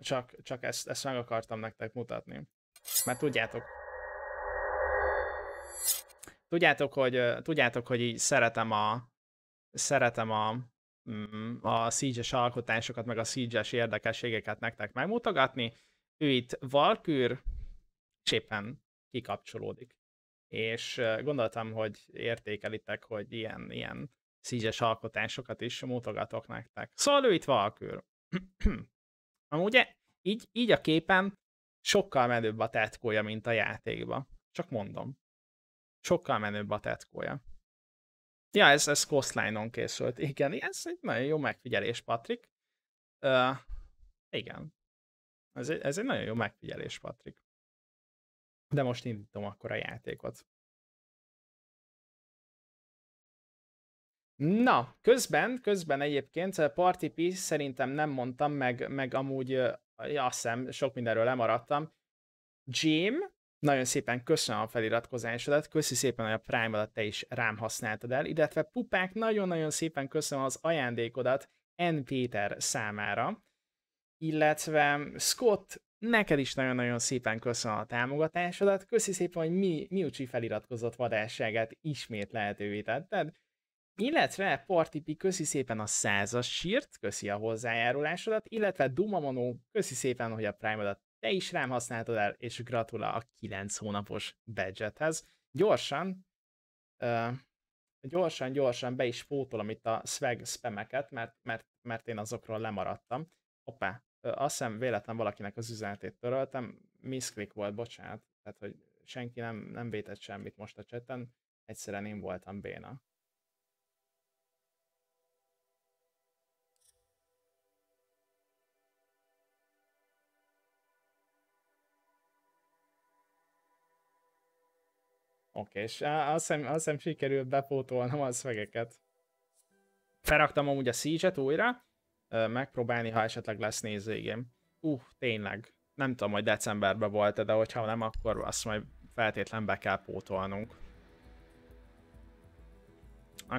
Csak, csak ezt, ezt meg akartam nektek mutatni. Mert tudjátok, tudjátok, hogy, tudjátok, hogy így szeretem a, szeretem a, mm, a siege alkotásokat, meg a siege érdekességeket nektek megmutogatni. Ő itt Valkür, éppen kikapcsolódik. És gondoltam, hogy értékelitek, hogy ilyen, ilyen siege alkotásokat is mutogatok nektek. Szóval ő itt Valkür. Amúgy így, így a képen sokkal menőbb a tetkója, mint a játékba. Csak mondom. Sokkal menőbb a tetkója. Ja, ez, ez Coastline-on készült. Igen, ez egy nagyon jó megfigyelés, Patrik. Uh, igen. Ez egy, ez egy nagyon jó megfigyelés, Patrik. De most indítom akkor a játékot. Na, közben, közben egyébként Party Peace szerintem nem mondtam, meg, meg amúgy ja, azt hiszem, sok mindenről lemaradtam. Jim, nagyon szépen köszönöm a feliratkozásodat, köszi szépen, hogy a prime alatt te is rám használtad el, illetve pupák, nagyon-nagyon szépen köszönöm az ajándékodat N. Péter számára, illetve Scott, neked is nagyon-nagyon szépen köszönöm a támogatásodat, köszi szépen, hogy mi, Miucsi feliratkozott vadásságát ismét lehetővé tetted, illetve Partipi, köszi szépen a százas sírt, köszi a hozzájárulásodat, illetve Dumamonó, köszi szépen, hogy a Prime-odat te is rám használtad el, és gratulál a 9 hónapos badgethez. Gyorsan, gyorsan, gyorsan be is pótolom itt a swag spameket, mert, mert, mert én azokról lemaradtam. Hoppá, azt hiszem véletlen valakinek az üzenetét töröltem, misclick volt, bocsánat, tehát hogy senki nem, nem vétett semmit most a chaten, egyszerűen én voltam béna. Oké, és azt hiszem, azt hiszem sikerült bepótolnom a szvegeket. Felraktam amúgy a siege újra, megpróbálni, ha esetleg lesz nézőigém. Uh, tényleg. Nem tudom, hogy decemberben volt de hogyha nem, akkor azt majd feltétlen be kell pótolnunk.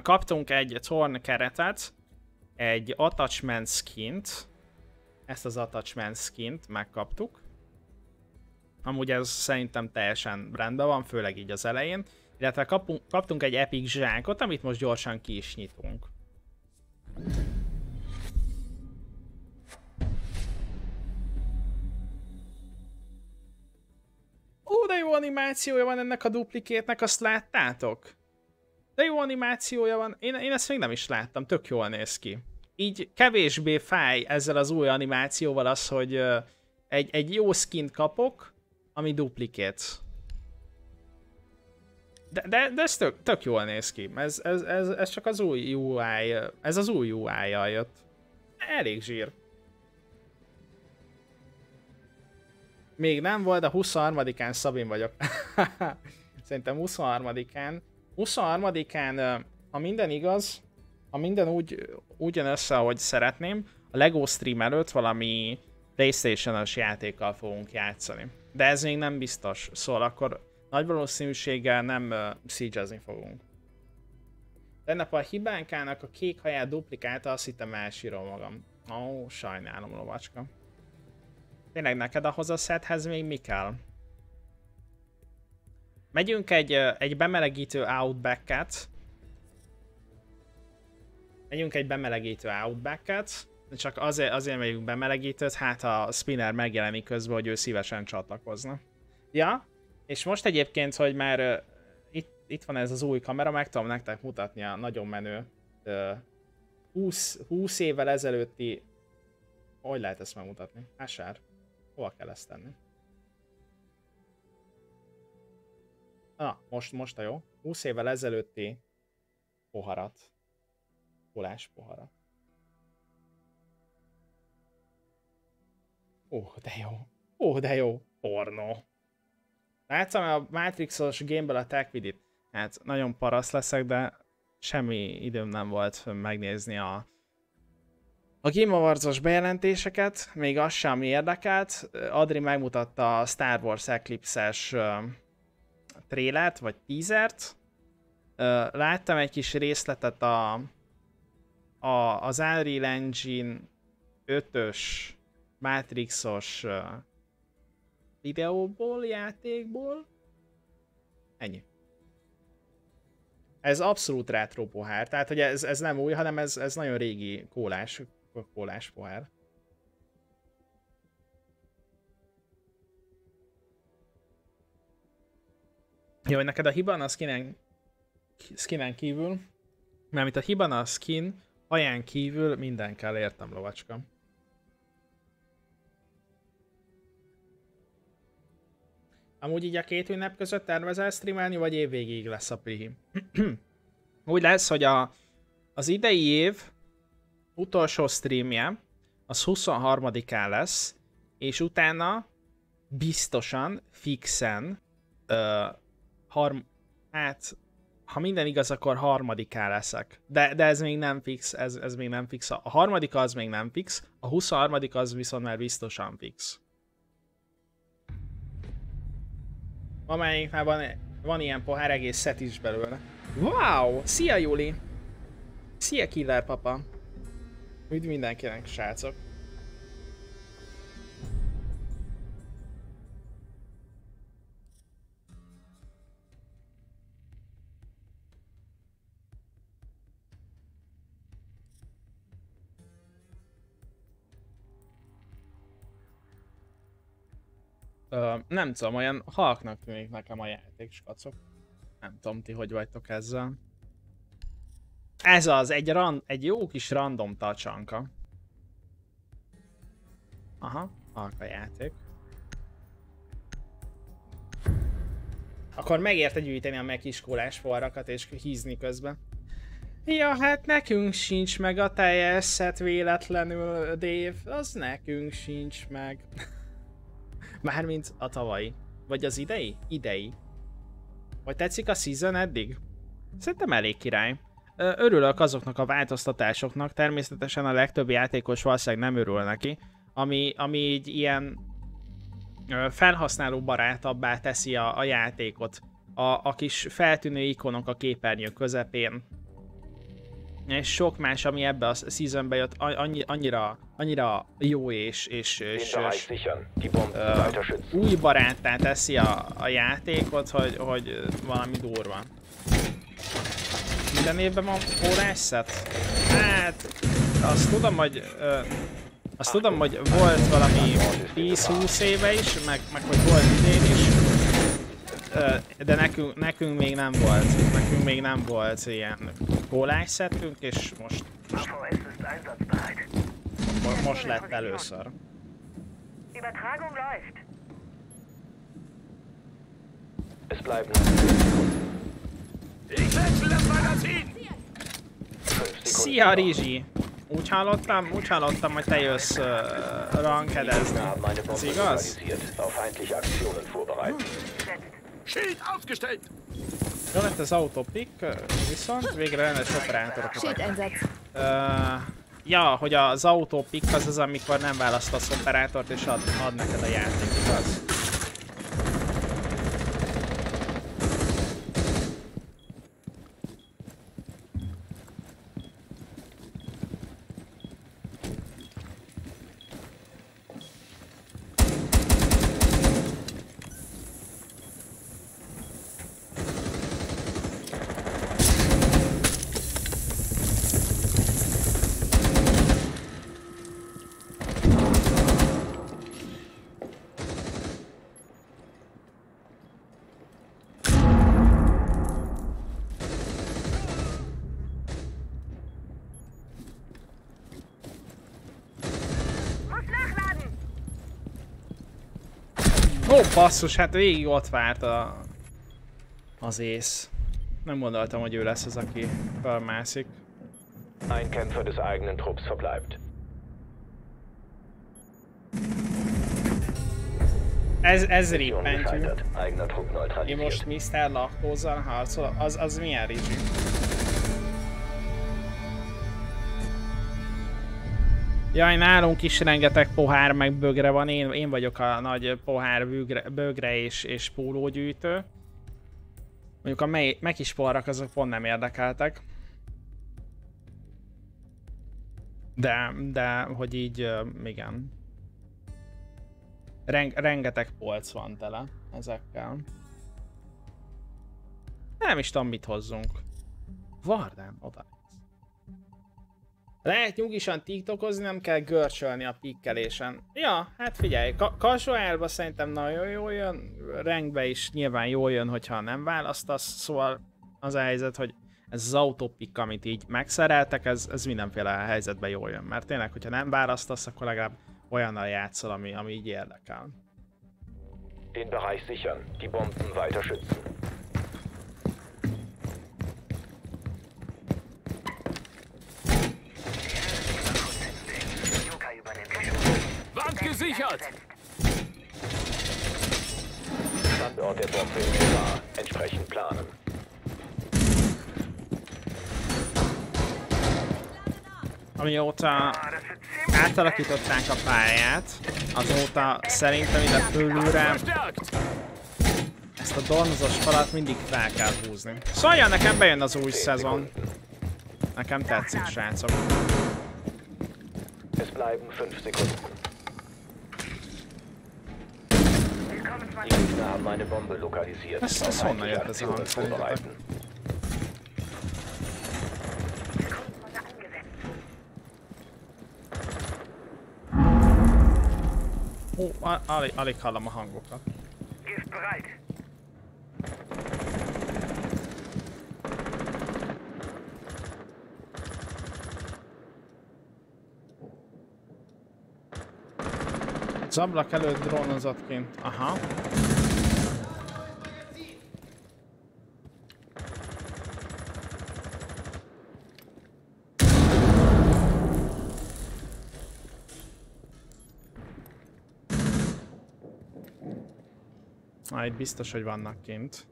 Kaptunk egy Thorn keretet, egy attachment skint, ezt az attachment skint megkaptuk. Amúgy ez szerintem teljesen rendben van, főleg így az elején. Illetve kapunk, kaptunk egy epic zsákot, amit most gyorsan ki is nyitunk. Ó, de jó animációja van ennek a duplikétnek, azt láttátok? De jó animációja van, én, én ezt még nem is láttam, tök jól néz ki. Így kevésbé fáj ezzel az új animációval az, hogy egy, egy jó skint kapok, ami duplikét. De, de, de ez tök, tök jól néz ki. Ez, ez, ez, ez csak az új UI, ez az új UI-jal jött. Elég zsír. Még nem volt, a 23-án Szabin vagyok. Szerintem 23-án. 23-án, ha minden igaz, ha minden úgy, úgy jön össze, ahogy szeretném, a LEGO stream előtt valami Playstation-os játékkal fogunk játszani de ez még nem biztos, szóval akkor nagy valószínűséggel nem uh, siege fogunk. Tegnap a hibánkának a kék haját duplikálta, azt hittem elsírom magam. Ó, sajnálom, lovacska. Tényleg neked ahhoz a sethez még mi kell? Megyünk egy, egy bemelegítő outback-et. Megyünk egy bemelegítő outback-et csak azért, azért megyünk bemelegítőt, hát a spinner megjelenik közben, hogy ő szívesen csatlakozna. Ja, és most egyébként, hogy már uh, itt, itt van ez az új kamera, meg tudom nektek mutatni a nagyon menő uh, 20, 20 évvel ezelőtti... Hogy lehet ezt megmutatni? Ásár. Hova kell ezt tenni? Na, most, most a jó. 20 évvel ezelőtti poharat. Polás poharat. Ó, de jó. Ó, de jó. Porno. Látszom a Matrixos gameből a Techvidit. Hát nagyon parasz leszek, de semmi időm nem volt megnézni a a Game Awards-os bejelentéseket, még az sem érdekelt. Adri megmutatta a Star Wars Eclipse-es trélert, vagy teasert. Láttam egy kis részletet a, a, az Unreal Engine 5-ös Matrixos videóból, játékból. Ennyi. Ez abszolút retro pohár, tehát hogy ez, ez nem új, hanem ez, ez nagyon régi kólás, kólás pohár. Jó, hogy neked a Hibana skinen, skinen kívül, mert mint a Hibana skin, aján kívül minden kell, értem lovacska. Amúgy így a két ünnep között tervezel streamelni, vagy évvégig lesz a pihi? Úgy lesz, hogy a, az idei év utolsó streamje az 23-án lesz, és utána biztosan, fixen, uh, harm, hát ha minden igaz, akkor harmadiká leszek. De, de ez még nem fix, ez, ez még nem fix. A harmadik az még nem fix, a 23 az viszont már biztosan fix. Amelyik már van, van ilyen pohár, egész szet is belőle. Wow! Szia Juli! Szia Killer papa! Üdv mindenkinek, srácok! Ö, nem tudom, olyan halknak tűnik nekem a játék, skacok. Nem tudom, ti hogy vagytok ezzel. Ez az, egy, ran, egy jó kis random tacsanka. Aha, halk a játék. Akkor megérte gyűjteni a megkiskolás forrakat és hízni közben. Ja, hát nekünk sincs meg a teljes szet véletlenül, Dave. Az nekünk sincs meg. Mármint a tavalyi. Vagy az idei? Idei. Vagy tetszik a season eddig? Szerintem elég király. Örülök azoknak a változtatásoknak, természetesen a legtöbb játékos valószínűleg nem örül neki, ami, ami így ilyen felhasználó barátabbá teszi a, a játékot. A, a kis feltűnő ikonok a képernyő közepén, és sok más, ami ebbe a seasonbe jött, annyi, annyira, annyira jó és, és, és, és uh, új baráttá teszi a, a játékot, hogy, hogy valami durva. Minden évben van forrásszet? Hát, azt tudom, hogy uh, azt tudom, hogy volt valami 10-20 éve is, meg, meg hogy volt idén de nekünk, nekünk még nem volt, nekünk még nem volt ilyen gólás szettünk, és most, most, most lett először. Es bleiben. Szia Rizsi! Úgy hallottam, úgy hallottam, hogy te jössz uh, rankedezni. Ez igaz? Schild aufgestellt! Jó lett az autopik, viszont végre rendes operátorok. Schild einsatz. Uh, ja, hogy az autopik az az, amikor nem választasz operátort és ad, ad neked a játék, igaz? Basszus, hát végig ott várt a... az ész. Nem gondoltam, hogy ő lesz az, aki felmászik. Ein Kämpfer des eigenen Trupps verbleibt. Ez, ez rippentyű. Én most Mr. Laktózzal harcol, az, az milyen rizsi? Jaj, nálunk is rengeteg pohár meg bögre van, én, én vagyok a nagy pohár bögre, bögre és, és pólógyűjtő. Mondjuk a mely, is polrak azok pont nem érdekeltek. De, de, hogy így, igen. Reng rengeteg polc van tele ezekkel. Nem is tudom, mit hozzunk. Vardán, oda. Lehet nyugisan tiktokozni, nem kell görcsölni a pikkelésen. Ja, hát figyelj, ka casualba szerintem nagyon jól jön, rengbe is nyilván jól jön, hogyha nem választasz, szóval az a helyzet, hogy ez az autopik, amit így megszereltek, ez, ez mindenféle helyzetben jól jön, mert tényleg, hogyha nem választasz, akkor legalább olyannal játszol, ami, ami így érdekel. Den Bereich sichern, die Bomben weiter schützen. Wand gesichert! Standort der Bombe in Gefahr. Entsprechend planen. Amióta átalakították a pályát, azóta szerintem ide fölülre ezt a dornozos falat mindig fel kell húzni. Szóval nekem bejön az új szezon. Nekem tetszik, srácok. Es bleiben 5 Sekunden. Die Gegner haben eine Bombe lokalisiert. Das- das Auf honnan jött feindliche ez a hang Aktionen szerintetek? vorbereiten. Ó, a- alig, alig hallom a hangokat. Gift bereit. Az ablak előtt drónozott. Aha. Na, itt biztos, hogy vannak kint.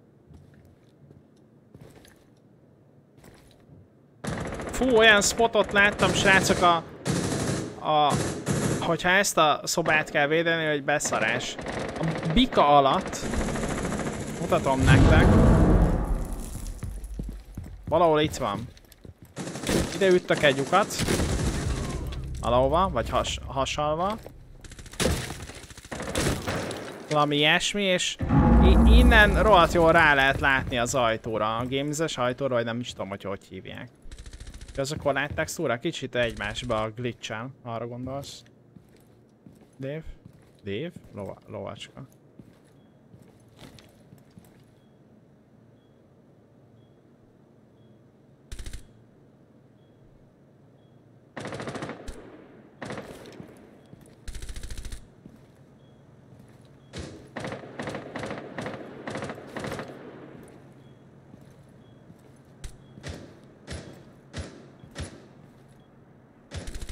Fú, olyan spotot láttam, srácok, a, a, hogyha ezt a szobát kell védeni, hogy beszarás. A bika alatt, mutatom nektek, valahol itt van. Ide üttek egy lyukat, valahova, vagy has, hasalva. Valami ilyesmi, és innen rohadt jól rá lehet látni az ajtóra, a gamezes ajtóra, vagy nem is tudom, hogy hogy hívják. Közökkor látták szóra kicsit egymásba a glitch arra gondolsz? Dave? Dave? Lova, lovacska.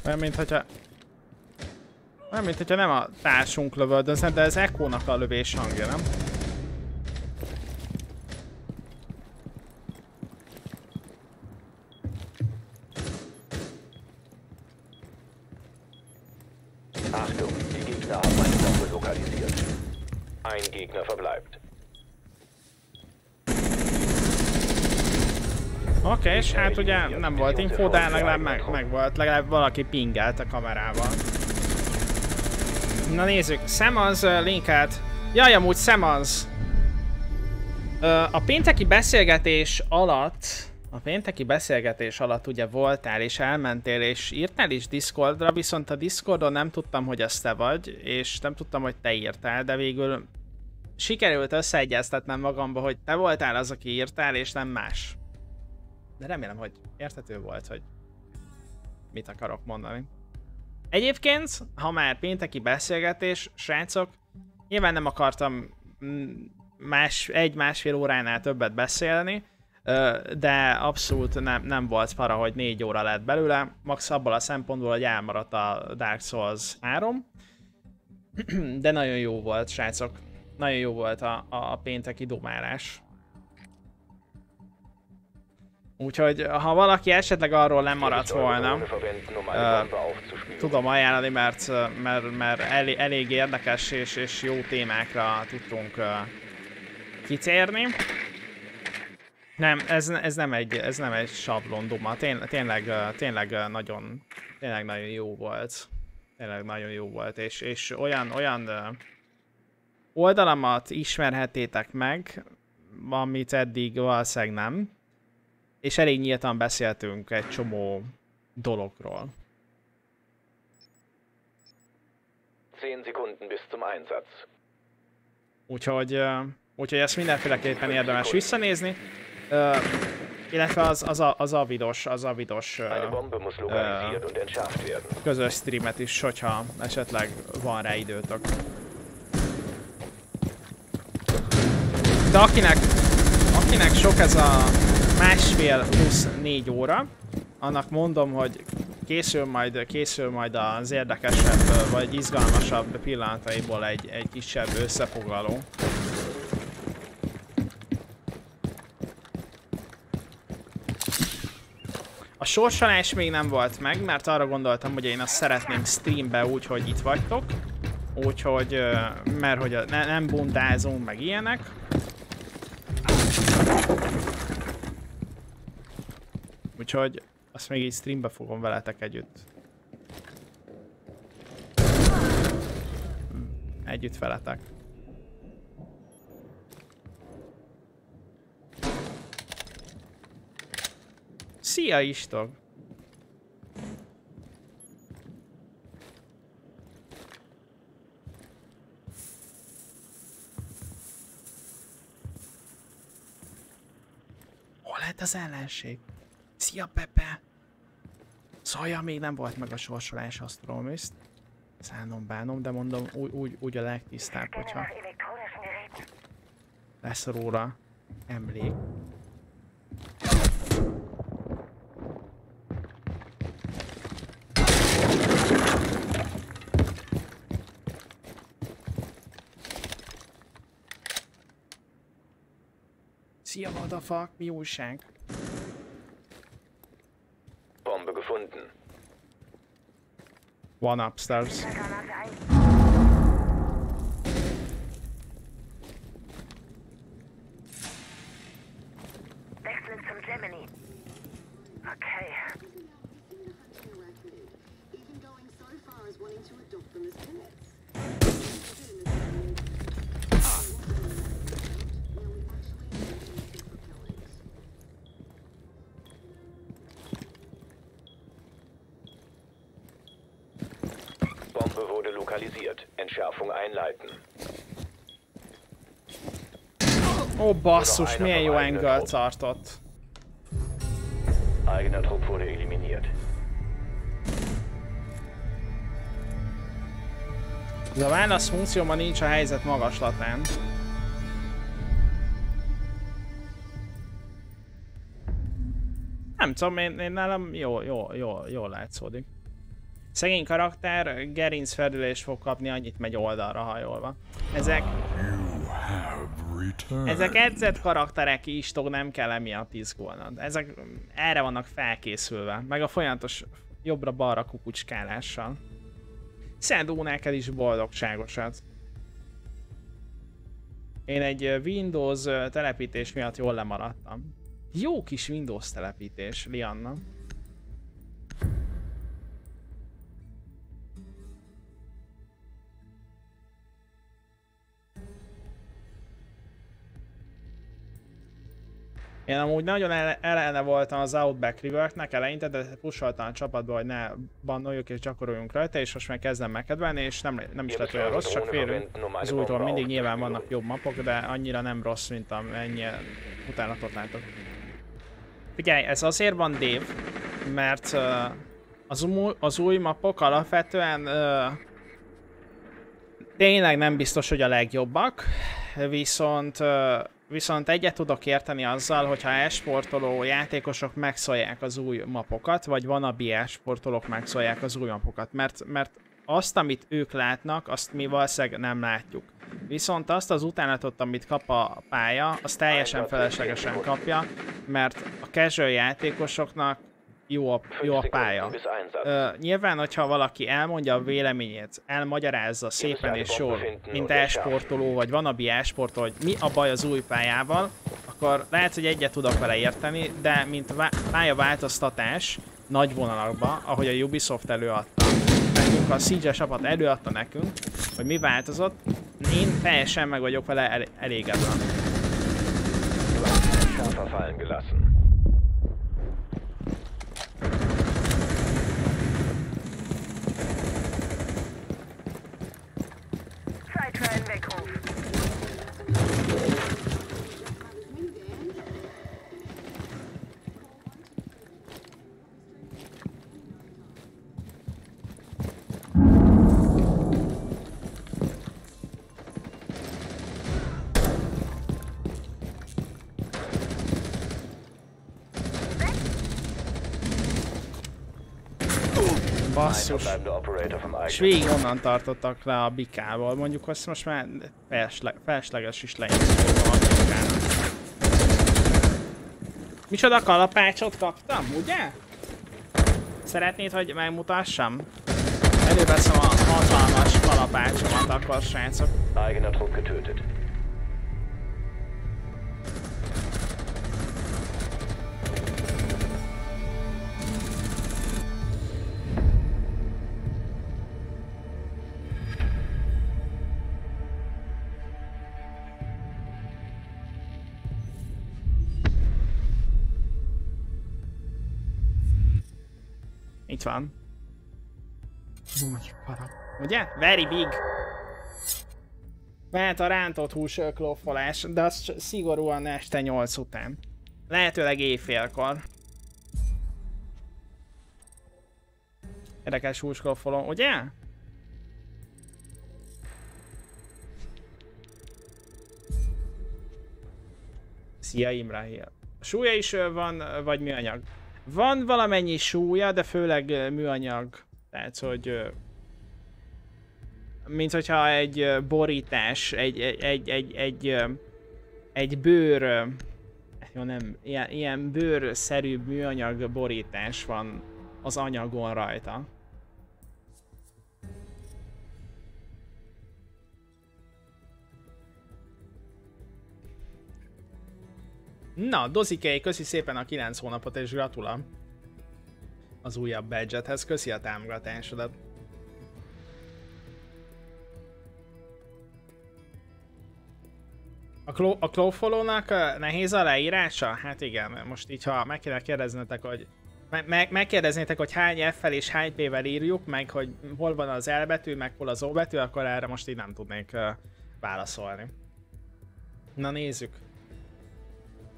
Olyan, mint Olyan, mint hogyha nem a társunk lövöldözne, de ez Echo-nak a lövés hangja, nem? Achtung, die Gegner haben eine Bombe lokalisiert. Ein Gegner verbleibt. Oké, okay, és hát ugye nem volt info, de legalább meg, meg volt, legalább valaki pingelt a kamerával. Na nézzük, Samans uh, linkelt. Jaj, amúgy Samans. Uh, a pénteki beszélgetés alatt, a pénteki beszélgetés alatt ugye voltál és elmentél és írtál is Discordra, viszont a Discordon nem tudtam, hogy az te vagy, és nem tudtam, hogy te írtál, de végül sikerült összeegyeztetnem magamba, hogy te voltál az, aki írtál, és nem más. De remélem, hogy érthető volt, hogy mit akarok mondani. Egyébként, ha már pénteki beszélgetés, srácok, nyilván nem akartam mm, más, egy-másfél óránál többet beszélni, de abszolút nem, nem volt para, hogy négy óra lett belőle, max abból a szempontból, hogy elmaradt a Dark Souls 3, de nagyon jó volt, srácok. Nagyon jó volt a, a pénteki domálás. Úgyhogy ha valaki esetleg arról lemaradt volna, tudom ajánlani, mert, mert, mert elég, érdekes és, és jó témákra tudtunk kitérni. Nem, ez, ez, nem egy, ez nem egy sablon duma, Tén, tényleg, tényleg nagyon, tényleg nagyon jó volt. Tényleg nagyon jó volt, és, és olyan, olyan oldalamat ismerhetétek meg, amit eddig valószínűleg nem. És elég nyíltan beszéltünk egy csomó dologról. 10 Sekunden bis zum Einsatz. Úgyhogy, úgyhogy ezt mindenféleképpen érdemes visszanézni. Ö, illetve az, az, a, az avidos, az avidos entschärft werden. közös streamet is, hogyha esetleg van rá időtök. De akinek, akinek sok ez a másfél plusz négy óra, annak mondom, hogy készül majd, készül majd az érdekesebb vagy izgalmasabb pillanataiból egy, egy kisebb összefoglaló. A sorsolás még nem volt meg, mert arra gondoltam, hogy én azt szeretném streambe úgy, hogy itt vagytok. Úgyhogy, mert hogy ne, nem bundázunk, meg ilyenek. Úgyhogy azt még így streambe fogom veletek együtt. Együtt veletek. Szia Istog! Hol lett az ellenség? Szia Pepe! Szója még nem volt meg a sorsolás Astromist. Szánom bánom, de mondom úgy, úgy, úgy a legtisztább, hogyha lesz róla emlék. Szia, motherfuck, mi újság? Gefunden. One upstairs. Wechseln zum Gemini. Okay. Lokalisiert. Entschärfung einleiten. Ó, basszus, Oda, milyen jó eigenen tartott. Eigener Trupp wurde eliminiert. Ez a válasz funkcióban nincs a helyzet magaslatán. Nem tudom, én, én nálam jó, jó, jó, jól látszódik. Szegény karakter gerinc felülés fog kapni, annyit megy oldalra hajolva. Ezek, ezek edzett karakterek is, tog nem kell emiatt izgulnod. Ezek erre vannak felkészülve, meg a folyamatos jobbra-balra kukucskálással. Szendó neked is boldogságosat. Én egy Windows telepítés miatt jól lemaradtam. Jó kis Windows telepítés, Lianna. Én amúgy nagyon ellene voltam az Outback Reworknek eleinte, de pusoltam a csapatba, hogy ne bannoljuk és gyakoroljunk rajta, és most már kezdem megkedvelni, és nem, nem is lett olyan rossz, csak félünk. Az újról mindig nyilván vannak jobb mapok, de annyira nem rossz, mint amennyi utánatot látok. Figyelj, ez azért van Dave, mert uh, az, új, az új mapok alapvetően uh, tényleg nem biztos, hogy a legjobbak, viszont uh, viszont egyet tudok érteni azzal, hogyha esportoló játékosok megszólják az új mapokat, vagy wannabe esportolók megszólják az új mapokat, mert, mert azt, amit ők látnak, azt mi valószínűleg nem látjuk. Viszont azt az utánatot, amit kap a pálya, az teljesen feleslegesen kapja, mert a casual játékosoknak jó a, jó a pálya. Ö, nyilván, hogyha valaki elmondja a véleményét, elmagyarázza szépen és jól, mint e-sportoló, vagy van a e-sportoló, hogy mi a baj az új pályával, akkor lehet, hogy egyet tudok vele érteni, de mint vá- pályaváltoztatás nagy vonalakba, ahogy a Ubisoft előadta, nekünk a Siege csapat előadta nekünk, hogy mi változott, Én teljesen meg vagyok vele el- elégedve. Schärfer fallen gelassen. try and make home. És végig onnan tartottak le a bikával. Mondjuk azt most már felesle felesleges is lejátszani a bikának. Micsoda kalapácsot kaptam, ugye? Szeretnéd, hogy megmutassam? Előveszem a hatalmas kalapácsomat akkor, srácok. Eigener Trupp getötet. Itt van. Úgy, para. Ugye? Very big. Mehet a rántott hús klófolás, de az szigorúan este 8 után. Lehetőleg éjfélkor. Érdekes húsklófoló, ugye? Szia Imrahil. Súlya is van, vagy műanyag? Van valamennyi súlya, de főleg műanyag. Tehát, hogy... Mint hogyha egy borítás, egy, egy, egy, egy, egy, egy bőr... Jó, nem, ilyen, ilyen bőrszerű műanyag borítás van az anyagon rajta. Na, Dozikei, köszi szépen a 9 hónapot és gratulál az újabb badgethez. Köszi a támogatásodat. A, Clo- nehéz a leírása? Hát igen, most így ha meg kéne kérdeznetek, hogy me- me- hogy hány F-fel és hány P-vel írjuk, meg hogy hol van az L betű, meg hol az O betű, akkor erre most így nem tudnék uh, válaszolni. Na nézzük.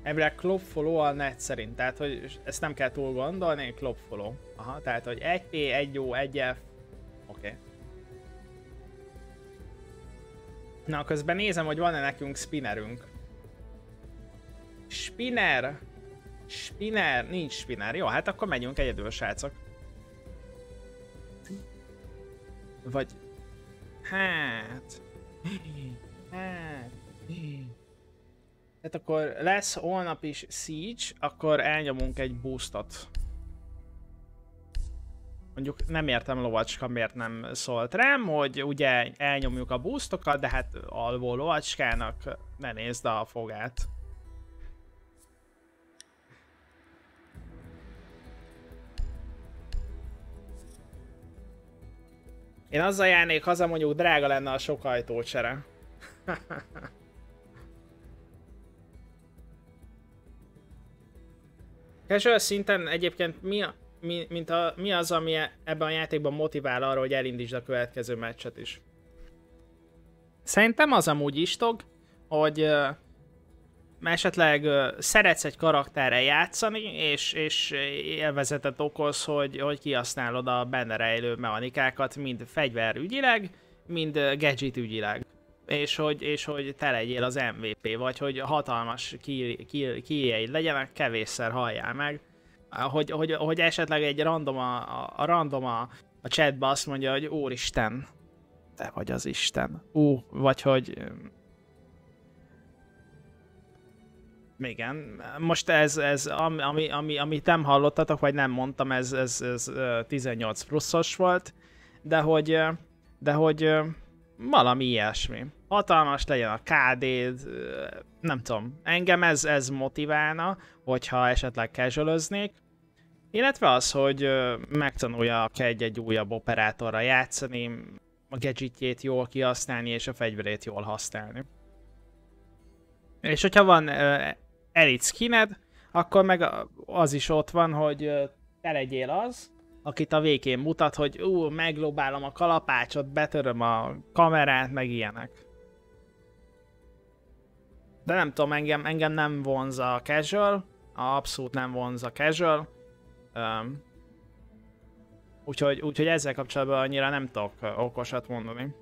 Elvileg club follow a net szerint, tehát hogy ezt nem kell túl gondolni, club follow. Aha, tehát hogy 1P, 1 O, 1 F. Oké. Okay. Na, közben nézem, hogy van-e nekünk spinnerünk. Spinner! Spinner! Nincs spinner. Jó, hát akkor megyünk egyedül, srácok. Vagy... Hát... Hát... Tehát akkor lesz holnap is Siege, akkor elnyomunk egy boostot. Mondjuk nem értem lovacska miért nem szólt rám, hogy ugye elnyomjuk a boostokat, de hát alvó lovacskának ne nézd a fogát. Én azzal járnék haza, mondjuk drága lenne a sok ajtócsere. Casual szinten egyébként mi, a, mi, mint a, mi az, ami ebben a játékban motivál arra, hogy elindítsd a következő meccset is? Szerintem az amúgy istog, hogy uh, esetleg uh, szeretsz egy karakterrel játszani, és, és élvezetet okoz, hogy, hogy kihasználod a benne rejlő mechanikákat, mind fegyverügyileg, mind uh, gadget ügyileg. És hogy, és hogy te legyél az MVP, vagy hogy hatalmas kijjeid legyenek, kevésszer halljál meg. Hogy, hogy, hogy esetleg egy random a, a, a random a, a chatba azt mondja, hogy úristen, te vagy az Isten. Ú, vagy hogy... Igen, most ez, ez ami, ami, amit nem hallottatok, vagy nem mondtam, ez, ez, ez 18 pluszos volt, de hogy, de hogy valami ilyesmi. Hatalmas legyen a kd nem tudom, engem ez, ez motiválna, hogyha esetleg casualöznék, illetve az, hogy megtanuljak egy-egy újabb operátorra játszani, a gadgetjét jól kihasználni, és a fegyverét jól használni. És hogyha van uh, elite skined, akkor meg az is ott van, hogy uh, te legyél az, akit a végén mutat, hogy ú, meglobálom a kalapácsot, betöröm a kamerát, meg ilyenek. De nem tudom, engem, engem nem vonz a casual, abszolút nem vonz a casual. Um, úgyhogy, úgyhogy ezzel kapcsolatban annyira nem tudok okosat mondani.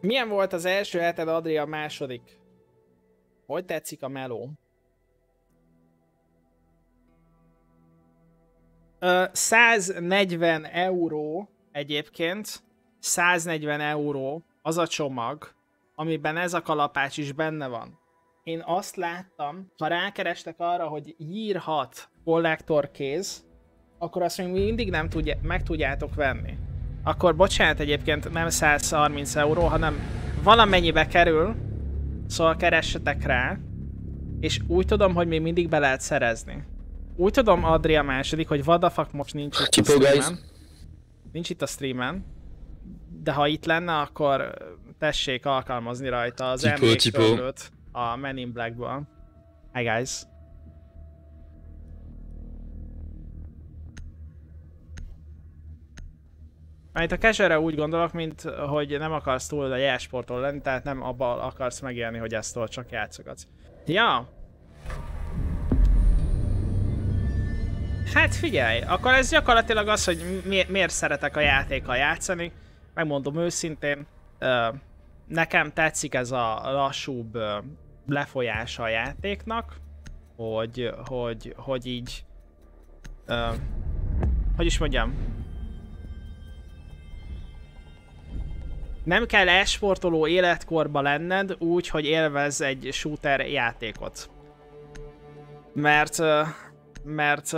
Milyen volt az első heted, Adri, a második? Hogy tetszik a meló? Ö, 140 euró egyébként, 140 euró az a csomag, amiben ez a kalapács is benne van. Én azt láttam, ha rákerestek arra, hogy Year 6 Collector kéz, akkor azt még mindig nem tudja, meg tudjátok venni. Akkor bocsánat egyébként nem 130 euró, hanem valamennyibe kerül, szóval keressetek rá, és úgy tudom, hogy még mindig be lehet szerezni. Úgy tudom, Adria második, hogy fuck most nincs itt a Csipó, guys. streamen. Nincs itt a streamen, de ha itt lenne, akkor tessék alkalmazni rajta az emléktörlőt a Men in Blackből. Hi guys. Mert a casualre úgy gondolok, mint hogy nem akarsz túl a jelsportol lenni, tehát nem abban akarsz megélni, hogy ezt csak játszogatsz. Ja. Hát figyelj, akkor ez gyakorlatilag az, hogy mi- miért szeretek a játékkal játszani. Megmondom őszintén, nekem tetszik ez a lassúbb lefolyása a játéknak, hogy, hogy, hogy így, hogy is mondjam, nem kell esportoló életkorba lenned úgy, hogy élvez egy shooter játékot. Mert, mert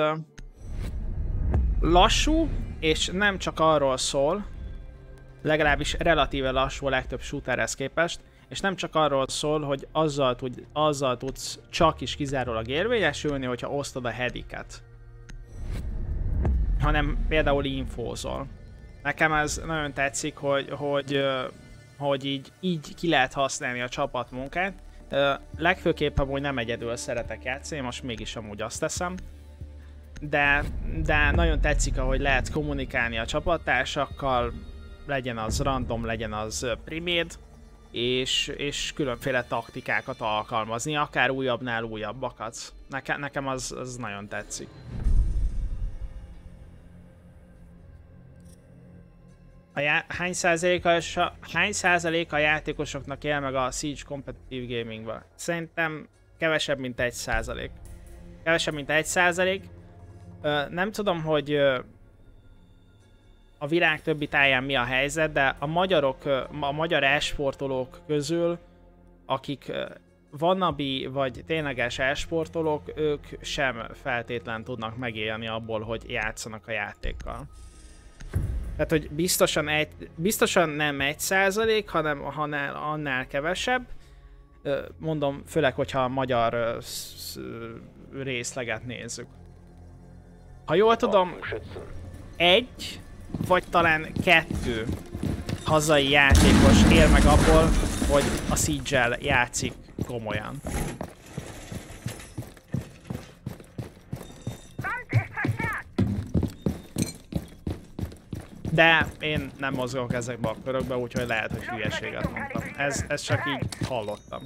lassú, és nem csak arról szól, legalábbis relatíve lassú a legtöbb shooterhez képest, és nem csak arról szól, hogy azzal, tud, azzal tudsz csak is kizárólag érvényesülni, hogyha osztod a hediket. Hanem például infózol. Nekem ez nagyon tetszik, hogy, hogy, hogy így, így ki lehet használni a csapatmunkát. Legfőképp amúgy nem egyedül szeretek játszani, most mégis amúgy azt teszem. De, de nagyon tetszik, ahogy lehet kommunikálni a csapattársakkal, legyen az random, legyen az priméd, és, és különféle taktikákat alkalmazni, akár újabbnál újabbakat. Neke, nekem az, az nagyon tetszik. A já- hány, százaléka, hány százaléka a játékosoknak él meg a Siege Competitive Gamingben? Szerintem kevesebb, mint egy százalék. Kevesebb, mint egy százalék. Nem tudom, hogy a világ többi táján mi a helyzet, de a magyarok, a magyar esportolók közül, akik ö, wannabe vagy tényleges esportolók, ők sem feltétlen tudnak megélni abból, hogy játszanak a játékkal. Tehát, hogy biztosan, egy, biztosan nem egy százalék, hanem, hanem annál kevesebb. Mondom, főleg, hogyha a magyar részleget nézzük. Ha jól tudom, egy, vagy talán kettő hazai játékos él meg abból, hogy a siege játszik komolyan. De én nem mozgok ezekbe a körökbe, úgyhogy lehet, hogy hülyeséget mondtam. Ez, ez csak így hallottam.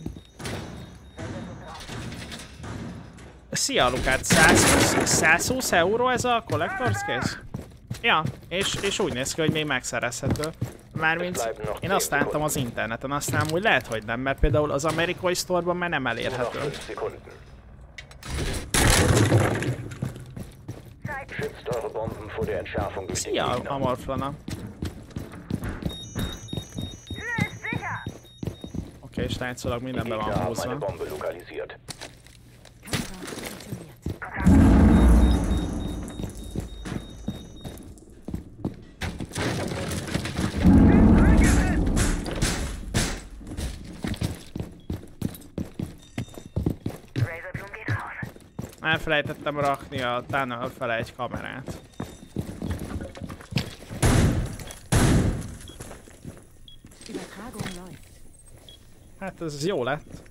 Szia Lukát, 120, 120 euró ez a Collector's Case? Ja, és, és úgy néz ki, hogy még megszerezhető. Mármint én azt láttam az interneten, aztán úgy lehet, hogy nem, mert például az amerikai sztorban már nem elérhető. Noch 5 Sekunden. Schützt eure Bomben vor der Entschärfung durch den Szia, Gegner. Amorflana. Tür ist sicher. Oké, és látszólag Die minden be Gegner van haben eine húzva. Bombe lokalisiert. Elfelejtettem rakni a tunnel fele egy kamerát. Hát ez jó lett.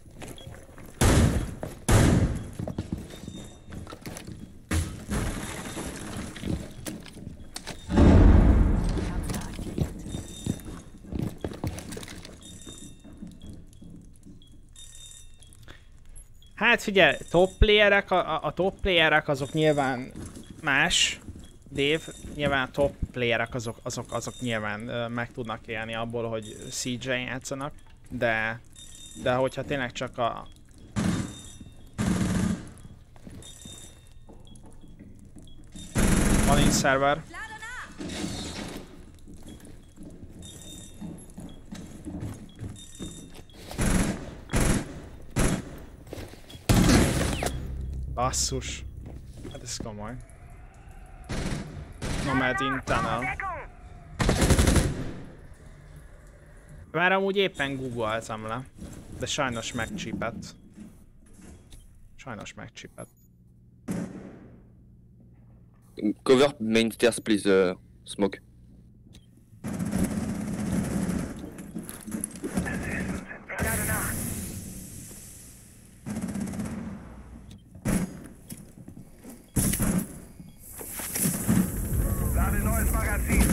Hát figyelj, top playerek, a, a- top playerek azok nyilván más. Dave, nyilván top playerek azok, azok, azok nyilván meg tudnak élni abból, hogy CJ játszanak, de, de hogyha tényleg csak a... Van in server. Basszus. Hát ez komoly. Nomad in tunnel. Már amúgy éppen googoltam le. De sajnos megcsípett. Sajnos megcsípett. Cover main stairs, please, uh, smoke. Ich lade nach. Lade neues Magazin.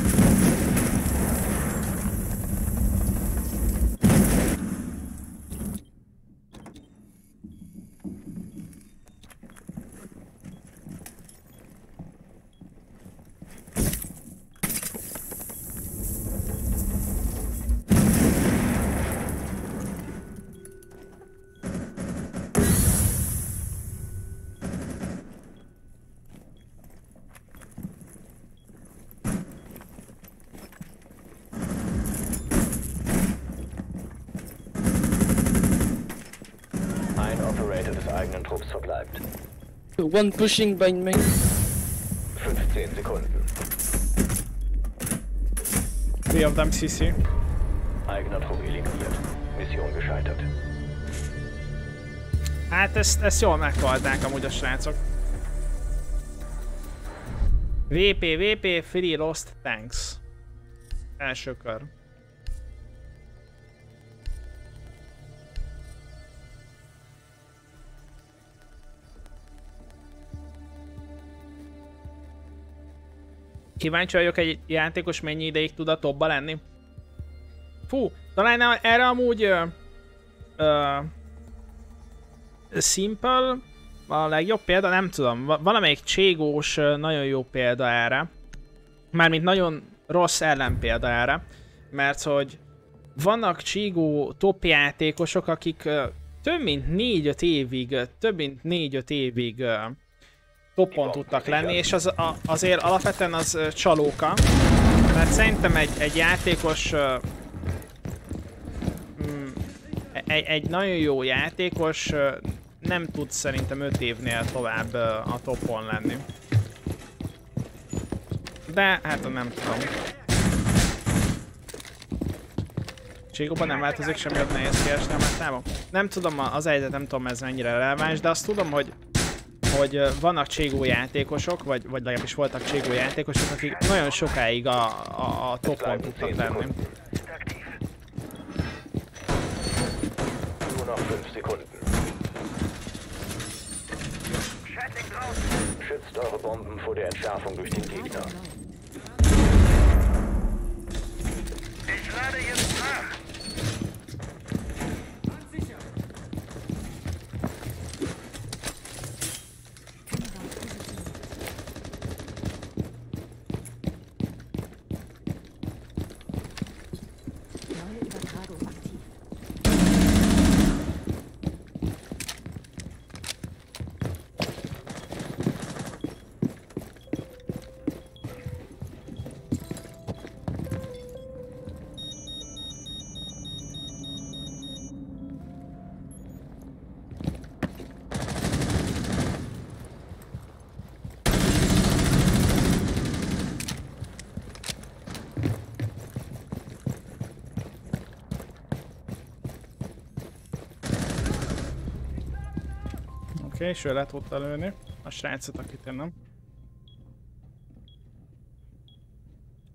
Ein Operator des eigenen Verbleibt. One pushing by main. 15 Sekunden. Three of them CC. Eigener Trupp eliminiert. Mission gescheitert. Hát ezt, ezt jól meghalták amúgy a srácok. VP, VP, free lost, thanks. Első kör. Kíváncsi vagyok, egy játékos mennyi ideig tud a topba lenni. Fú, talán erre amúgy ö, ö, Simple a legjobb példa, nem tudom, va- valamelyik cségós nagyon jó példa erre. Mármint nagyon rossz ellenpélda erre, mert hogy vannak csigó top játékosok, akik több mint 4-5 évig, több mint 4-5 évig ö, topon tudtak lenni, és az, a, azért alapvetően az csalóka, mert szerintem egy, egy játékos mm, egy, egy nagyon jó játékos nem tud szerintem 5 évnél tovább a topon lenni. De hát nem tudom. Csigóban nem változik semmi, ott nehéz kiesni a. Nem tudom, az helyzet nem tudom ez mennyire releváns, de azt tudom, hogy hogy vannak Cségó játékosok, vagy, vagy legalábbis voltak Cségó játékosok, akik nagyon sokáig a, a, a topon tudtak lenni. Ist aktiv. Nur noch 5 Sekunden. Schatting draußen. Schützt eure Bomben vor der Entschärfung durch den Gegner. Ich lade jetzt nach. Kamera positioniert. Neue Übertragung aktiv. Oké, és ő le tudta lőni. srácot, akit én nem.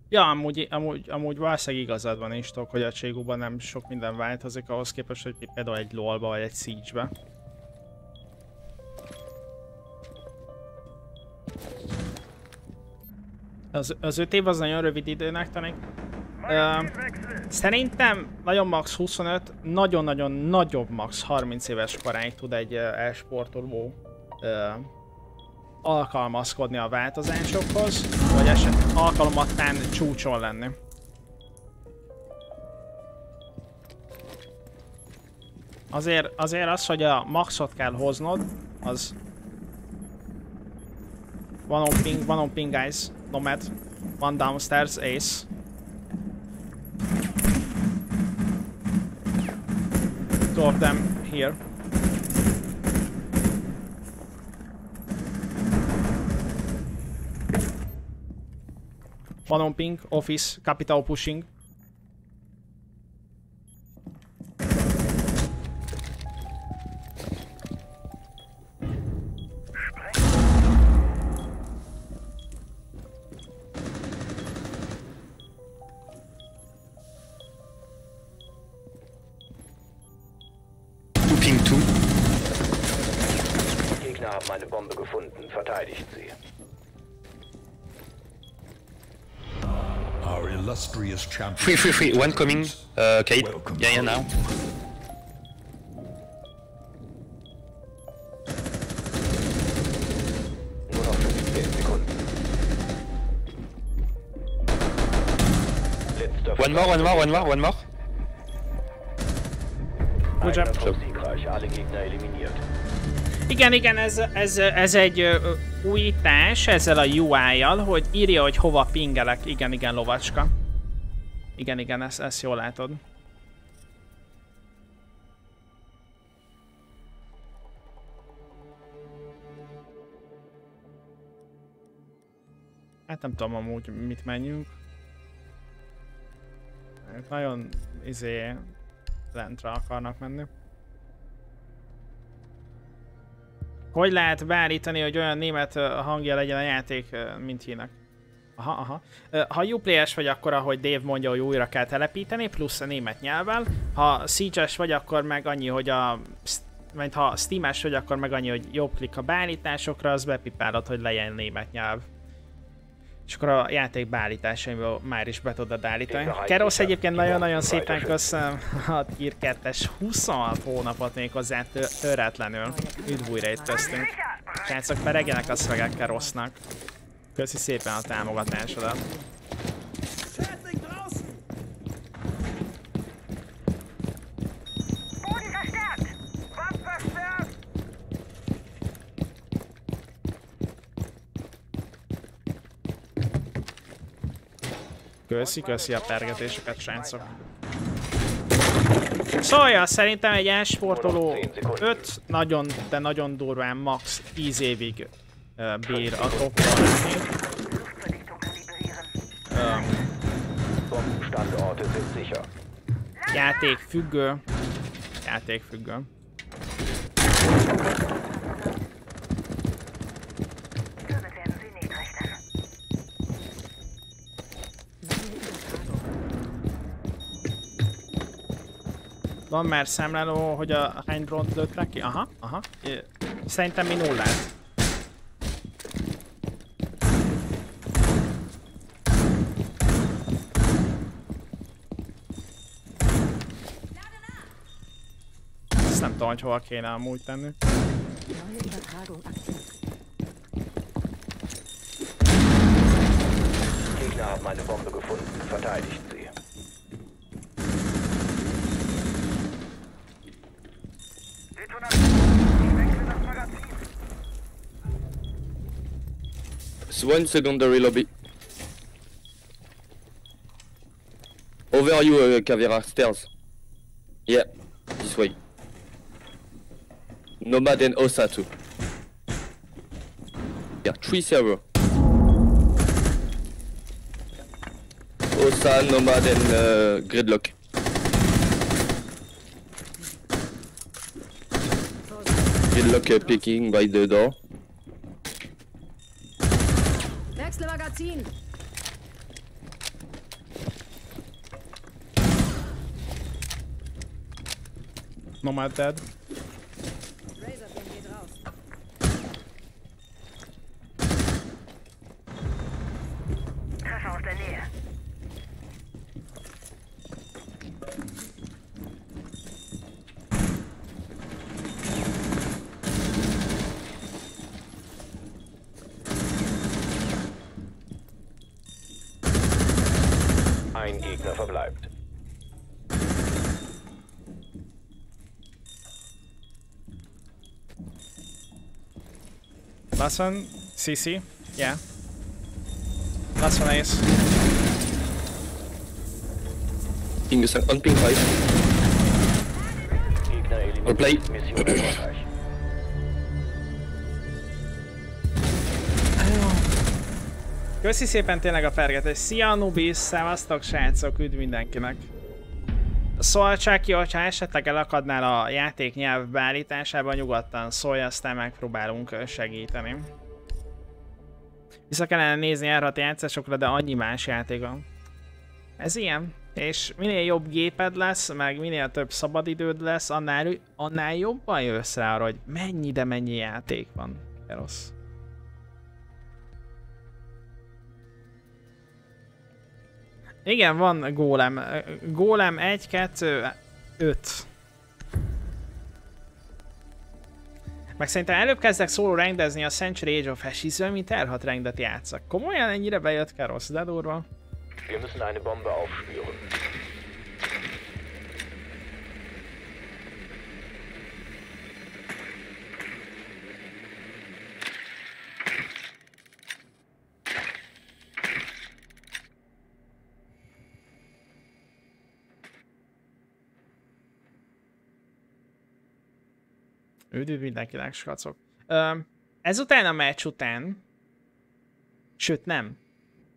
Ja, amúgy, amúgy, amúgy valószínűleg igazad van is, tudok, hogy a Cségóban nem sok minden változik ahhoz képest, hogy például egy LOL-ba vagy egy Siege-be. Az, az öt év az nagyon rövid időnek tűnik. Szerintem nagyon max 25, nagyon-nagyon nagyobb max 30 éves koráig tud egy e-sportoló alkalmazkodni a változásokhoz, vagy eset alkalomattán csúcson lenni. Azért, azért az, hogy a maxot kell hoznod, az... One on ping, one on ping guys, nomad. One downstairs, ace. Two of them here. One on ping, office, capital pushing. Eine Bombe gefunden. Verteidigt sie. Our illustrious champion. Free, free, free. One coming. Uh, Kate. Welcome. Yeah, yeah, now. Nur noch 15 Sekunden. Letzter One more, one more, one more, one more. Good job. Siegreich. Alle Gegner eliminiert. Igen, igen, ez, ez, ez egy újítás ezzel a UI-jal, hogy írja, hogy hova pingelek. Igen, igen, lovacska. Igen, igen, ezt, ezt jól látod. Hát nem tudom amúgy mit menjünk. Ők Nagyon izé lentre akarnak menni. Hogy lehet beállítani, hogy olyan német hangja legyen a játék, mint hínek? Aha, aha. Ha UPS vagy, akkor ahogy Dave mondja, hogy újra kell telepíteni, plusz a német nyelvvel. Ha siege vagy, akkor meg annyi, hogy a... Mert ha Steam-es vagy, akkor meg annyi, hogy jobb klik a beállításokra, az bepipálod, hogy legyen német nyelv. És akkor a játék beállításaimból már is be tudod állítani. Kerosz egyébként nagyon-nagyon szépen köszönöm a Tier 2-es 26 hónapot még hozzá tö- töretlenül. Üdv újra itt köztünk. Srácok, peregjenek a szövegek Kerosznak. Köszi szépen a támogatásodat. Köszi, köszi a pergetéseket, srácok. Szóval szerintem egy e-sportoló 5 nagyon, de nagyon durván max 10 évig uh, bír a sicher. játék függő. Játék függő. Van már számláló, hogy a hány drónt lőttek ki? Aha, aha. Szerintem mi nullát. Ezt nem tudom, hogy hol kéne amúgy tenni. Gegner haben eine Bombe gefunden. Verteidigt sie. It's one secondary lobby. Over you, uh, Caveira, stairs. Yeah, this way. Nomad and Osa too. Yeah, three server. Osa, Nomad and uh, Gridlock. Gridlock uh, picking by the door. Magazin. Nomad dead. Razorpin geht raus. Treffer aus der Nähe. Last one, CC. Yeah. Last one ace. Ping ist on Ping 5. Gegner Und Play. eliminiert. Mission erfolgreich. Köszi szépen tényleg a pergetés. Szia Anubis, szevasztok srácok, üdv mindenkinek. Szóval Csáki, hogyha esetleg elakadnál a játék nyelv beállításában, nyugodtan szólj, aztán megpróbálunk segíteni. Vissza kellene nézni erre a játszásokra, de annyi más játék van. Ez ilyen. És minél jobb géped lesz, meg minél több szabadidőd lesz, annál, annál jobban jössz rá arra, hogy mennyi, de mennyi játék van. De rossz. Igen, van gólem. Gólem 1, 2, 5. Meg szerintem előbb kezdek szóló rendezni a Century Age of Ashes-vel, mint R6 rendet játszak. Komolyan ennyire bejött Kerosz, de durva. Wir müssen eine Bombe aufspüren. Üdv mindenkinek, skacok. Öm, ezután a meccs után, sőt nem,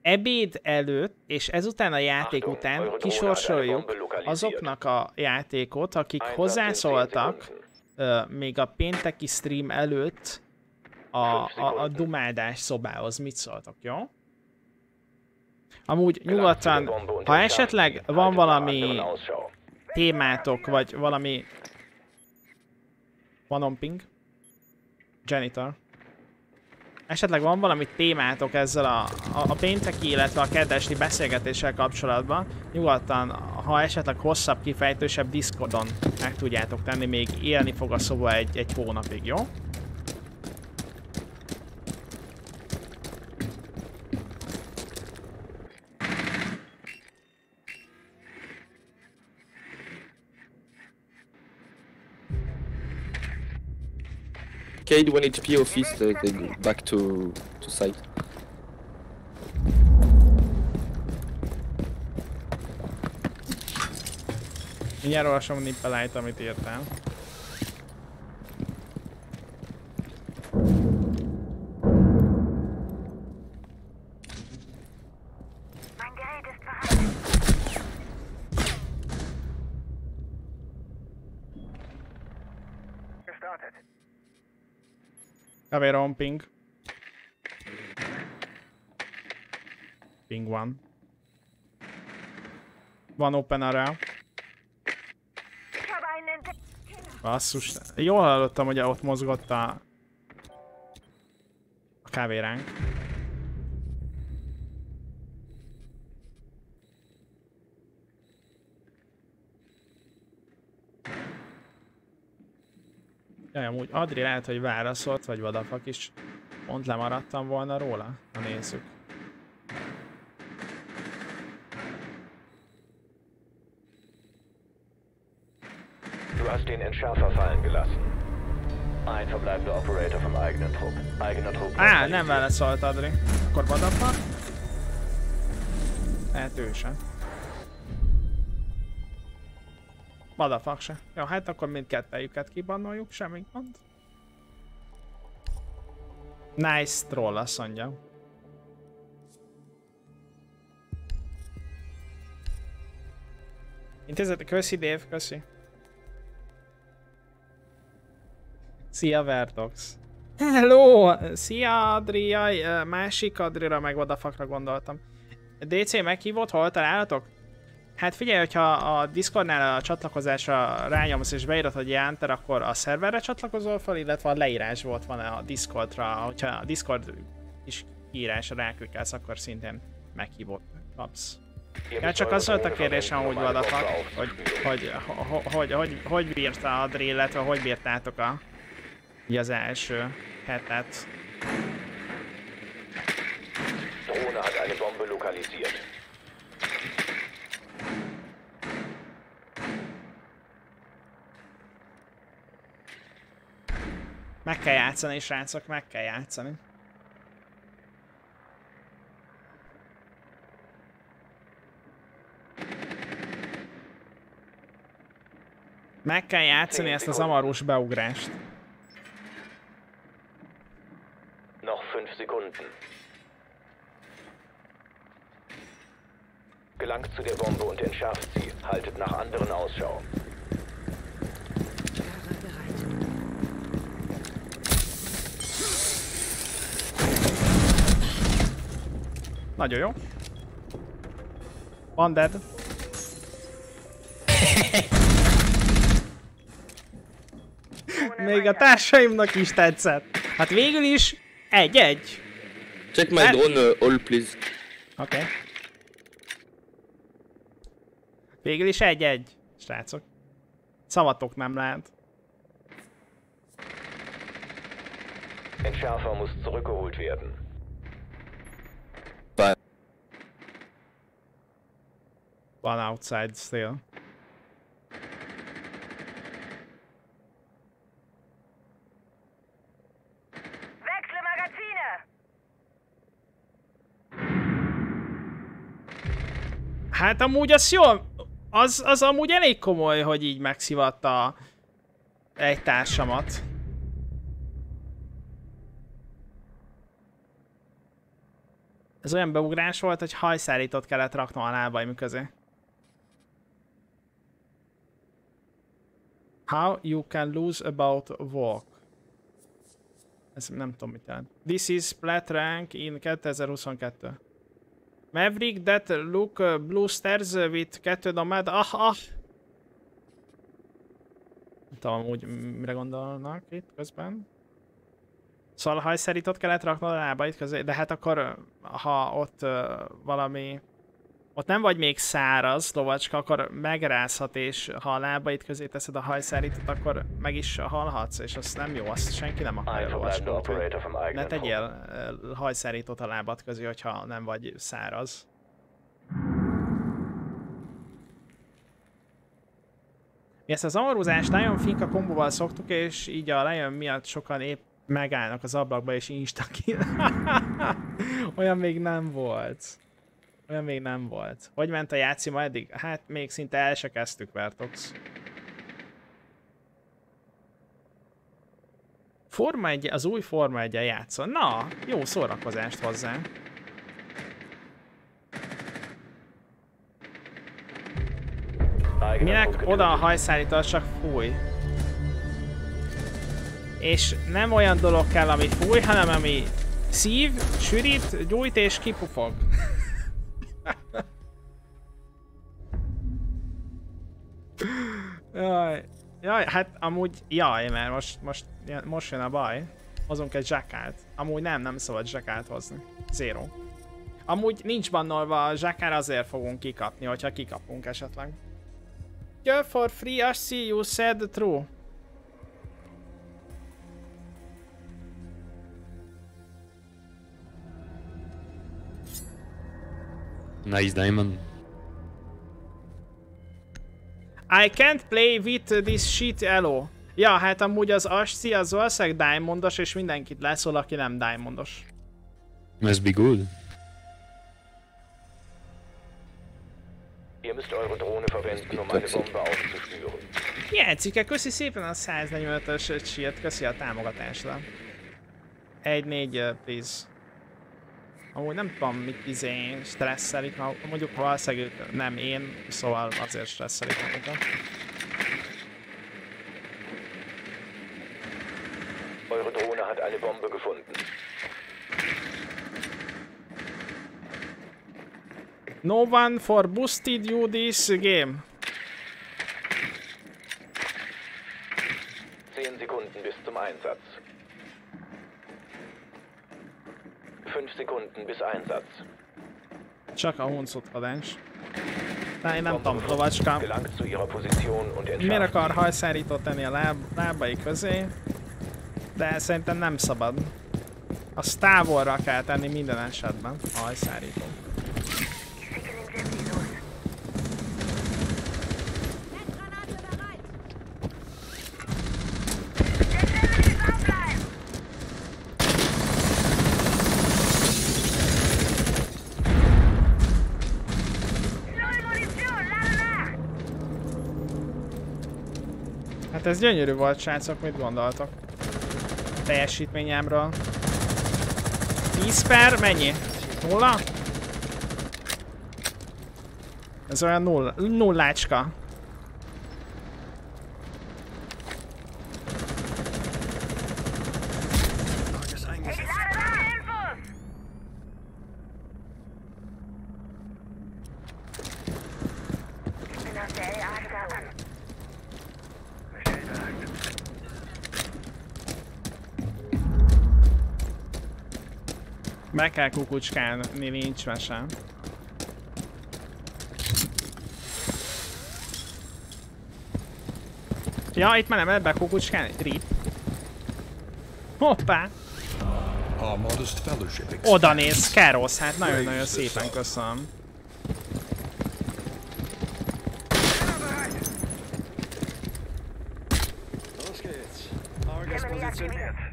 ebéd előtt és ezután a játék után kisorsoljuk azoknak a játékot, akik Einsatz in 10 hozzászóltak ö, még a pénteki stream előtt a, a, a dumádás szobához. Mit szóltok, jó? Amúgy nyugodtan, ha esetleg van valami témátok, vagy valami... Van on ping? Janitor. Esetleg van valami témátok ezzel a, a, a pénteki, illetve a kedvesti beszélgetéssel kapcsolatban, nyugodtan, ha esetleg hosszabb, kifejtősebb Discordon meg tudjátok tenni, még élni fog a szoba egy, egy hónapig, jó? Cade, one HP office, uh, they go back to, to site. Mindjárt olvasom a nippelájt, amit írtál. Kb. on ping. Ping van. Van open entdeckt. Basszus. Jól hallottam, hogy ott mozgott a... A kávéránk. Jaj, amúgy Adri lehet, hogy válaszolt, vagy vadafak is. Pont lemaradtam volna róla. Na nézzük. Du hast den Entschärfer fallen gelassen. Ein verbleibender Operator vom eigenen Trupp. Eigener Trupp. Á, nem válaszolt Adri. Akkor vadafak? Lehet ő sem. Vadafak se. Jó, hát akkor mindkettejüket kibannoljuk, semmi gond. Nice troll, azt mondja. Intézet, köszi Dave, köszi. Szia Vertox. Hello! Szia, Adri, jaj, ö, másik Adrira meg odafakra gondoltam. DC meghívott, hol találhatok? Hát figyelj, hogyha a Discordnál a csatlakozásra rányomsz és beírod, hogy Jánter, akkor a szerverre csatlakozol fel, illetve a leírás volt van a Discordra, hogyha a Discord is írásra ráklikkelsz, akkor szintén meghívott kapsz. Ja, csak az volt a kérdésem, hogy vadafak, hogy, hogy, hogy, hogy, hogy, hogy bírta Adri, illetve hogy bírtátok a, az első hetet. Drohne hat eine Bombe lokalisiert. Meg kell játszani, srácok, meg kell játszani. Meg kell játszani ezt az amarós beugrást. Noch fünf Sekunden. Gelangt zu der Bombe und entschärft sie. Haltet nach anderen Ausschau. Nagyon jó. Van dead. Még a társaimnak is tetszett. Hát végül is egy-egy. Check my That- drone uh, all, please. Oké. Okay. Végül is egy-egy, srácok. Szavatok nem lehet. Entschärfer muss zurückgeholt werden. Van outside still. Hát amúgy az jó, az, az amúgy elég komoly, hogy így megszivatta egy társamat. Ez olyan beugrás volt, hogy hajszárítót kellett raknom a lábaim közé. How you can lose about walk. Ez nem tudom mit jelent. This is plat rank in 2022. Maverick that look uh, blue stairs with kettő domád. Ah, ah! Nem tudom úgy mire gondolnak itt közben. Szóval a hajszárítót kellett raknod a lábaid közé, de hát akkor ha ott uh, valami ott nem vagy még száraz lovacska, akkor megrázhat, és ha a lábaid közé teszed a hajszárítót, akkor meg is halhatsz, és az nem jó, azt senki nem akarja lovacska. Ne tegyél hajszárítót a lábad közé, hogyha nem vagy száraz. Mi ezt az amarózást nagyon finka kombóval szoktuk, és így a lejön miatt sokan épp megállnak az ablakba és insta ki. Olyan még nem volt. Olyan még nem volt. Hogy ment a játszima eddig? Hát még szinte el se kezdtük, Vertox. Forma 1, az új Forma 1 játszol. Na, jó szórakozást hozzá. Minek oda a getötet. hajszállítás csak fúj. És nem olyan dolog kell, ami fúj, hanem ami szív, sűrít, gyújt és kipufog. Jaj, jaj, hát amúgy jaj, mert most, most, most jön a baj. Hozunk egy zsákát. Amúgy nem, nem szabad zsákát hozni. Zero. Amúgy nincs bannolva a zsákár, azért fogunk kikapni, hogyha kikapunk esetleg. Yeah, for free, Assi, you said true. Nice diamond. I can't play with this shit elo. Ja, hát amúgy az Assi az valószínűleg diamondos, és mindenkit leszól, aki nem diamondos. Must be good. Ihr müsst eure Drohne verwenden, um eine Bombe aufzuspüren. Köszi szépen a 145-ös shield, köszi a támogatásra. 1-4, uh, please. Amúgy nem tudom, mit izé stresszelik, ma- mondjuk valószínűleg nem én, szóval azért stresszelik magukat. Eure Drohne hat eine Bombe gefunden. No one for boosted you this game. 10 Sekunden bis zum Einsatz. 5 Sekunden bis Einsatz. Csak a huncutkodás. De én nem tudom, und Miért akar hajszárítót tenni a láb, lábai közé? De szerintem nem szabad. Azt távolra kell tenni minden esetben, a hajszárító. Null Munition, lade nach! Hát ez gyönyörű volt, srácok, mit gondoltok? Teljesítményemről. 10 per, mennyi? Nulla? Ez olyan null, nullácska. Ich lade nach! Infos! Ich bin aus der LA gegangen. Meg kell kukucskálni, nincs mese. Ja, itt már nem lehet bekukucskálni? Rip. Hoppá! Oda néz, Kerosz, hát nagyon-nagyon szépen köszönöm. Enemy aktiviert.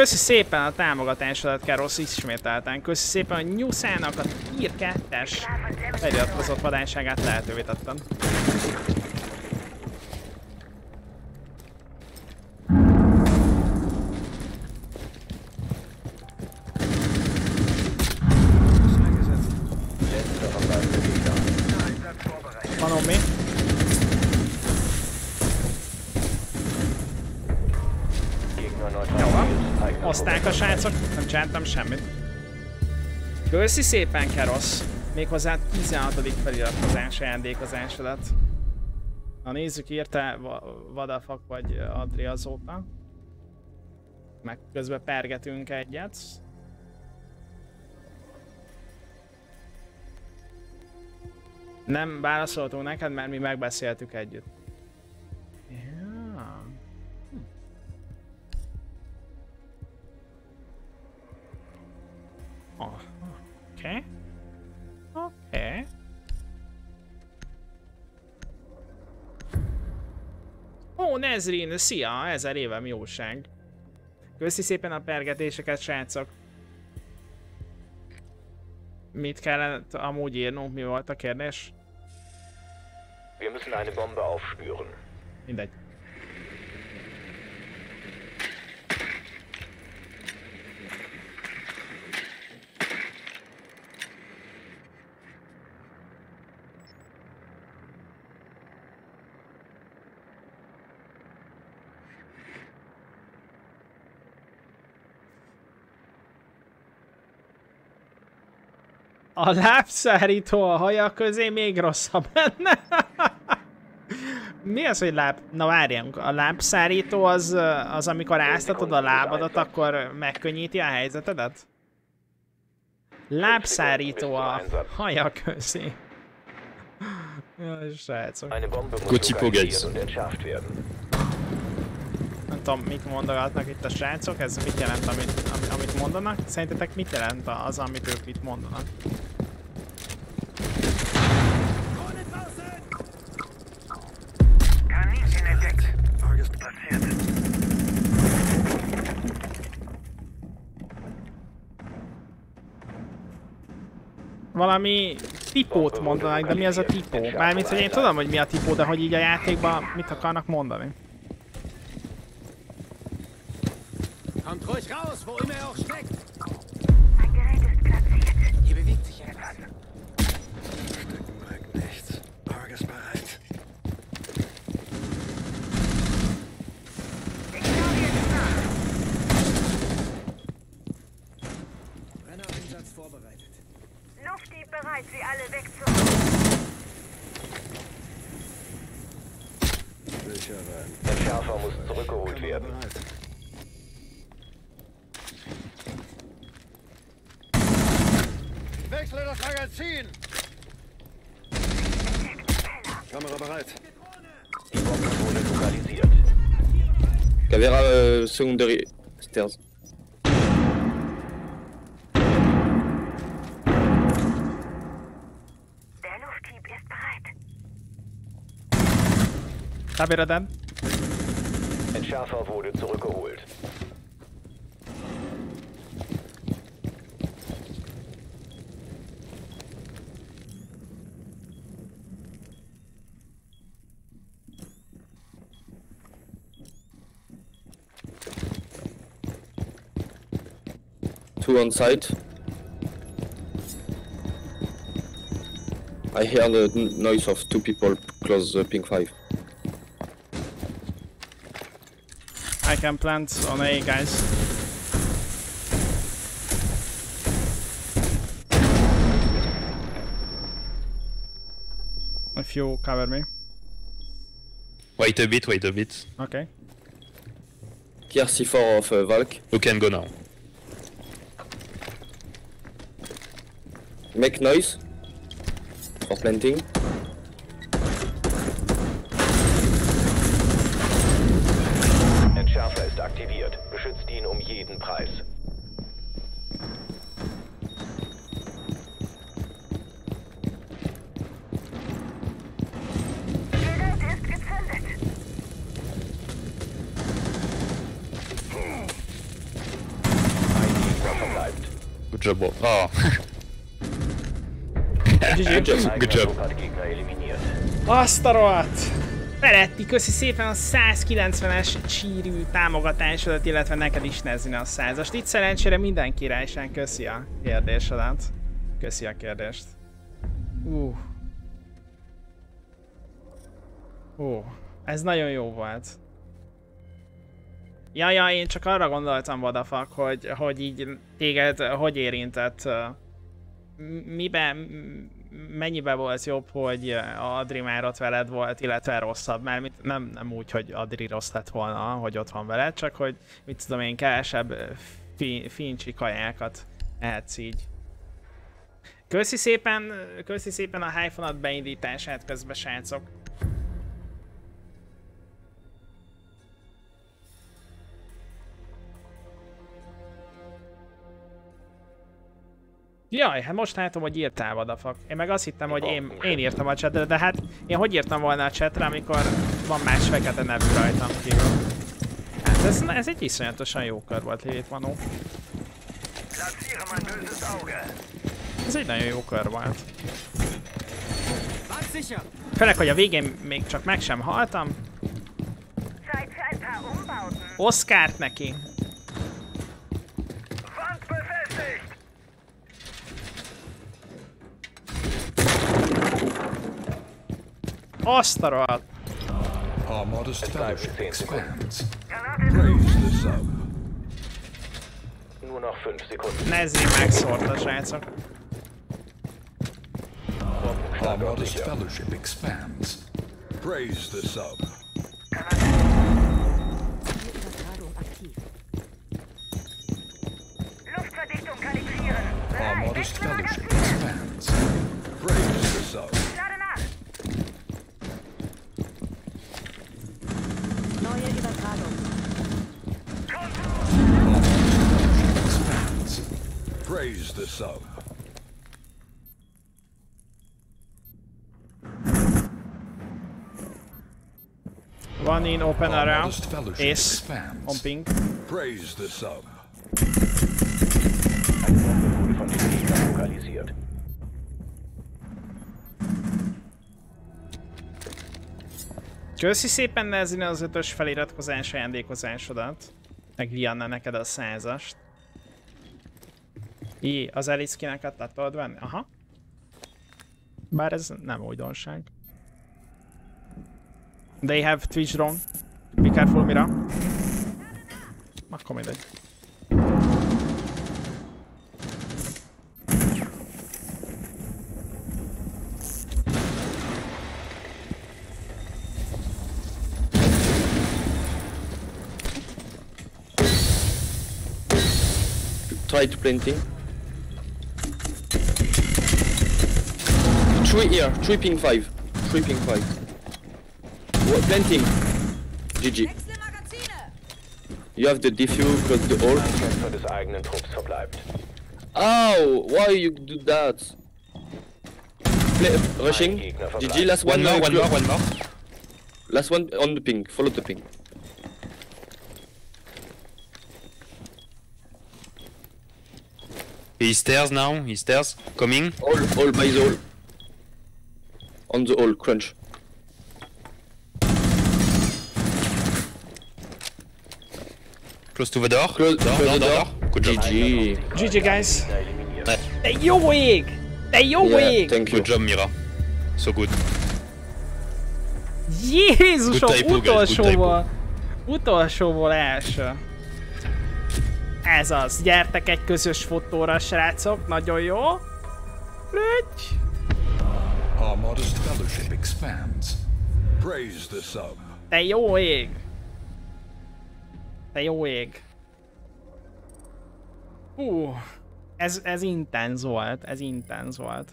Köszi szépen a támogatásodat, Kerosz, ismételten. Köszi szépen a Nyuszának a Tier 2-es feliratkozott vadányságát lehetővé tettem. Letzter verbleibende Gegner. Van Omi. Gegner neutralisiert. Eigener Hozták a srácok, nem csináltam semmit. Köszi szépen, Kerosz! Méghozzá 16. feliratkozás ajándékozásodat. Na nézzük, írta Va- Vadafak vagy Adri azóta. Meg közben pergetünk egyet. Nem válaszoltunk neked, mert mi megbeszéltük együtt. Oh, Oké. Oké. Ó, Nezrin, szia! Ezer évem jóság. Köszi szépen a pergetéseket, srácok. Mit kellett amúgy írnunk? Mi volt a kérdés? Wir müssen eine Bombe aufspüren. Mindegy. A lábszárító a haja közé még rosszabb lenne. Mi az, hogy láb... Na várjunk, a lábszárító az, az amikor áztatod a lábadat, akkor megkönnyíti a helyzetedet? Lábszárító a haja közé. Jaj, srácok. Entschärft werden. Nem tudom, mit mondogatnak itt a srácok, ez mit jelent, amit, amit mondanak? Szerintetek mit jelent az, amit ők itt mondanak? Valami tipót mondanak, de mi az a tipó? Mármint, hogy én tudom, hogy mi a tipó, de hogy így a játékban mit akarnak mondani. Kommt ruhig raus, wo immer er auch steckt. Ein Gerät ist platziert. Hier bewegt sich etwas. Nichts. Argus bereit. Ich glaube, Luftdieb bereit, sie alle wegzuholen. Entschärfer muss zurückgeholt werden. Wechsle das Magazin! Kamera bereit. Die Bombe wurde lokalisiert. Caveira euh, secondary stairs. Der Luftdieb ist bereit. Tabira dead. Entschärfer wurde zurückgeholt. On site. I hear the noise of two people close the ping 5. I can plant on A, guys. If you cover me. Wait a bit, wait a bit. Okay. Clear C4 of uh, Valk. You can go now. Make noise. For planting. Entschärfer ist aktiviert. Beschützt ihn um jeden Preis. Good job. Oh. GG. Good job. Azt a rohadt! Feretti, köszi szépen a 190-es csírű támogatásodat, illetve neked is Nezine a 100-ast. Itt szerencsére minden királyság köszi a kérdésedet. Köszi a kérdést. Uh. Uh, ez nagyon jó volt. Ja, ja, én csak arra gondoltam, Vodafak, hogy, hogy így téged hogy érintett miben, m- mennyiben volt jobb, hogy Adri már ott veled volt, illetve rosszabb, mert nem, nem úgy, hogy Adri rossz lett volna, hogy ott van veled, csak hogy mit tudom én, kevesebb ö, fi, fincsi kajákat ehetsz így. Köszi szépen, köszi szépen a hyphonat beindítását közben, srácok. Jaj, hát most látom, hogy írtál vadafak. Én meg azt hittem, hogy én, én írtam a chatre, de hát én hogy írtam volna a chatre, amikor van más fekete nevű rajtam kívül. Hát ez, ez egy iszonyatosan jó kör volt, Auge. Ez egy nagyon jó kör volt. Főleg, hogy a végén még csak meg sem haltam. Oszkárt neki. Azt a rohadt. Our modest Es bleiben fellowship 10 Sekunden. expands. Granate Praise the sub. Nur noch 5 Sekunden. Nezri megszórt a srácok. Our Standort modest sicher. fellowship expands. Praise the sub. Übertragung aktiv. Luftverdichtung kalibrieren. Our Bereit. modest Wechsle fellowship Magazin. expands. Praise the sub. Lade nach. Neue Übertragung. Expands. Praise the sub. Van in open Our fellowship Ace. On ping. Praise the Bombe wurde von den Gegnern lokalisiert. Köszi szépen Nezine az ötös feliratkozás ajándékozásodat. Meg Lianna neked a százast. Jé, az eliszkineket le tudod venni? Aha. Bár ez nem újdonság. They have Twitch drone. Be careful, Mira. Akkor mindegy. Try to planting. Three here, three ping five. Three ping five. What planting? GG. You have the defuse, close the hole. Ein Kämpfer des eigenen Trupps verbleibt. Ow! Why you do that? Play, rushing. GG, last one. One more, one more, one more. Last one on the ping. Follow the ping. He stairs now, he stairs. Coming. All, all by the hole. On the hole, crunch. Close to the door. Close, door, close door, the door, door. Good job. GG. GG guys. Te jó ég! Te jó Yeah, ég! thank you. Good job, Mira. So good. Jézusom, guys, good utolsóból, utolsóból első. Ez az, gyertek egy közös fotóra, srácok, nagyon jó. Lüty! Our modest fellowship expands. Praise the sub. Te jó ég! Te jó ég! Hú, ez, ez intenz volt, ez intenz volt.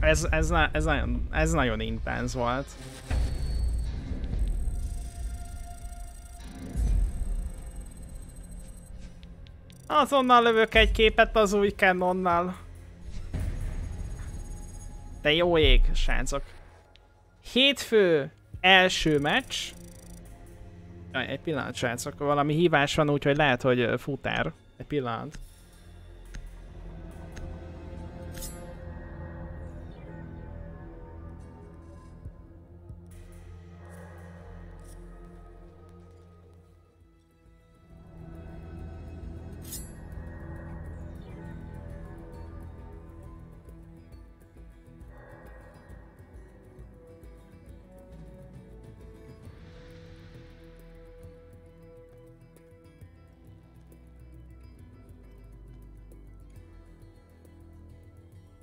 Ez, ez, ez, nagyon, ez nagyon intenz volt. Azonnal lövök egy képet az új Canonnal. De jó ég, srácok. Hétfő első meccs. Jaj, egy pillanat, srácok, valami hívás van, úgyhogy lehet, hogy futár. Egy pillanat.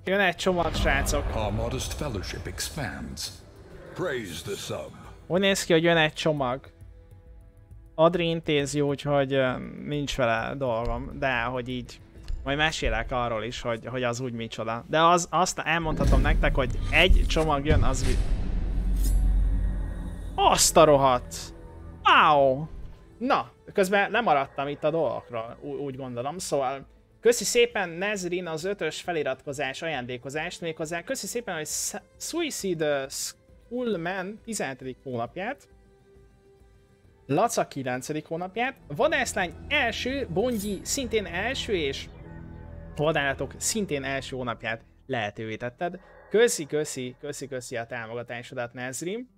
Jön egy csomag, srácok. Our modest fellowship expands. Praise the sub. Úgy néz ki, hogy jön egy csomag. Adri intézi úgy, hogy nincs vele dolgom, de hogy így majd mesélek arról is, hogy, hogy az úgy micsoda. De az, azt elmondhatom nektek, hogy egy csomag jön, az... Azt a rohadt! Wow! Na, közben lemaradtam itt a dolgokról, úgy gondolom, szóval köszi szépen Nezrin az ötös feliratkozás ajándékozást, méghozzá köszi szépen, hogy Su- Suicide Skullman 17. hónapját, Laca 9. hónapját, Vadászlány első, Bongyi szintén első, és Vadállatok szintén első hónapját lehetővé tetted. Köszi, köszi, köszi, köszi a támogatásodat, Nezrim.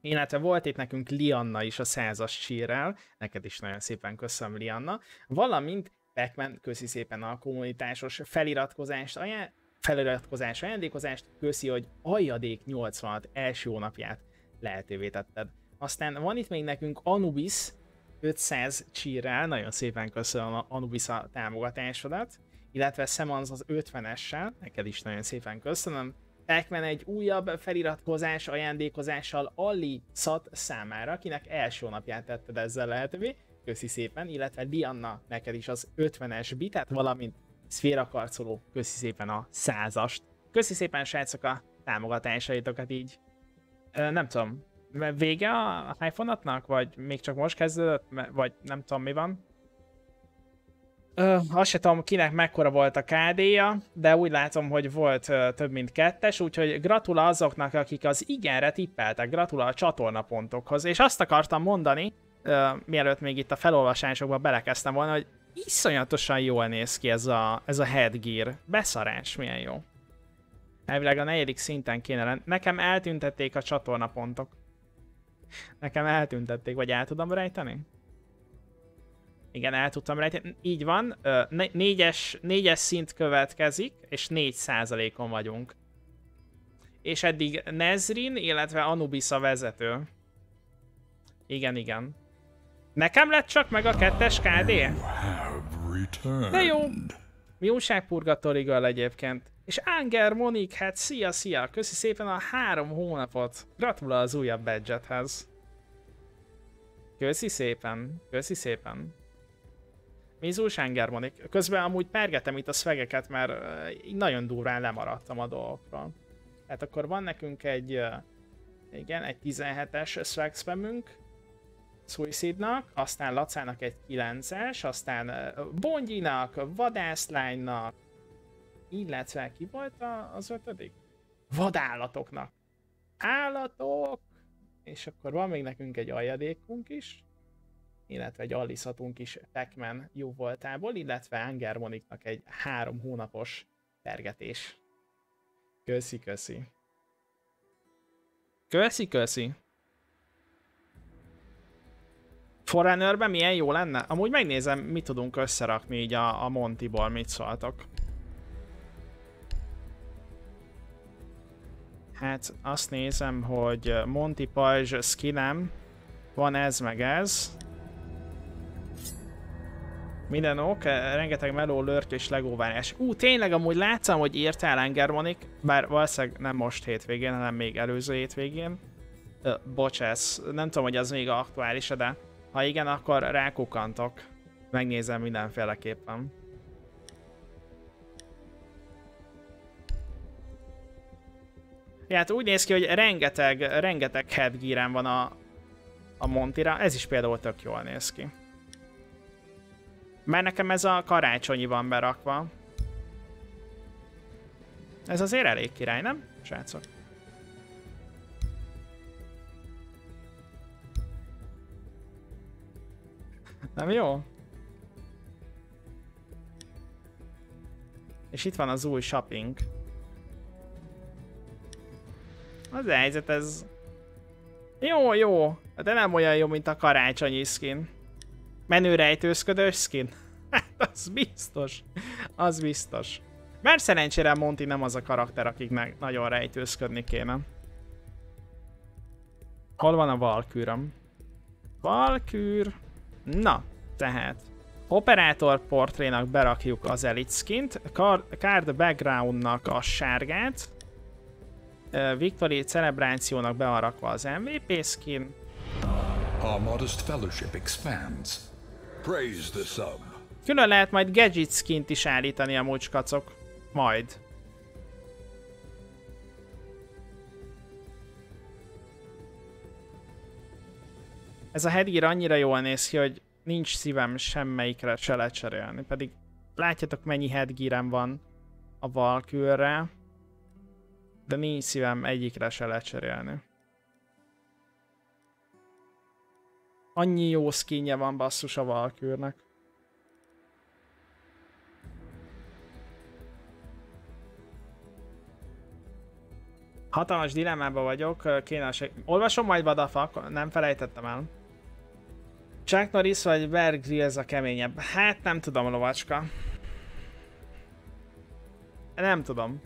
Illetve volt itt nekünk Lianna is a százas sírrel, neked is nagyon szépen köszönöm Lianna, valamint Pac-Man, köszi szépen a kommunitásos feliratkozást, ajánl- feliratkozás ajándékozást, köszi, hogy Aljadék 86 első hónapját lehetővé tetted. Aztán van itt még nekünk Anubis 500 csírrel, nagyon szépen köszönöm a Anubis a támogatásodat, illetve Semans az 50-essel, neked is nagyon szépen köszönöm. Pac-Man egy újabb feliratkozás ajándékozással Ali Szat számára, akinek első napját tetted ezzel lehetővé. Köszi szépen, illetve Dianna, neked is az 50-es bitet, valamint Szféra Karcoló, köszi szépen a százast. Köszi szépen srácok a támogatásaitokat így. Ö, nem tudom, vége a iPhone-atnak, vagy még csak most kezdődött, vagy nem tudom mi van. Ö, azt se tudom, kinek mekkora volt a KD-ja, de úgy látom, hogy volt ö, több mint kettes, úgyhogy gratula azoknak, akik az igenre tippeltek, gratula a csatornapontokhoz. És azt akartam mondani, ö, mielőtt még itt a felolvasásokba belekezdtem volna, hogy iszonyatosan jól néz ki ez a, ez a headgear. Beszarás, milyen jó. Elvileg a negyedik szinten kéne lenni. Nekem eltüntették a csatornapontok. Nekem eltüntették, vagy el tudom rejteni? Igen, el tudtam rejteni. Így van, négyes, négyes szint következik, és 4 on vagyunk. És eddig Nezrin, illetve Anubis a vezető. Igen, igen. Nekem lett csak meg a kettes KD? De jó. Mi újság Purgatory Girl egyébként. És Anger Monik, hát szia, szia! Köszi szépen a három hónapot. Gratulál az újabb badgethez. Köszi szépen, köszi szépen. Mizús Engermonik. Közben amúgy pergetem itt a szvegeket, mert nagyon durván lemaradtam a dolgokról. Tehát akkor van nekünk egy, igen, egy 17-es swag spamünk, Suicide-nak, aztán Lacának egy 9-es, aztán Bongyinak, Vadászlánynak, illetve ki volt az ötödik? Vadállatoknak. Állatok! És akkor van még nekünk egy aljadékunk is, illetve egy alliszatunk is Pac-Man jó voltából, illetve Angermoniknak egy három hónapos pergetés. Köszi, köszi. Köszi, köszi. Foreignerben milyen jó lenne? Amúgy megnézem, mit tudunk összerakni így a, a Montiból, mit szóltok. Hát azt nézem, hogy Monty Pajzs skinem, van ez meg ez. Minden ok, rengeteg meló, lurk és legóvárás. Ú, tényleg amúgy látszom, hogy írtál Engermonik, bár valószínűleg nem most hétvégén, hanem még előző hétvégén. Ö, bocs, ez, nem tudom, hogy az még aktuális de ha igen, akkor rákukantok. Megnézem mindenféleképpen. Ja, hát úgy néz ki, hogy rengeteg, rengeteg headgear van a, a Montira. Ez is például tök jól néz ki. Mert nekem ez a karácsonyi van berakva. Ez azért elég király, nem, srácok? Nem jó? És itt van az új shopping. Az a helyzet, ez... Jó, jó. De nem olyan jó, mint a karácsonyi skin. Menő rejtőzködős skin? Hát az biztos. Az biztos. Mert szerencsére Monty nem az a karakter, akiknek nagyon rejtőzködni kéne. Hol van a Valkűröm? Valkűr. Na, tehát. Operátor portrénak berakjuk az Elite skint, Card Backgroundnak a sárgát, Victory celebrációnak be van rakva az MVP skin, Our modest fellowship expands. Praise the sub. Külön lehet majd gadget skint is állítani a mucskacok. Majd. Ez a headgear annyira jól néz ki, hogy nincs szívem semmelyikre se lecserélni. Pedig látjátok mennyi headgearem van a Valkürre. De nincs szívem egyikre se lecserélni. Annyi jó skinje van basszus a Valkürnek. Hatalmas dilemmában vagyok, kéne a seg... Olvasom majd Vadafak, nem felejtettem el. Chuck Norris vagy Bear Grylls a keményebb? Hát nem tudom, lovacska. Nem tudom.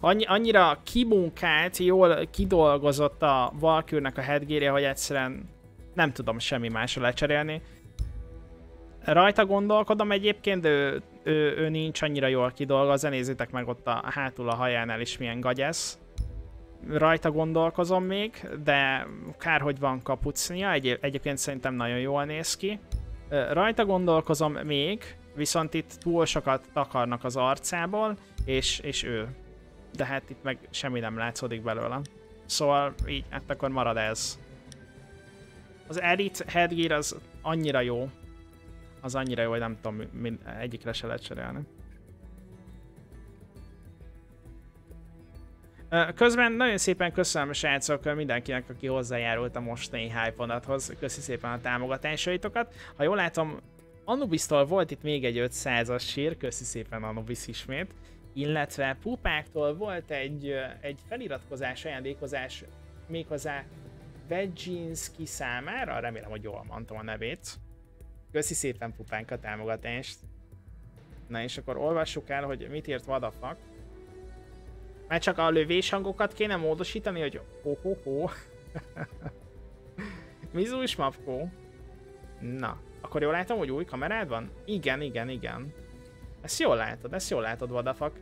Annyi, annyira kimunkált, jól kidolgozott a Valkürnek a headgear hogy egyszerűen nem tudom semmi másra lecserélni. Rajta gondolkodom egyébként, de ő, ő, ő nincs annyira jól kidolgozva, nézzétek meg ott a hátul a hajánál is milyen gagyesz. Rajta gondolkozom még, de kár, hogy van kapucnia, egy, egyébként szerintem nagyon jól néz ki. Rajta gondolkozom még, viszont itt túl sokat takarnak az arcából, és, és ő. De hát itt meg semmi nem látszódik belőle. Szóval így, hát akkor marad ez. Az Elite Headgear az annyira jó, az annyira jó, hogy nem tudom, egyikre se lehet cserélni. Közben nagyon szépen köszönöm srácok mindenkinek, aki hozzájárult a mostani hype Köszi szépen a támogatásaitokat. Ha jól látom, Anubisztól volt itt még egy 500-as sír, köszi szépen Anubis ismét. Illetve Pupáktól volt egy, egy feliratkozás, ajándékozás méghozzá Vegginski számára, remélem, hogy jól mondtam a nevét. Köszi szépen pupánk a támogatást. Na és akkor olvassuk el, hogy mit írt Vadafak. Mert csak a lövés hangokat kéne módosítani, hogy ho ho ho. Mizus Mapko. Na, akkor jól látom, hogy új kamerád van? Igen, igen, igen. Ezt jól látod, ezt jól látod, Vadafak.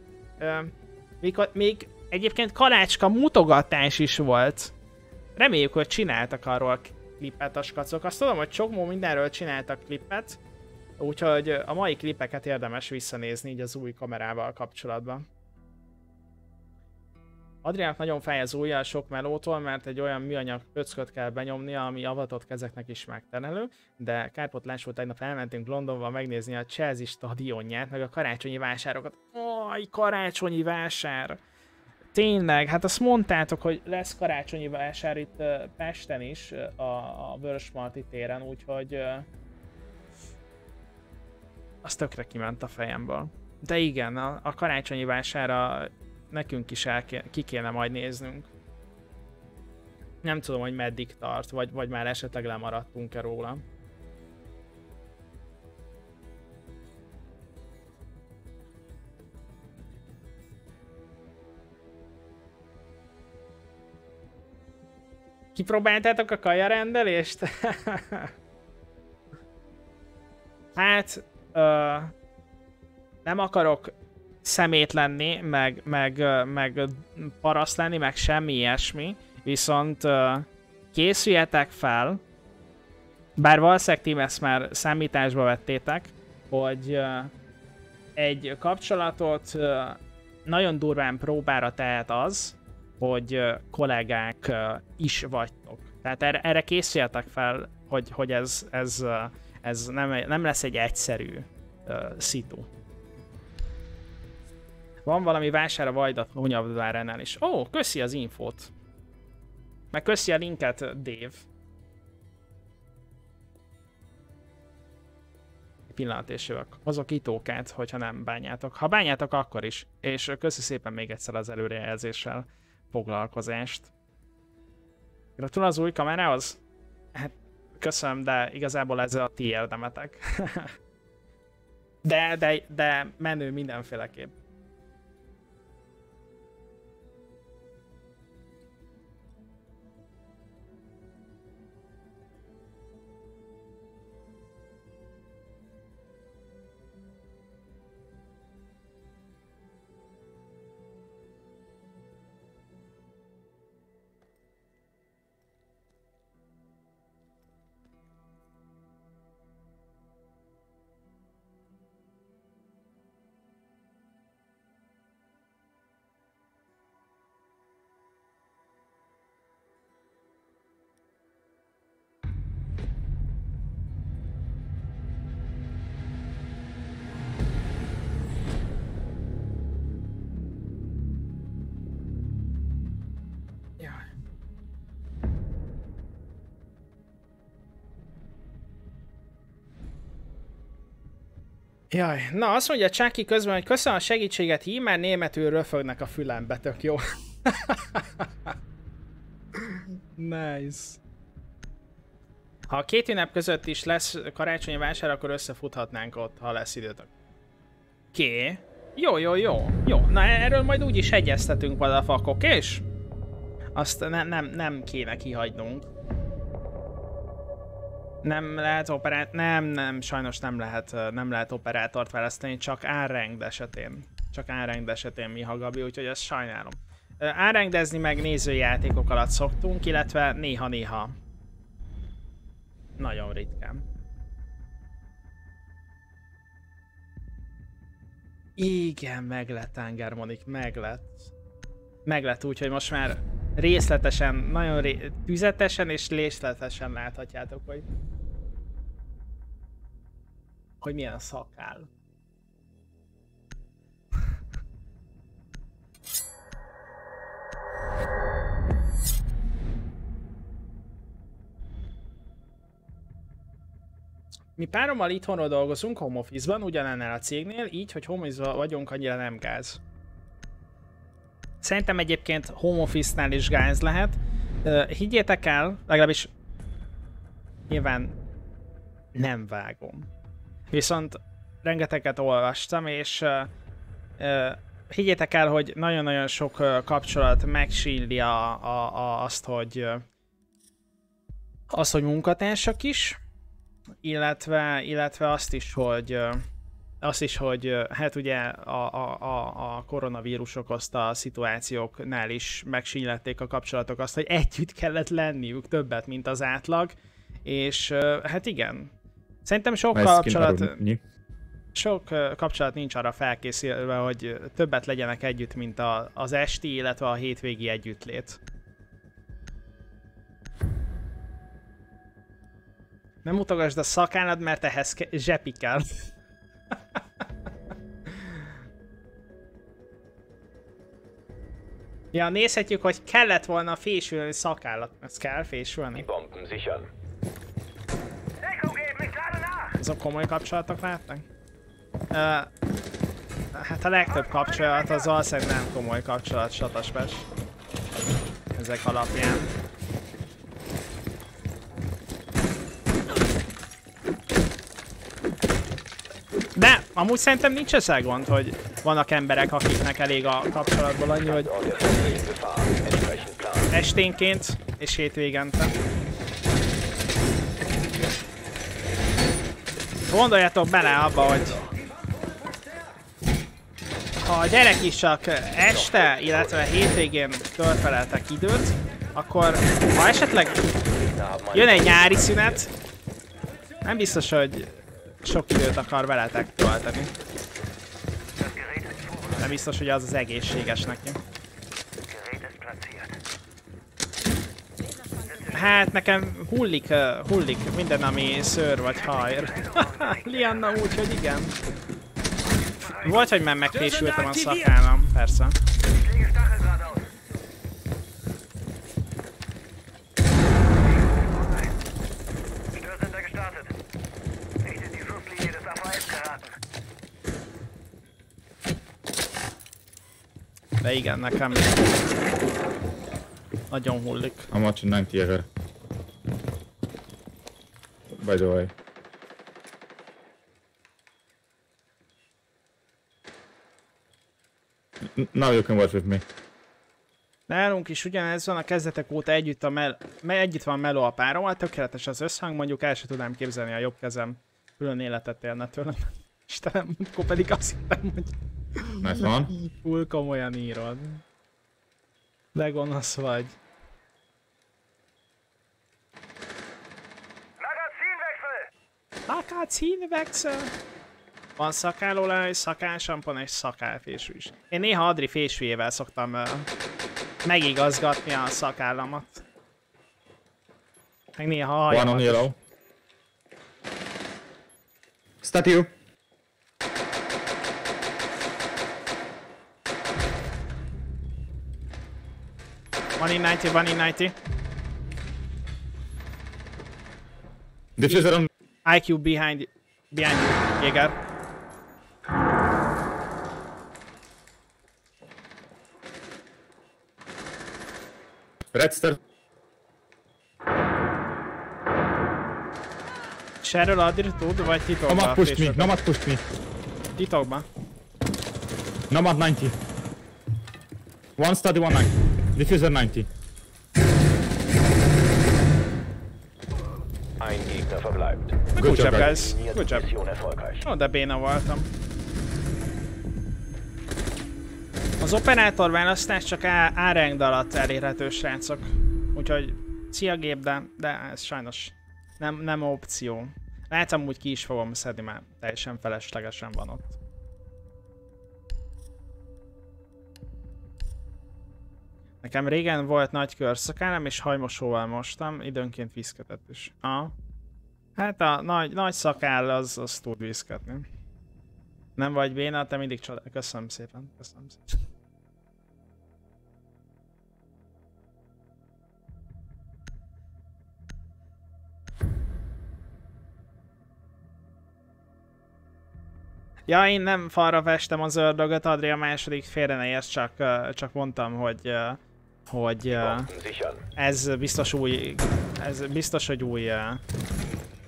még, még egyébként kalácska mutogatás is volt reméljük, hogy csináltak arról klippet a skacok. Azt tudom, hogy csomó mindenről csináltak klippet, úgyhogy a mai klippeket érdemes visszanézni így az új kamerával kapcsolatban. Adriának nagyon fáj az ujja a sok melótól, mert egy olyan műanyag pöcköt kell benyomnia, ami avatott kezeknek is megterelő, de kárpotlásul tegnap elmentünk Londonba megnézni a Chelsea stadionját, meg a karácsonyi vásárokat. Aj, karácsonyi vásár! Tényleg, hát azt mondtátok, hogy lesz karácsonyi vásár itt Pesten is, a, a Vörösmarty téren, úgyhogy uh, az tökre kiment a fejemből. De igen, a, a karácsonyi vására nekünk is el ké, ki kéne majd néznünk. Nem tudom, hogy meddig tart, vagy, vagy már esetleg lemaradtunk-e róla. Kipróbáltátok a kajarendelést? hát, ö, nem akarok szemét lenni, meg, meg, meg paraszt lenni, meg semmi ilyesmi, viszont készüljetek fel, bár valószínűleg ti ezt már számításba vettétek, hogy egy kapcsolatot nagyon durván próbára tehet az, hogy kollégák is vagytok. Tehát erre, erre készüljetek fel, hogy, hogy ez, ez, ez nem, nem lesz egy egyszerű uh, szitu. Van valami vásár a Vajdat Hunyavdváránál is. Ó, oh, köszi az infót. Meg köszi a linket, Dave. Pillanat és jövök. Hozok itókát, hogyha nem bányátok. Ha bányátok, akkor is. És köszi szépen még egyszer az előrejelzéssel foglalkozást. Gratulál az új kamerához? Hát köszönöm, de igazából ez a ti érdemetek. de, de, de menő mindenféleképp. Jaj, na azt mondja Csáki közben, hogy köszönöm a segítséget, így már németül röfögnek a fülembe, tök jó. nice. Ha a két ünnep között is lesz karácsonyi vásár, akkor összefuthatnánk ott, ha lesz időtök. Ké? Jó, jó, jó, jó. Na erről majd úgy is egyeztetünk, vadafakok, és? Azt ne, nem, nem kéne kihagynunk. Nem lehet operát... Nem, nem, sajnos nem lehet, nem lehet operátort választani, csak árrengd esetén. Csak árrengd esetén mi Gabi, úgyhogy ezt sajnálom. Ö, Árrengdezni meg nézőjátékok alatt szoktunk, illetve néha-néha. Nagyon ritkán. Igen, meg lett Angermonik, meg lett. Meg lett úgy, hogy most már részletesen, nagyon ré... tüzetesen és részletesen láthatjátok, hogy hogy milyen szakál. Mi párommal itthonról dolgozunk home office-ban, ugyanennel a cégnél, így, hogy home vagyunk, annyira nem gáz. Szerintem egyébként home office-nál is gáz lehet. Higgyétek el, legalábbis nyilván nem vágom. Viszont rengeteget olvastam, és higgyétek el, hogy nagyon-nagyon sok kapcsolat megsíli a, a, a, azt, hogy ö, azt, hogy munkatársak is, illetve, illetve azt is, hogy ö, azt is, hogy hát ugye a, a, a, koronavírus okozta a szituációknál is megsínylették a kapcsolatok azt, hogy együtt kellett lenniük többet, mint az átlag, és hát igen. Szerintem sok Ez kapcsolat, sok kapcsolat nincs arra felkészülve, hogy többet legyenek együtt, mint a, az esti, illetve a hétvégi együttlét. Nem mutogasd a szakállad, mert ehhez zsepi kell. ja, nézhetjük, hogy kellett volna fésülni szakállat. Ez kell fésülni. Azok komoly kapcsolatok lehetnek? Uh, hát a legtöbb kapcsolat az valószínűleg nem komoly kapcsolat, sataspes. Ezek alapján. De amúgy szerintem nincs ezzel gond, hogy vannak emberek, akiknek elég a kapcsolatból annyi, hogy esténként és hétvégente. Gondoljatok bele abba, hogy ha a gyerek is csak este, illetve hétvégén törfeleltek időt, akkor ha esetleg jön egy nyári szünet, nem biztos, hogy sok időt akar veletek tölteni. Nem biztos, hogy az az egészséges neki. Hát nekem hullik, hullik minden, ami szőr vagy hajr. Lianna úgy, hogy igen. Volt, hogy már megfésültem a szakállam, persze. De igen, nekem nagyon hullik. I'm watching 90 here. By the way. Now you can watch with me. Nálunk is ugyanez van, a kezdetek óta együtt, a mel- me- együtt van Melo a párommal, tökéletes az összhang, mondjuk el sem tudnám képzelni a jobb kezem külön életet élne tőlem. Istenem, akkor pedig azt hittem, hogy Nice one. full komolyan írod. De gonosz vagy. Magazinwechsel! Van szakállólaj, és szakálsampon és szakálfésű is. Én néha Adri fésűjével szoktam uh, megigazgatni a szakállamat. Meg néha a One on hajamat yellow. Statue. One in 90, one in 90. Diffuser on. IQ behind, behind you, Jäger. Red star. Sherről Adri tud, vagy titokban? Nomad ah, pushed me. Nomad pushed me. Titokban. Nomad 90. One study, one 90. Diffuser 90. Ein Gegner verbleibt. Good, job, job, guys. Good job. Ó, de béna voltam. Az operátor választás csak árengd alatt elérhető, srácok. Úgyhogy szia gép, de, de ez sajnos nem, nem opció. Lehet amúgy ki is fogom szedni, már teljesen feleslegesen van ott. Nekem régen volt nagy körszakállam, és hajmosóval mostam, időnként viszketett is. Aha. Hát a nagy, nagy szakáll az, az tud viszketni. Nem vagy béna, te mindig csoda. Köszönöm szépen. Köszönöm szépen. Ja, én nem falra vestem az ördögöt, Adria második félre ne érts, csak, csak mondtam, hogy, hogy sichern. ez biztos új, ez biztos, hogy új uh,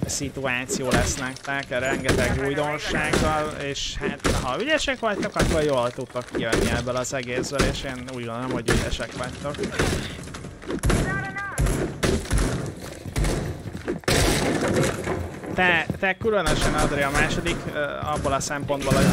szituáció lesz nektek, rengeteg újdonsággal, és hát ha ügyesek vagytok, akkor jól tudtok kijönni ebből az egészből, és én úgy gondolom, hogy ügyesek vagytok. Te, te különösen Adria a második, abból a szempontból, hogy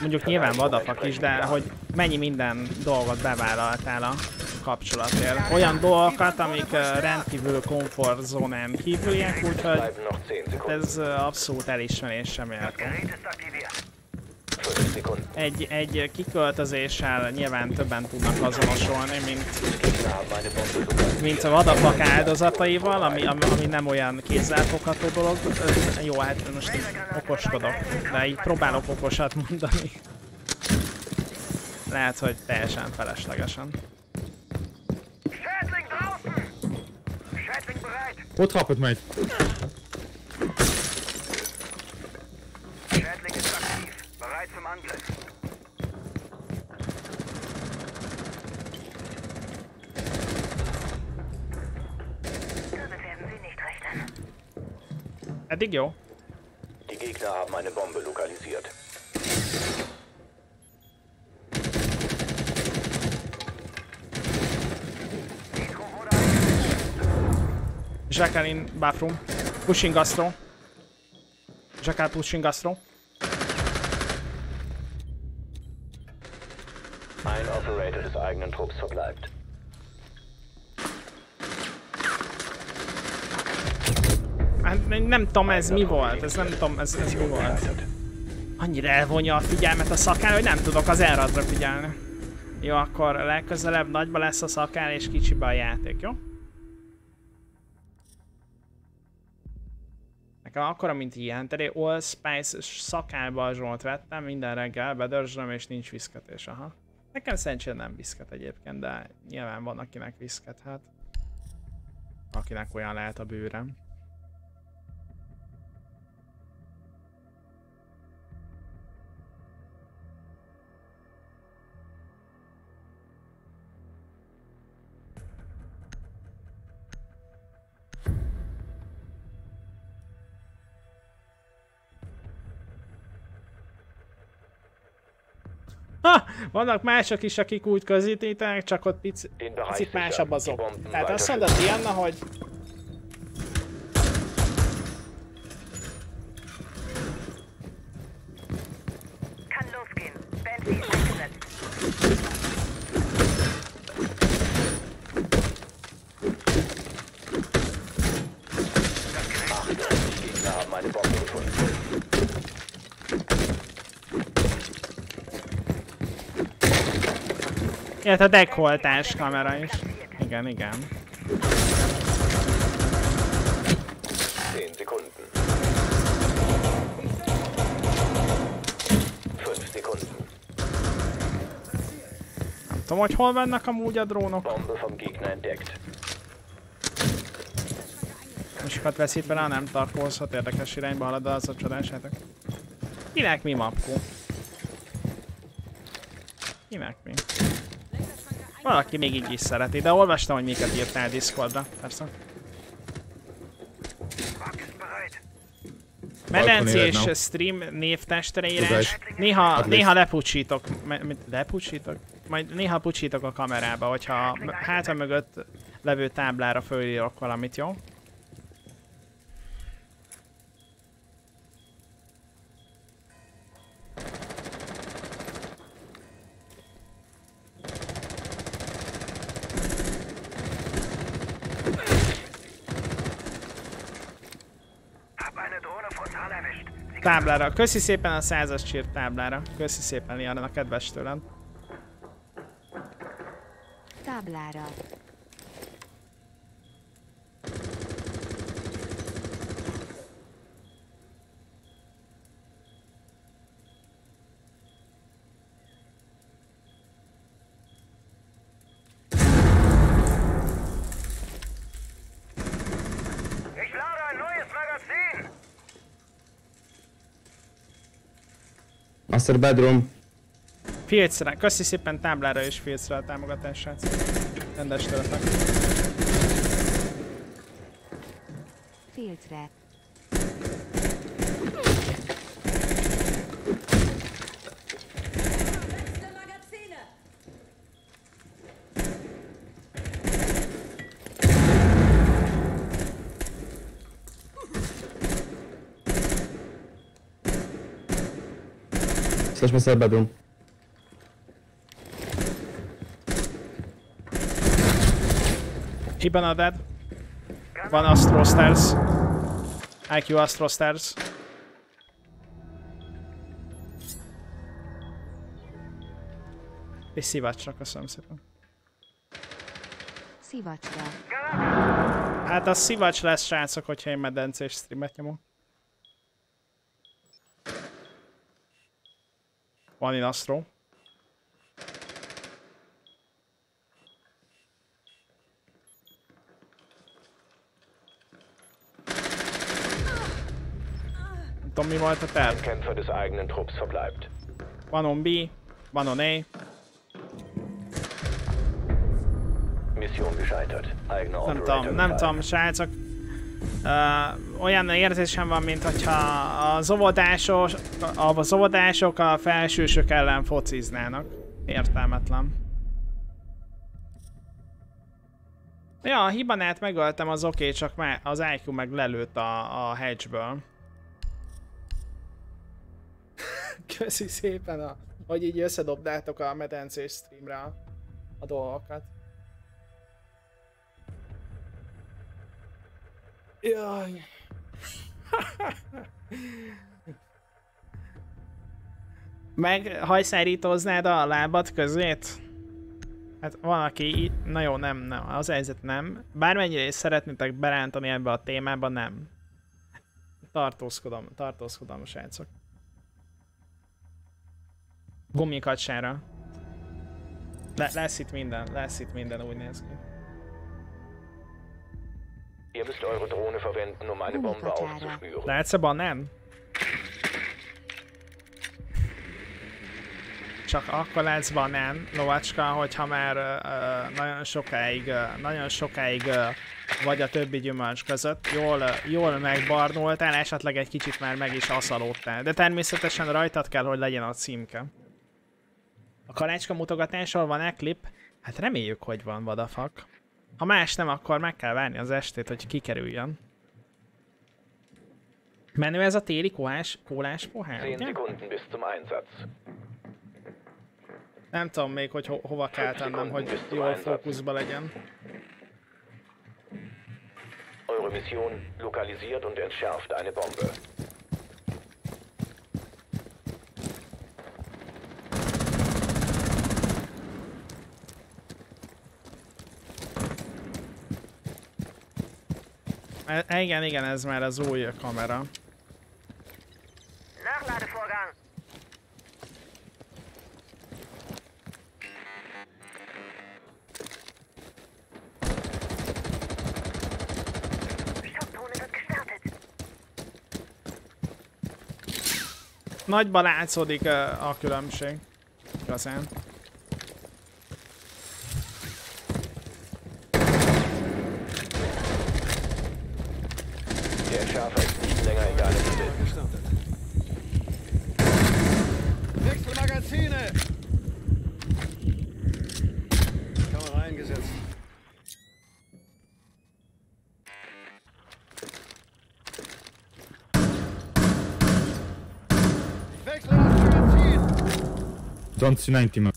mondjuk nyilván vadapak is, de hogy mennyi minden dolgot bevállaltál a kapcsolatért. Olyan dolgokat, amik rendkívül komfortzónán kívüliek, úgyhogy Bleiben noch 10 Sekunden. ez abszolút elismerésre méltó. Egy, egy kiköltözéssel nyilván többen tudnak azonosulni, mint, mint a vadapak áldozataival, ami, ami, ami nem olyan kézzelfogható dolog. Jó, hát most így okoskodok, de így próbálok okosat mondani. Lehet, hogy teljesen feleslegesen. Schädling draußen! Schädling Bereit zum Angriff. Damit werden Sie nicht rechnen. Jó. Die Gegner haben eine Bombe lokalisiert. Jacqueline bathroom. Pushing gastro. Jacqueline pushing gastro. Ein Operator des eigenen Trupps verbleibt. Hát nem tudom ez mi volt, ez nem tudom ez, ez mi volt. Annyira elvonja a figyelmet a szakál, hogy nem tudok az elradra figyelni. Jó, akkor legközelebb nagyba lesz a szakál és kicsibe a játék, jó? Nekem akkora, mint ilyen, teré All Spice szakálba zsolt vettem, minden reggel bedörzsölöm és nincs viszketés, aha. Nekem szerencsére nem viszket egyébként, de nyilván van akinek viszket, hát. Akinek olyan lehet a bőrem. Vannak mások is, akik úgy közítítenek, csak ott picit másabb az ok. Tehát azt mondod, Diana, hogy Kann losgehen. Bentley ist eingesetzt. Die Gegner haben eine Bombe gefunden. Illetve a dekoltás kamera is. Igen, igen. 10 Sekunden. 5 Sekunden. Nem tudom, hogy hol vannak amúgy a drónok. Entdeckt. Sokat veszít bele, nem tartózhat, érdekes irányba halad az a csodás játék. Kinek mi mapkó? Kinek mi? Valaki még így is szereti, de olvastam, hogy miket írtál Discordra, persze. Éred, és stream névtestreírás. Tudás. Néha, néha lepucsítok. Mit- Lepucsítok? Majd néha pucsítok a kamerába, hogyha hátra mögött levő táblára fölírok valamit, jó? Táblára. Köszi szépen a százas csírt táblára. Köszi szépen Liana, a kedves tőled. Táblára. Master bedroom. Filcre. Köszi szépen táblára és filcre a támogatását. Rendes tőletek. Filtre. Slash master bedroom. Hibana dead. Van Astro Stairs. IQ Astro Stairs. És szivácsra, köszönöm szépen. Szívacska. Hát az szivacs lesz, srácok, hogyha én medencés streamet nyomok. Van in Astro. Nem tudom, mi volt a terv. Ein Kämpfer des eigenen Trupps verbleibt. Van on B, van on A. Mission gescheitert. Eigener Nem Operator tudom, nem gefallen. tudom, srácok. Uh, olyan érzésem van, mint hogyha az óvodások, az óvodások a felsősök ellen fociznának. Értelmetlen. Ja, a hibanát megöltem, az oké, csak már az IQ meg lelőtt a, a hedgeből. Köszi szépen, a, hogy így összedobdátok a medencés streamre a dolgokat. Jaj. Meg hajszárítoznád a lábad közét? Hát van, aki... Na jó, nem, nem. Az helyzet nem. Bármennyire is szeretnétek berántani ebbe a témába, nem. Tartózkodom, tartózkodom, srácok. Gumikacsára. Le, lesz itt minden, lesz itt minden, úgy néz ki. Ihr müsst eure Drohne verwenden, um eine Bombe aufzuspüren. Látsz a banán? Csak akkor lesz banán, lovacska, hogyha már ö, nagyon sokáig, ö, nagyon sokáig ö, vagy a többi gyümölcs között jól, jól megbarnultál, esetleg egy kicsit már meg is aszalódtál. De természetesen rajtad kell, hogy legyen a címke. A kalácska mutogatásról van-e klip? Hát reméljük, hogy van, vadafak. Ha más nem, akkor meg kell várni az estét, hogy kikerüljön. Menő ez a téli kólás, kólás pohár, 10 ugye? Sekunden bis zum Einsatz. Nem tudom még, hogy ho- hova kell tennem, hogy jól fókuszba legyen. Eure Mission lokalisiert und entschärft eine Bombe. E- igen, igen, ez már az új kamera. Nachladevorgang. Nagyban látszódik ö, a különbség. Igazán. 2019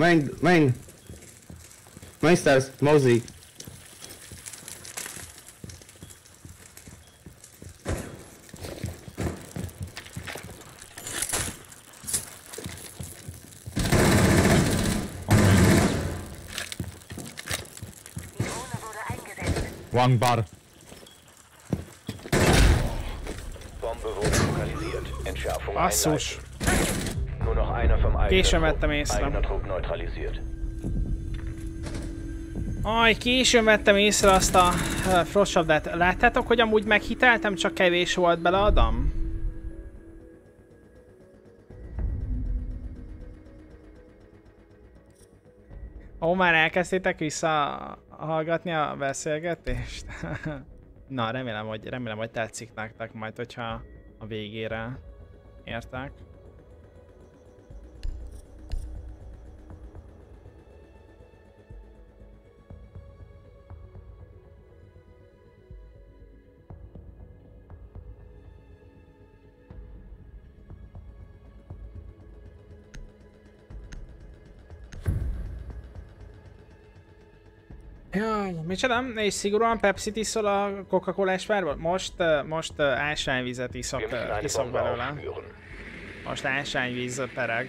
Main, main. Main stairs, Mosey. One bar. Bombe wurde lokalisiert. Entschärfung Ach, so. Későn Trupp. vettem észre. Aj, későn vettem észre azt a frostsabdát. Láttátok, hogy amúgy meghiteltem, csak kevés volt bele Adam? Ó, már elkezdtétek visszahallgatni a beszélgetést? Na, remélem, hogy, remélem, hogy tetszik nektek majd, hogyha a végére értek. Micsoda? És szigorúan Pepsi-t iszol a Coca-Cola párból? Most, most ásványvizet iszok, iszok belőle. Most ásványvíz pereg.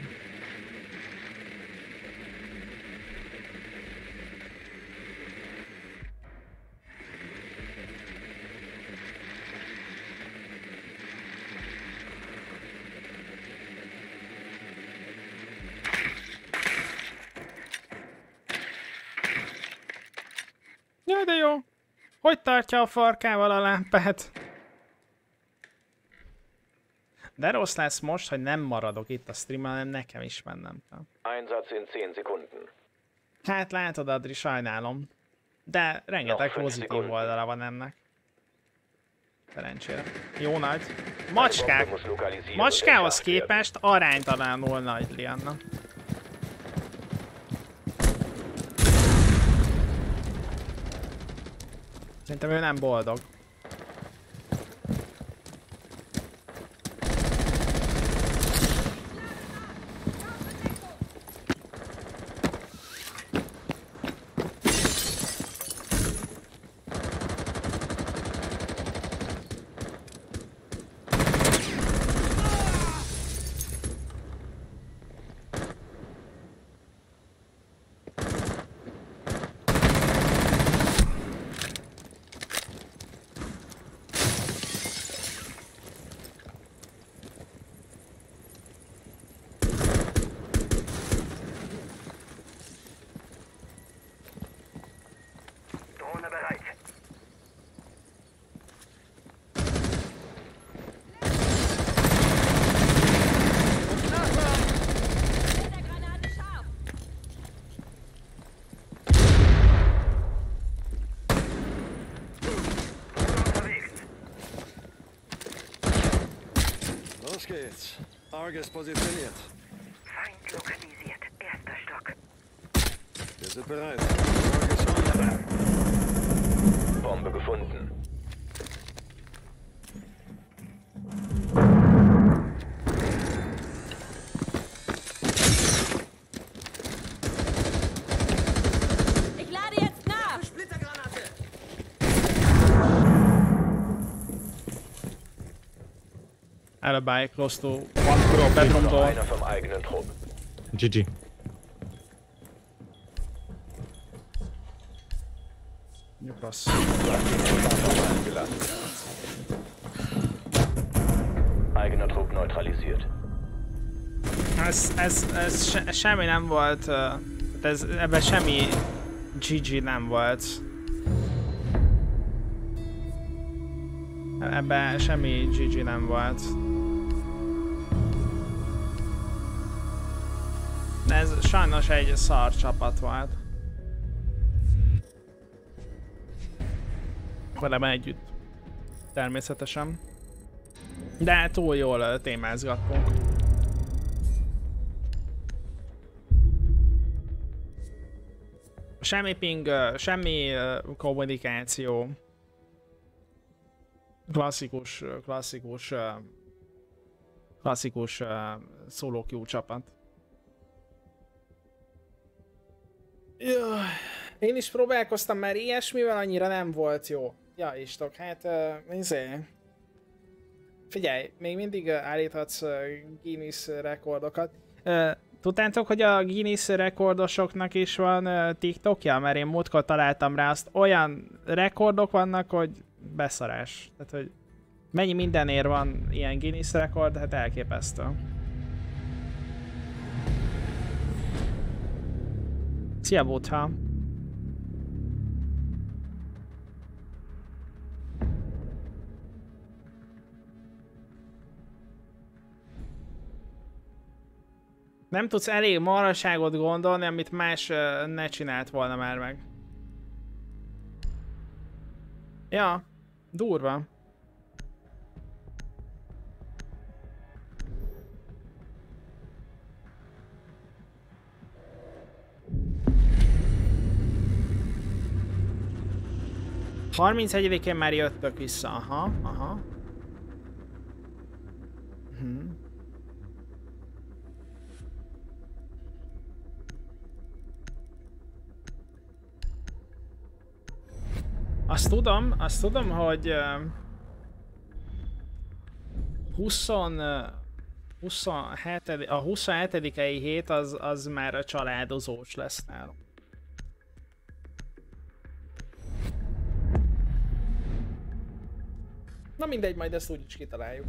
Jaj, de jó! Hogy tartja a farkával a lámpát? De rossz lesz most, hogy nem maradok itt a streamen, hanem nekem is mennem kell. Einsatz in 10 Sekunden. Hát látod, Adri, sajnálom. De rengeteg fünf pozitív szekunden. oldala van ennek. Szerencsére. Jó nagy. Macskák. Macskához képest aránytalanul nagy Lianna. Szerintem ő nem boldog. Argus positioniert. Feind lokalisiert. Erster Stock. Wir sind bereit. Argus on. Bombe gefunden. Ich lade jetzt nach. Alibi close to one bedroom Noch door. GG. Fallen gelassen. Eigener Trupp neutralisiert. Ez, ez, ez se, semmi nem volt, ez, ebben semmi GG nem volt. Ebben semmi GG nem volt. Sajnos egy szar csapat volt. Velem együtt. Természetesen. De túl jól témázgattunk. Semmi ping, semmi kommunikáció. Klasszikus, klasszikus, klasszikus queue csapat. Jaj, én is próbálkoztam már ilyesmivel, annyira nem volt jó. Ja, istok, hát uh, izé. Figyelj, még mindig uh, állíthatsz Guinness rekordokat. Uh, Tudtátok, hogy a Guinness rekordosoknak is van TikTokja? Mert én múltkor találtam rá, azt olyan rekordok vannak, hogy beszarás. Tehát, hogy mennyi mindenért van ilyen Guinness rekord, hát elképesztő. Szia, Butha! Nem tudsz elég maraságot gondolni, amit más ne csinált volna már meg. Ja, durva. Harmincegyedikén már jöttök vissza, aha, aha. Mhm. Azt tudom, azt tudom, hogy uh, 20, uh, 27, a 27 hét az, az már a családozós lesz nálunk. Na mindegy, majd ezt úgyis kitaláljuk.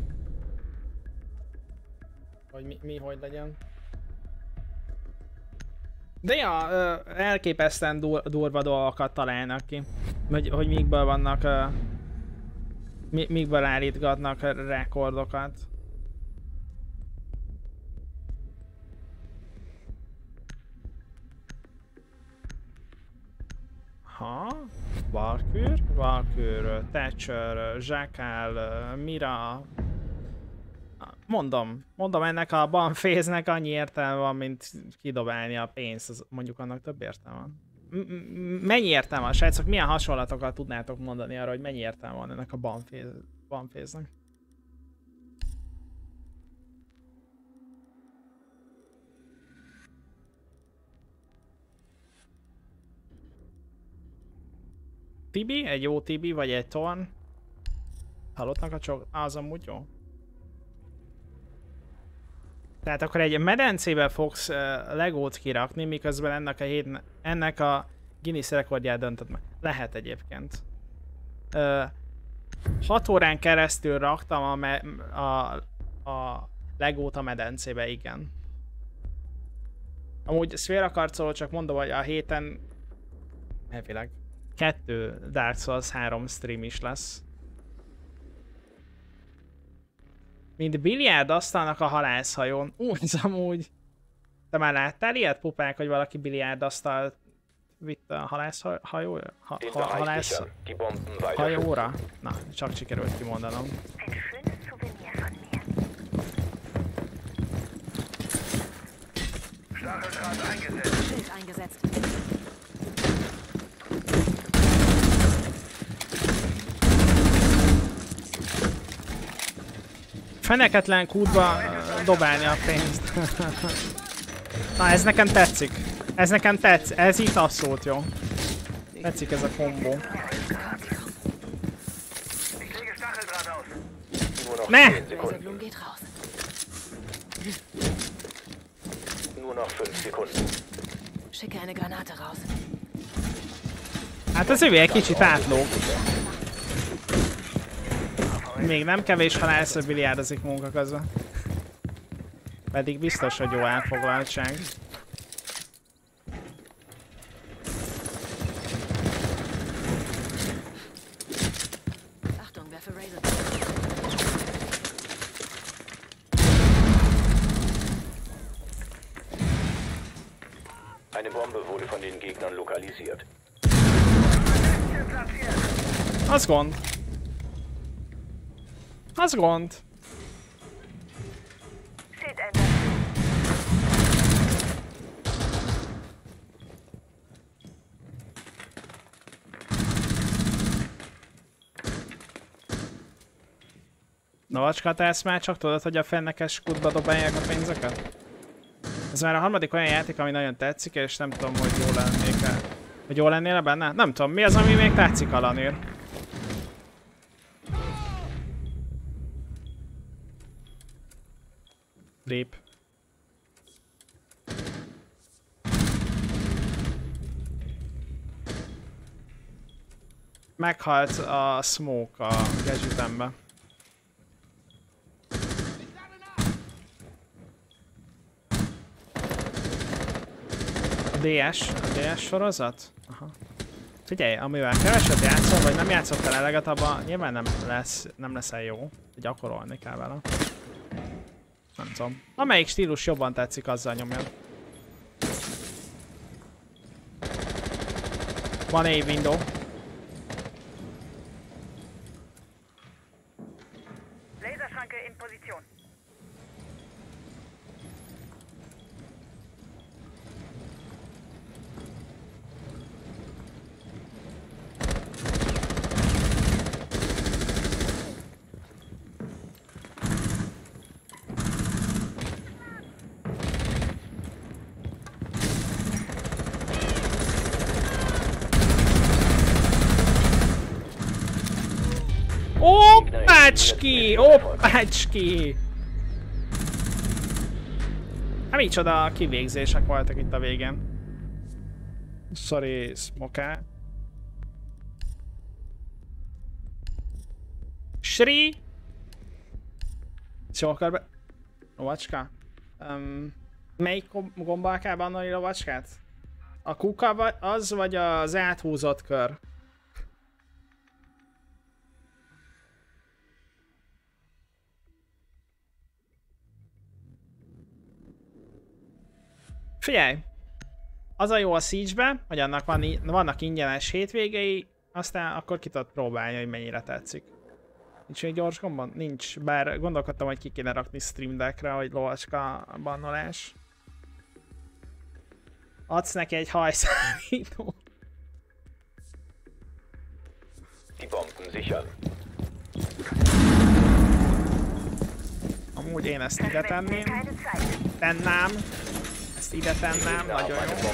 Hogy mi, mi hogy legyen. De ja, elképesztően dur durva dolgokat találnak ki. Hogy, hogy mikből vannak, mi, mikből állítgatnak rekordokat. Ha? Valkür, Valkür, Thatcher, Zsákál, Mira. Mondom, mondom ennek a banféznek annyi értelme van, mint kidobálni a pénzt, az mondjuk annak több értelme van. Mennyi értelme van, srácok? Milyen hasonlatokat tudnátok mondani arra, hogy mennyi értelme van ennek a banféz, banféznek? Tibi? Egy jó Tibi, vagy egy Torn? Halottnak a csok? Az amúgy jó. Tehát akkor egy medencébe fogsz uh, legót kirakni, miközben ennek a hét, ennek a Guinness rekordját döntöd meg. Lehet egyébként. Uh, 6 órán keresztül raktam a, me, a, a legót a medencébe, igen. Amúgy szférakarcoló, csak mondom, hogy a héten elvileg kettő Dark Souls 3 stream is lesz. Mint biliárd asztalnak a halászhajón. Ú, ez amúgy... Te már láttál ilyet, pupák, hogy valaki biliárd asztalt vitt a halászhajó? Ha, ha, halász hajóra? Na, csak sikerült kimondanom. Stacheldraht eingesetzt. Schild eingesetzt. Feneketlen kútba dobálni a pénzt. Na, ez nekem tetszik. Ez nekem tetszik. Ez itt abszolút jó. Tetszik ez a kombó. Ne. 10 Sekunden. Laserblumen geht raus. Nur noch 5 Sekunden. Schicke eine Granate raus. Hát az övé egy kicsit átlóg. Még nem kevés halász, hogy biliárdozik munka közben. Pedig biztos, hogy jó elfoglaltság. Eine Bombe wurde von den Gegnern lokalisiert. Az gond. Az gond. Novacska, te ezt már csak tudod, hogy a fennekes kutba dobálják a pénzeket? Ez már a harmadik olyan játék, ami nagyon tetszik, és nem tudom, hogy jó lennék -e. Hogy jó lennél -e benne? Nem tudom, mi az, ami még tetszik Alanir? lép. Meghalt a smoke a gadgetembe. DS, a DS sorozat? Aha. Figyelj, amivel keveset játszol, vagy nem játszottál eleget, abban nyilván nem lesz, nem leszel jó. Gyakorolni kell vele. Nem tudom. Amelyik stílus jobban tetszik, azzal nyomjad. Van egy window. Laserschranke in Position. Oppácski! Oppácski! Hát micsoda kivégzések voltak itt a végén. Sorry, Smoke. Sri! Jó akar be... Lovacska? Um, melyik gom- gombbal kell bannolni lovacskát? A kuka az, vagy az áthúzott kör? Figyelj! Az a jó a Siege-be, hogy annak van, vannak ingyenes hétvégei, aztán akkor ki tudod próbálni, hogy mennyire tetszik. Nincs még gyors gombon? Nincs, bár gondolkodtam, hogy ki kéne rakni Stream Deckre, hogy lovacska bannolás. Adsz neki egy hajszállító. Die Bomben sichern. Amúgy én ezt ide tenném. Tennám. Ezt ide tennem, nagyon jó.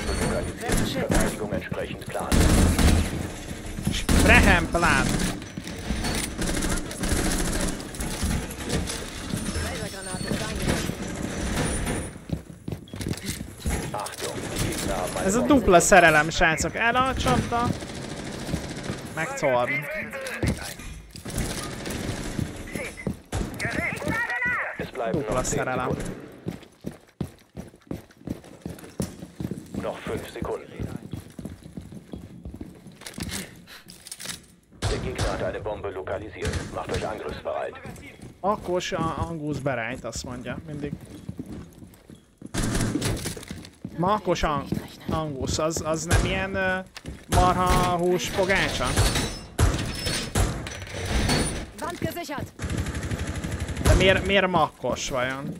Ez a dupla szerelem, srácok. El a csapda. Megtorn. Dupla szerelem. Noch 5 Sekunden. Der Gegner hat eine Bombe lokalisiert. Macht euch angriffsbereit. Akkos a Angus berejt, azt mondja mindig. Makos ang Angus, az, az nem ilyen uh, marha hús pogácsa? De miért, miért makkos vajon?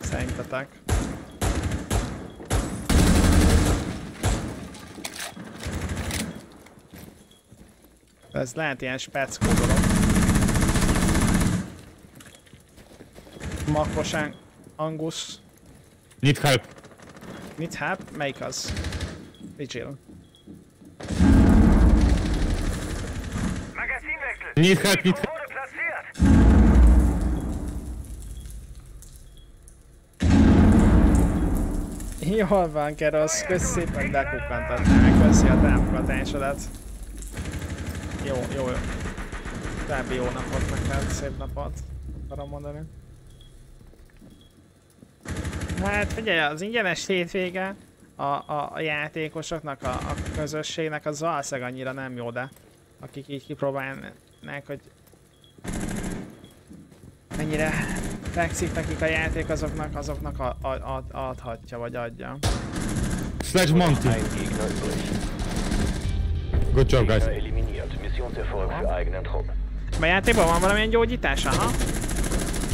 Szerintetek? Ez lehet ilyen speckó dolog. Makkos ang- Angus. Need help. Need help? Melyik az? Vigil. Need help, need help. Jól van, Kerosz, köszi szépen, hogy bekukkantottál, köszi a támogatásodat. Jó, jó, jó. További jó napot neked, szép napot, akarom mondani. Hát figyelj, az ingyenes hétvége a, a, a játékosoknak, a, a közösségnek az valószínűleg annyira nem jó, de akik így kipróbálnák, hogy mennyire fekszik nekik a játék, azoknak, azoknak a, a, a, adhatja, vagy adja. Slash Monty. Good job, guys. Eliminiert. Missionserfolg für eigenen Trupp. A játékban van valamilyen gyógyítás? Aha.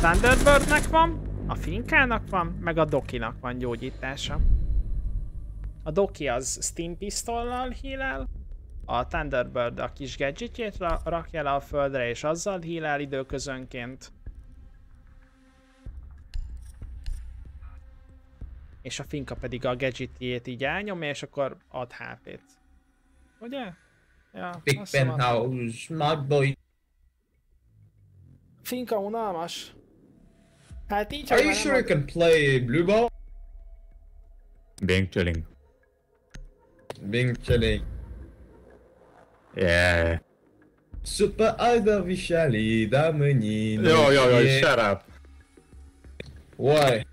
Thunderbirdnek van, a Finkának van, meg a Dokinak van gyógyítása. A Doki az Steam pisztollal hílel, a Thunderbird a kis gadgetjét ra- rakja le a földre, és azzal hílel időközönként. És a Finka pedig a gadgetjét így elnyomja, és akkor ad HP-t. Ugye? Yeah, Big penthouse, mad boy. Finca una más. Ah, I think Are you sure you can play blue ball? Being chilling. Being chilling. Yeah. Super Ida Vishali Damani. Yo, yo, yo, shut up. Why?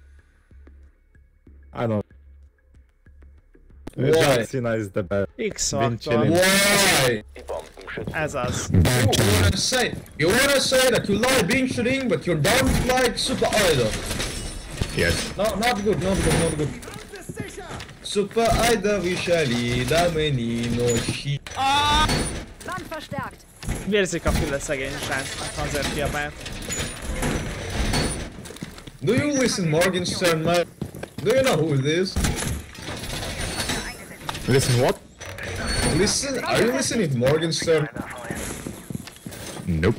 I don't. John Cena is the best. Been X-faktor. Why? Die Bomben Ez. You wanna say, you wanna say that you like being shooting, but you don't like Super Ida. Yes. No, not good, not good, not good. Super Ida viseli, de mennyi, no shit. Wand verstärkt. Vérzik a füle szegény srácnak, azért kiabált. Do you listen Morgenstern, man? Do you know who it is? Listen, what? Listen, are you listening to Morgenstern? Nope.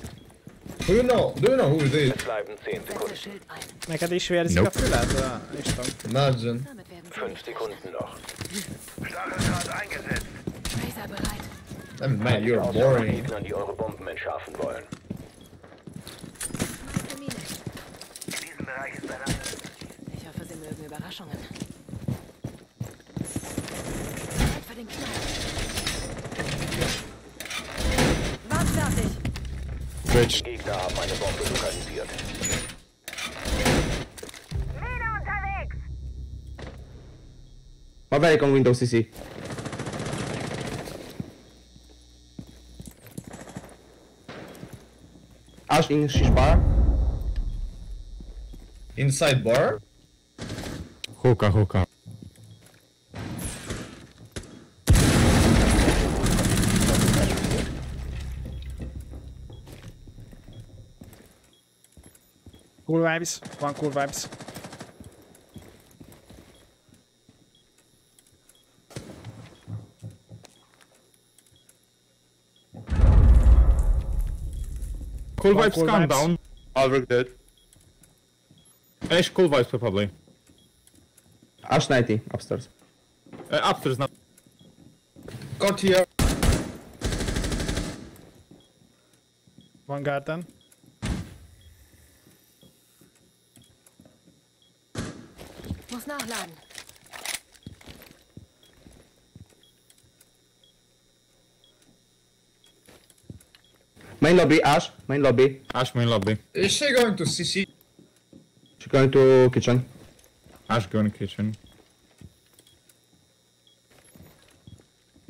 Do you know, do you know who it is? bleiben 10 Sekunden. Schild ein. Neked is vérzik Nope. a füled? Ö, István. Imagine. Damit werden sie 5 nicht Sekunden noch. Stacheldraht eingesetzt. Razor bereit. Mean, man, you're boring. Die eure Bomben entschärfen wollen. In diesem Bereich ist ein. Ich hoffe, sie mögen Überraschungen. Switch. Gegner haben eine Bombe lokalisiert. Mine unterwegs! Mabalik on Windows CC. Ash in Shishbar. Inside bar? Hookah, hookah. Cool vibes. One cool vibes. Cool One vibes, cool calm vibes. down. Alric dead. Ash, cool vibes probably. Ash 90 upstairs. Uh, upstairs, not. Got here. Van garden. Muss nachladen. Main lobby, Ash. Main lobby. Ash main lobby. Is she going to CC? She's going to kitchen. Ash going kitchen.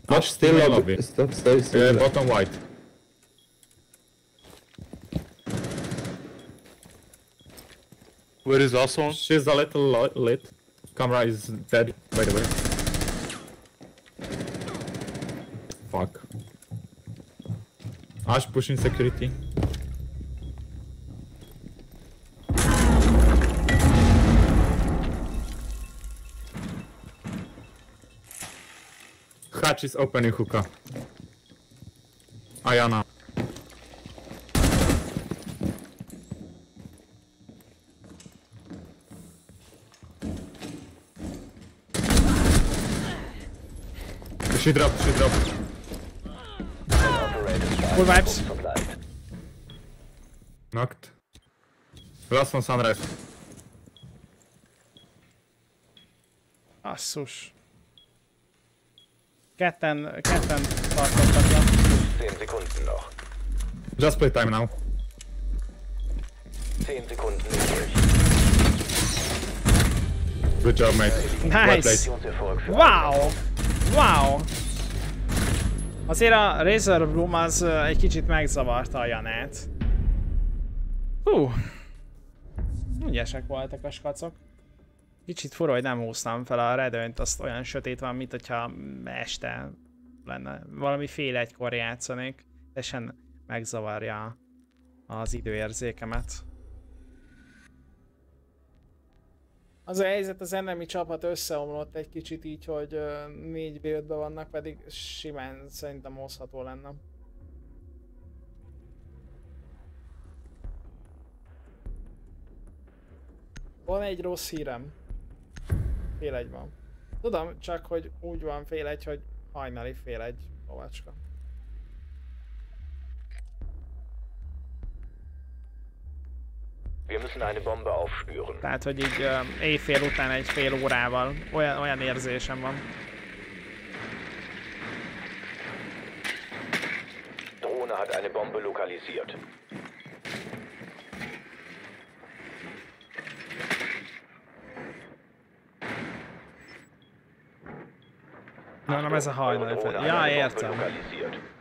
Ash still main lobby. lobby. Stop, stay, Uh, stay. bottom white. Where is last one? She's a little lit. Camera is dead, by the way. Fuck. Ash pushing security. Hatch is opening hookah. Ayana. She dropped, she dropped. Cool vibes. Verbleibt. Knocked. Last one sunrise. Asszus. Ketten, ketten tartottak le. 10 Sekunden noch. Just play time now. 10 Sekunden übrig. Good job, mate. Nice. played. Missionserfolg für Wow! Wow! Azért a Razor Bloom az egy kicsit megzavarta a Janát. Hú! Ügyesek voltak a skacok. Kicsit fura, hogy nem húztam fel a redőnyt, azt olyan sötét van, mint hogyha este lenne. Valami fél egykor játszanék. Teljesen megzavarja az időérzékemet. Az a helyzet, az enemi csapat összeomlott egy kicsit így, hogy négy b vannak, pedig simán szerintem hozható lenne. Van egy rossz hírem. Fél egy van. Tudom, csak hogy úgy van fél egy, hogy hajnali fél egy lovacska. Wir müssen eine Bombe aufspüren. Tehát, hogy így ö, éjfél után egy fél órával. Olyan, olyan érzésem van. Drohne hat eine Bombe lokalisiert. Nem ez a hajnal. Ja, eine Bombe értem.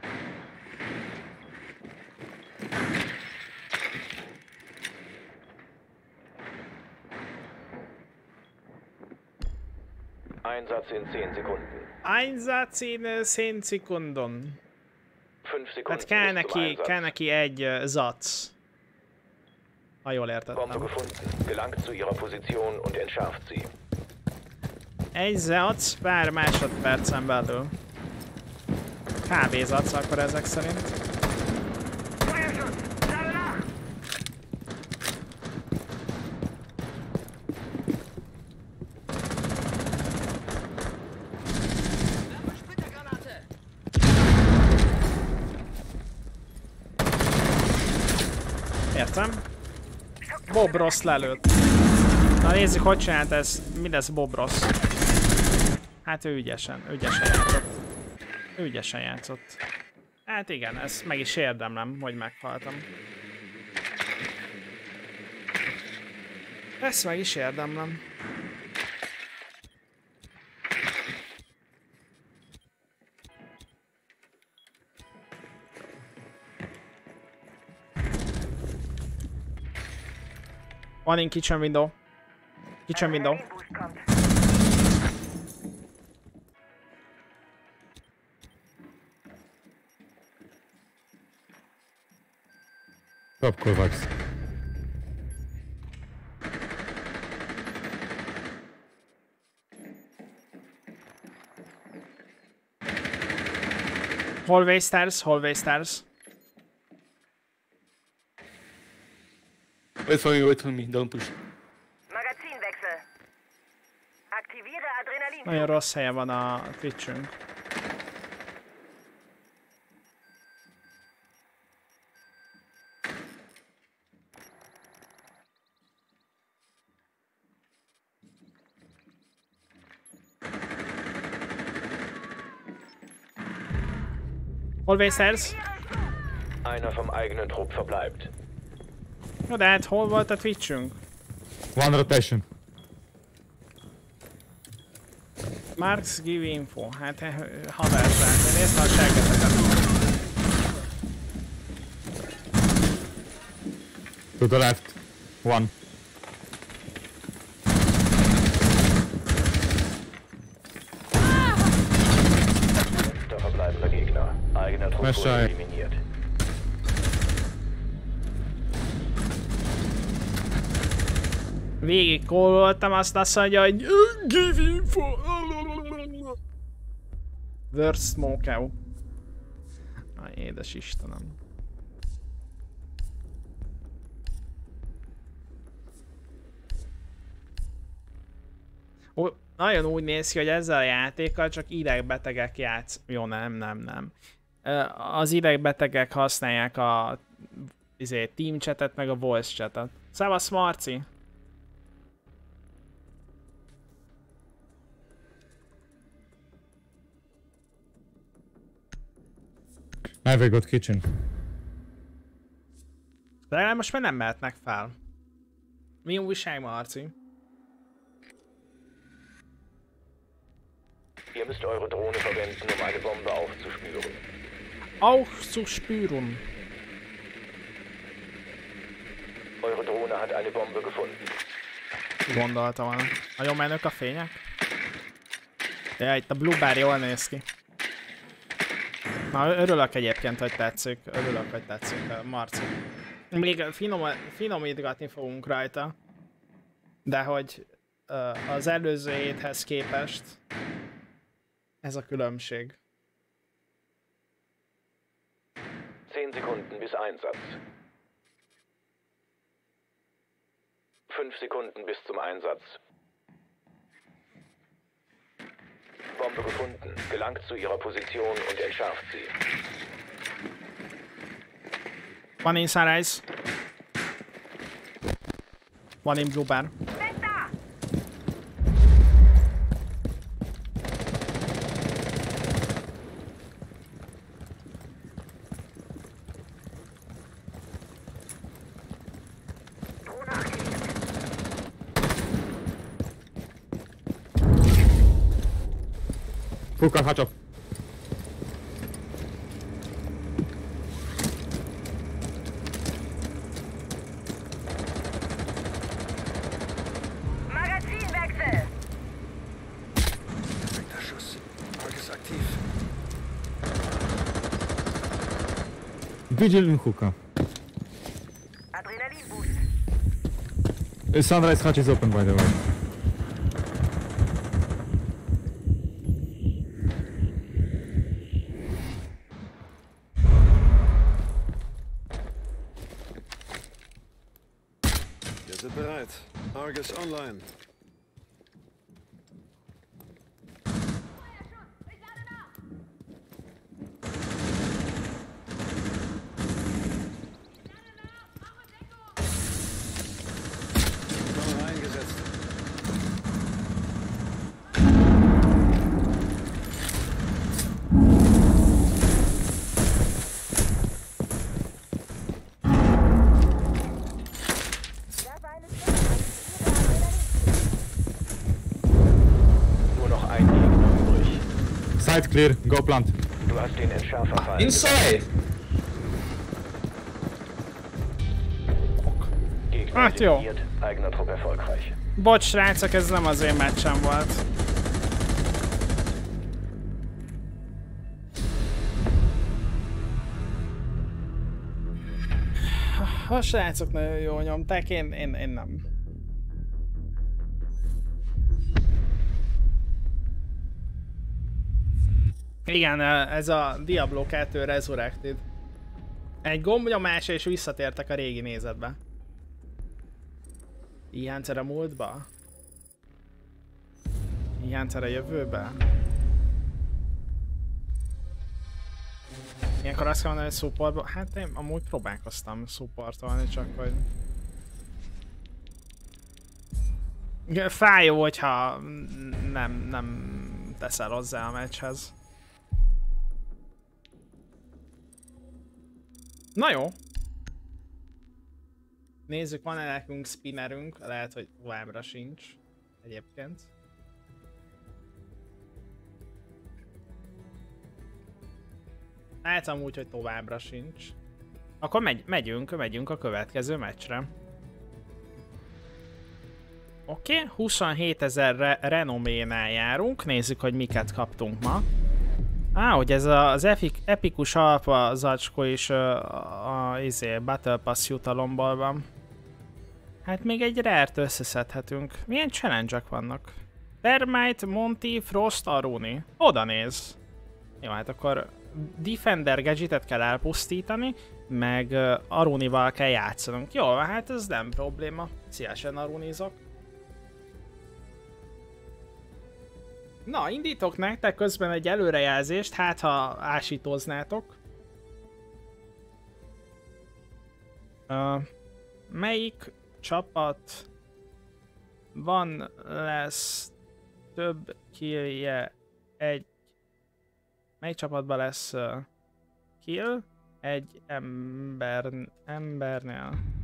Einsatz in 10 Sekunden. Einsatz in eh, 10 sekundon. 5 Sekunden Tehát kell neki, kell neki egy ö, zac. Ha jól Bombe értettem. gefunden. Gelangt zu ihrer Position und entschärft sie. Egy zac pár másodpercen belül. Kb. zac akkor ezek szerint. Feuerschuss! Lade nach! Értem. Bob Ross lelőtt. Na nézzük, hogy csinált ez. Mi lesz Bob Ross? Hát ő ügyesen, ügyesen játszott. Ügyesen játszott. Hát igen, ezt meg is érdemlem, hogy meghaltam. Ezt meg is érdemlem. One in kitchen window. Kitchen window. Top Kovacs. Hallway stairs, hallway stairs. Wait for me, wait for me, don't push. Magazinwechsel. Aktiviere Adrenalin. Nagyon rossz helyen van a Twitchünk. Hallway stairs. Einer vom eigenen Trupp verbleibt. Jó, de hát hol volt a Twitchünk? One rotation. Marks give info. Hát eh, haversák, de nézd a seggeteket. To the left. One. Der verbleibende Gegner. Eigener Trupp Was wurde sei. eliminiert. Végig kóloltam, azt azt mondja, hogy give info. Worst smoke out. Aj, édes Istenem. Ó, nagyon úgy néz ki, hogy ezzel a játékkal csak idegbetegek játsz... Jó, nem, nem, nem. Az idegbetegek használják a izé, team chatet, meg a voice chatet. Szevasz Marci! Have a good kitchen. De legalább most már nem mehetnek fel. Mi újság, Marci? Ihr müsst eure Drohne verwenden, um eine Bombe aufzuspüren. Auch zu spüren. Eure Drohne hat eine Bombe gefunden. Gondoltam volna. Nagyon menők a fények? Ja, itt a Blueberry jól néz ki. Na, örülök egyébként, hogy tetszik. Örülök, hogy tetszik, ö, Marci. Még finom, finomítgatni fogunk rajta. De hogy ö, az előző héthez képest ez a különbség. 10 Sekunden bis Einsatz. 5 Sekunden bis zum Einsatz. Bombe gefunden. Gelangt zu ihrer Position und entschärft sie. Van in Sunrise. Van in Blue Bar. Hookah, hatch off. Magazinwechsel! Perfekter Schuss. Argus aktiv. Vigil in hookah. Adrenalinboost. Uh, Sunrise hatch is open, by the way. Wir sind bereit. Argus online. Kamera eingesetzt. Nur noch ein Gegner übrig. Side clear, go plant. Inside! Hát jó. Bocs, srácok, ez nem az én meccsem volt. A srácok nagyon jól nyomták, én, én, én nem. Igen, ez a Diablo 2 Resurrected. Egy gombnyomásra és visszatértek a régi nézetbe. Ilyentszer a múltba? Ilyentszer a jövőbe? Ilyenkor azt kell mondani, hogy supportba... Hát én amúgy próbálkoztam supportolni, csak hogy... Fájó, hogyha nem, nem teszel hozzá a meccshez. Na jó. Nézzük, van-e nekünk spinnerünk? Lehet, hogy továbbra sincs. Egyébként. Lehet amúgy, hogy továbbra sincs. Akkor megy, megyünk, megyünk a következő meccsre. Oké, okay, 27 ezer re renoménál járunk, nézzük, hogy miket kaptunk ma. Á, hogy ez a, az epik, epikus alfa zacskó is uh, a, a izé, Battle Pass jutalomból van. Hát még egy rare összeszedhetünk. Milyen challenge vannak? Termite, Monty, Frost, Aruni. Oda néz. Jó, hát akkor Defender gadgetet kell elpusztítani, meg Arunival kell játszanunk. Jó, hát ez nem probléma. Szívesen Arunizok. Na, indítok nektek közben egy előrejelzést, hát ha ásítoznátok. Uh, melyik csapat van lesz több killje egy melyik csapatban lesz uh, kill egy ember embernél?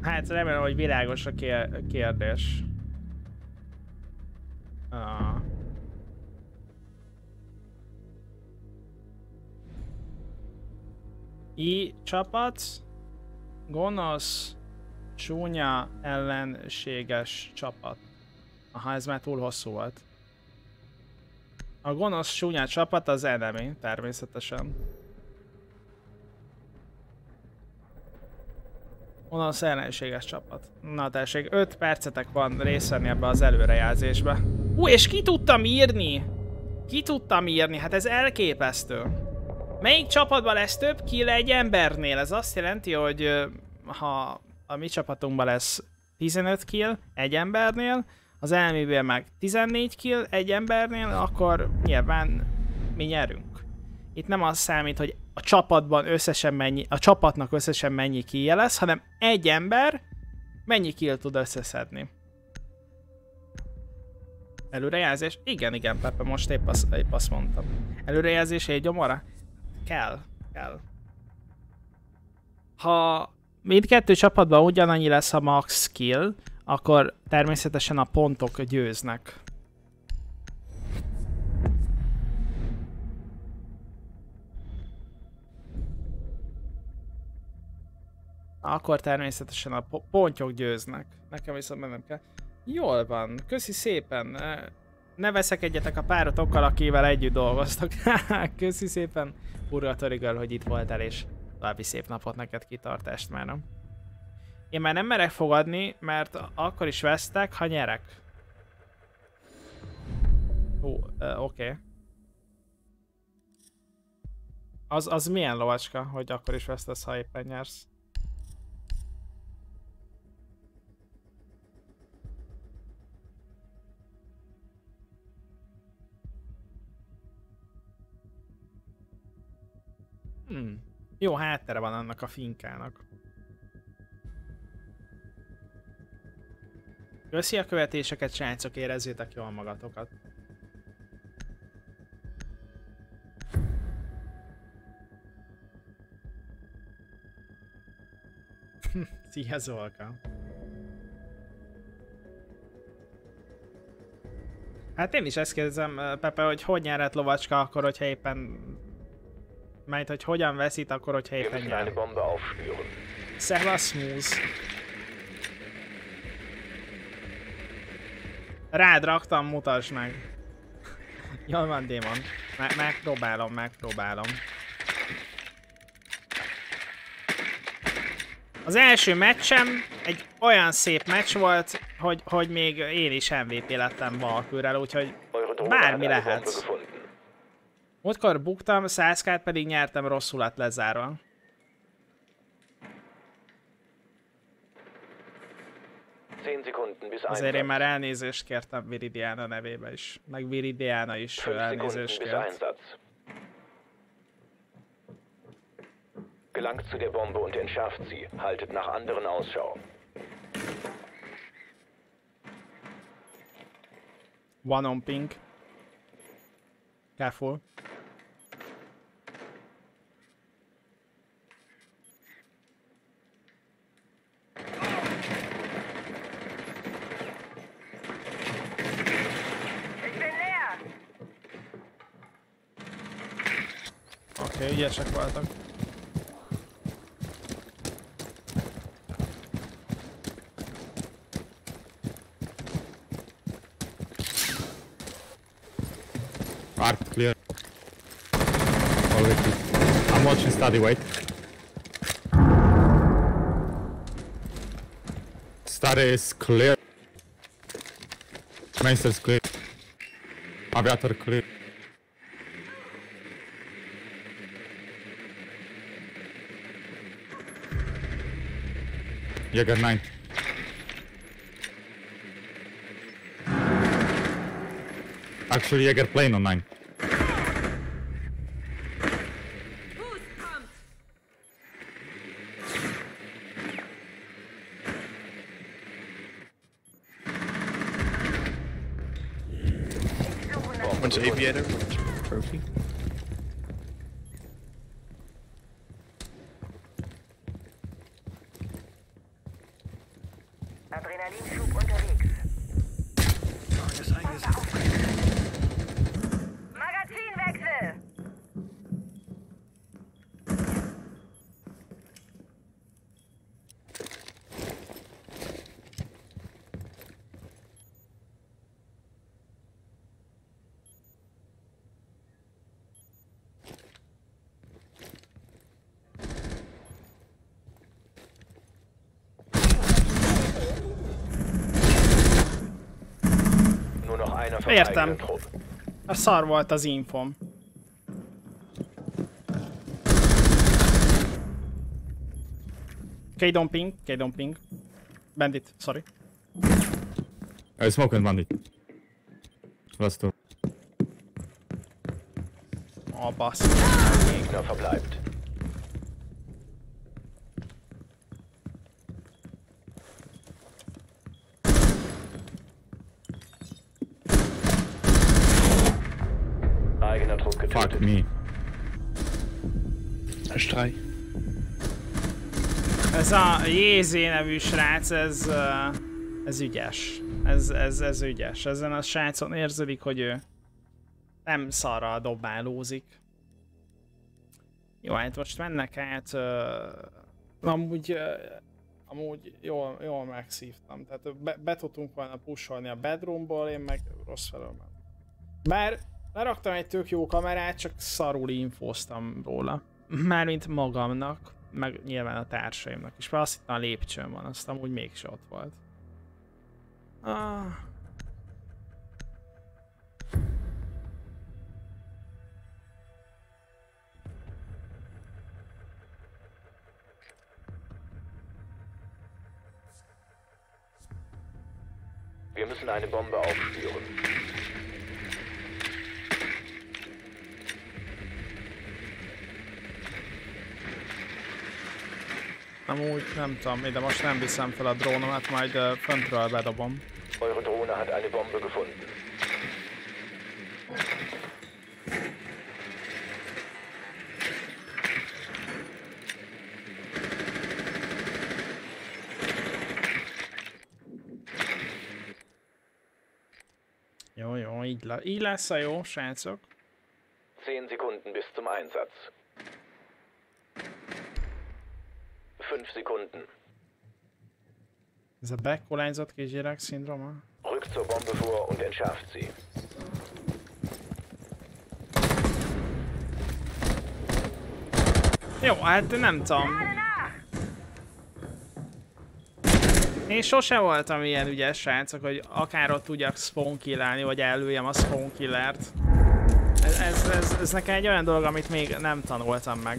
Hát remélem, hogy világos a kér- kérdés. Uh. I csapat, gonosz, csúnya, ellenséges csapat. Aha, ez már túl hosszú volt. A gonosz, csúnya csapat az enemy, természetesen. Gonosz ellenséges csapat. Na tessék, 5 percetek van részt venni ebbe az előrejelzésbe. Ú, és ki tudtam írni? Ki tudtam írni? Hát ez elképesztő. Melyik csapatban lesz több kill egy embernél? Ez azt jelenti, hogy ha a mi csapatunkban lesz 15 kill egy embernél, az elménél meg 14 kill egy embernél, akkor nyilván mi nyerünk. Itt nem az számít, hogy a csapatban összesen mennyi, a csapatnak összesen mennyi killje lesz, hanem egy ember mennyi kill tud összeszedni. Előrejelzés? Igen, igen, Pepe, most épp, az, épp azt mondtam. Előrejelzés egy gyomora? Kell, kell. Ha mindkettő csapatban ugyanannyi lesz a max skill, akkor természetesen a pontok győznek. Akkor természetesen a po- pontyok győznek. Nekem viszont mennem kell. Jól van, köszi szépen. Ne veszekedjetek a párotokkal, akivel együtt dolgoztak. köszi szépen, Purgatory Girl, hogy itt voltál, és további szép napot neked, kitartást már nem. Én már nem merek fogadni, mert akkor is vesztek, ha nyerek. Ó, uh, oké. Okay. Az, az milyen lovacska, hogy akkor is vesztesz, ha éppen nyersz? Hmm. Jó háttere van annak a finkának. Köszi a követéseket, srácok, érezzétek jól magatokat. Szia Zolka. Hát én is ezt kérdezem, Pepe, hogy hogy nyerhet lovacska akkor, hogyha éppen... Mert hogy hogyan veszít akkor, hogyha éppen nyer. Szevasz, Smooth. Rád raktam, mutasd meg. Jól van, Démon. Me- megpróbálom, megpróbálom. Az első meccsem egy olyan szép meccs volt, hogy, hogy még én is MVP lettem Valkürrel, úgyhogy bármi lehet. Múltkor buktam, 100 pedig nyertem rosszul lett lezárva. Azért én már elnézést kértem Viridiana nevébe is. Meg Viridiana is elnézést kért. Gelangt zu der Bombe und entschärft sie. Haltet nach anderen Ausschau. One on pink. Careful. Ügyesek voltak. Arc clear. Already. I'm watching study, wait. Study is clear. Maesters clear. Aviator clear. Jäger 9. Actually, Jäger plane on 9. One's aviator, trophy. Adrenalinschub unterwegs. Magazinwechsel. Nur noch einer vom Értem. A szar volt az infom. Okay, don't ping, okay, don't ping. Bandit, sorry. Uh, smoke and bandit. Last two. Oh, basz. Gegner verbleibt. Jézé nevű srác, ez, ez ügyes. Ez, ez, ez ügyes. Ezen a srácon érződik, hogy ő nem szarral dobálózik. Jó, hát most mennek át. ö, amúgy, ö, amúgy jól, jól megszívtam. Tehát be, be tudtunk volna pusolni a bedroomból, én meg rossz felől mentem. Bár leraktam egy tök jó kamerát, csak szarul infóztam róla. Mármint magamnak, meg nyilván a társaimnak is. Mert azt hittem a lépcsőn van, azt amúgy mégse ott volt. Ah. Wir müssen eine Bombe aufspüren. Amúgy nem tudom, de most nem viszem fel a drónomat, majd uh, föntről bedobom. Eure Drohne hat eine Bombe gefunden. Jó, jó, így, le, így lesz a jó, srácok. 10 Sekunden bis zum Einsatz. 5 Sekunden. Ez a kisgyerek szindróma? Rückt zur Bombe vor und entschärft sie. Jó, hát nem tudom. Én sose voltam ilyen ügyes srácok, hogy akár ott tudjak spawn killálni, vagy előjem a spawn killert. Ez, ez, ez, ez nekem egy olyan dolog, amit még nem tanultam meg.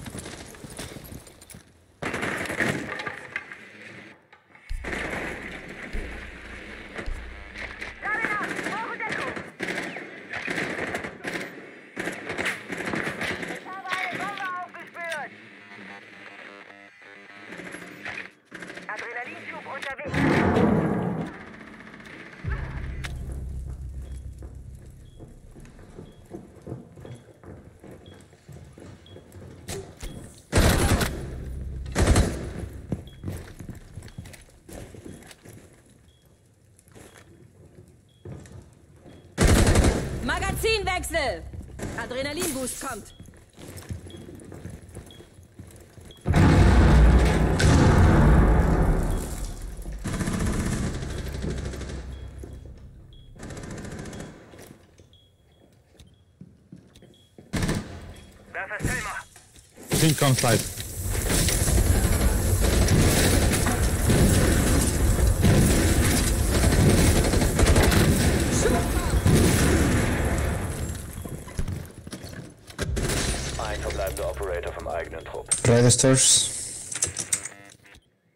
The stairs.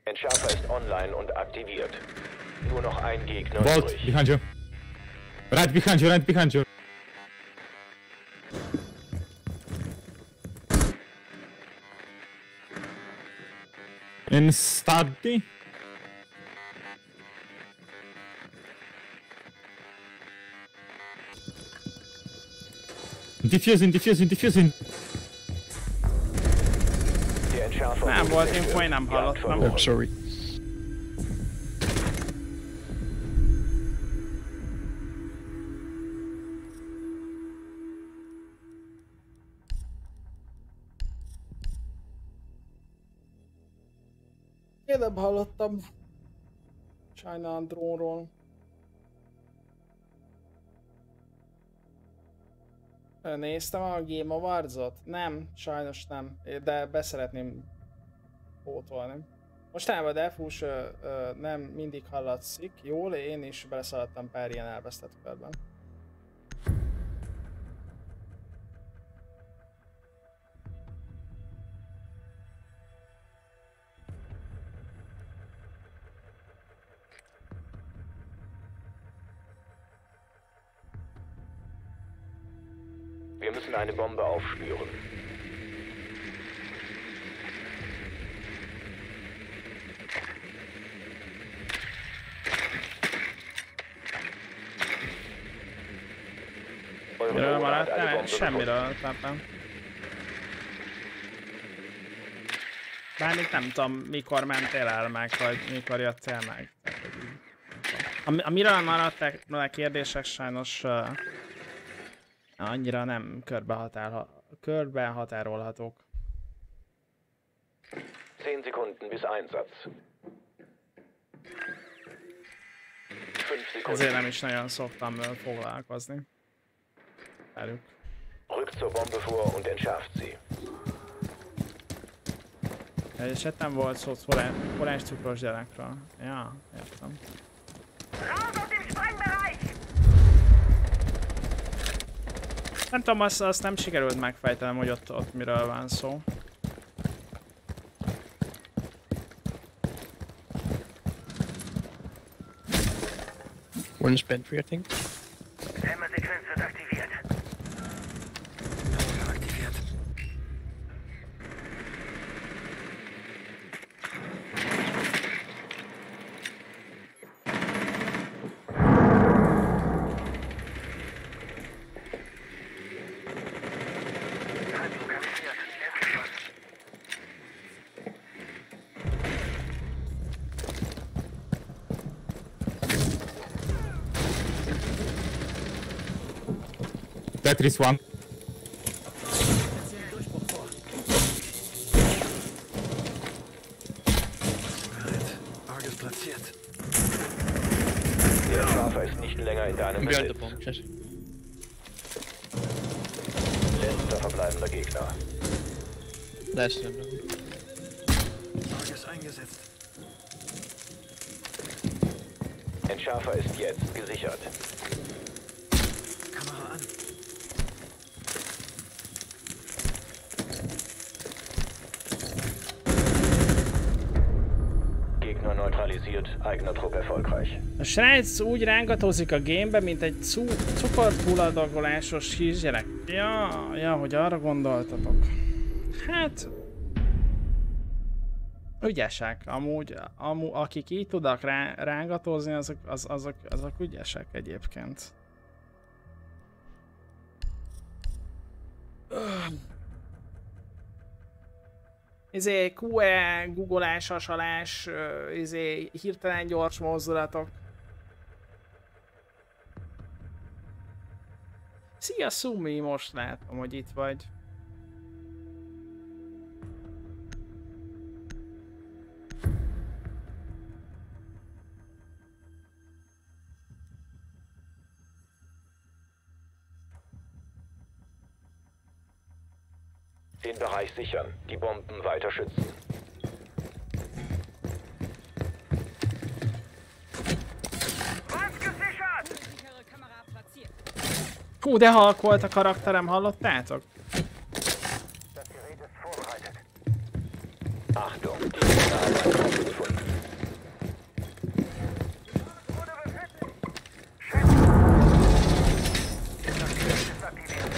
Entschärfer ist online und aktiviert. Nur noch ein Gegner Vault übrig. behind you. Right behind you, right behind you. In study. Diffusing, diffusing, diffusing. Der Entschärfer Nem wurde volt zerstört. info, én nem Jagd hallottam. verloren. Oh, sorry. Nem hallottam. Sajnálom a drónról. Néztem a Game Awards-ot? Nem, sajnos nem. De beszeretném pótolni. Mostanában Defus nem mindig hallatszik jól, én is beleszaladtam pár ilyen elvesztett körben. Semmiről, Papa. Bármit nem tudom, mikor mentél el meg, vagy mikor jöttél meg. Ami- Amiről maradtak a kérdések sajnos uh, annyira nem körbehatárolhatók. 10 Sekunden bis Einsatz. 5 Ezért nem is nagyon szoktam foglalkozni. Velük. Zur Bombe vor und entschärft sie. És nem volt szó forrás, cukros gyerekről. Ja, értem. Raus aus dem Sprengbereich! Nem tudom, azt, azt nem sikerült megfejtenem, hogy ott, ott miről van szó. One's Benfrey, I think. Hämmersequenz Tetris one. Argus platziert. Der Entschärfer ist nicht länger in deinem Behind the Besitz. bomb, Jet. Letzter verbleibender Gegner. Last one. Argus eingesetzt. Entschärfer ist jetzt gesichert. Kamera an. Gegner neutralisiert, eigener Trupp erfolgreich. Srác úgy rángatózik a gémbe, mint egy cu cukortúladogolásos kisgyerek. Ja, ja, hogy arra gondoltatok. Hát... Ügyesek, amúgy, amú, akik így tudnak rá, rángatózni, azok, az, azok, azok ügyesek egyébként. Izé, QE, googolás, hasalás, izé, hirtelen gyors mozdulatok. Szia Sumi, most látom, hogy itt vagy. Den Bereich sichern, die Bomben weiter schützen. Hú, de halk volt a karakterem, hallottátok? Das Gerät ist vorbereitet. Achtung, die Gegner haben einen Bombe gefunden. Wurde befestigt. Schätzung. Das Gerät ist aktiviert.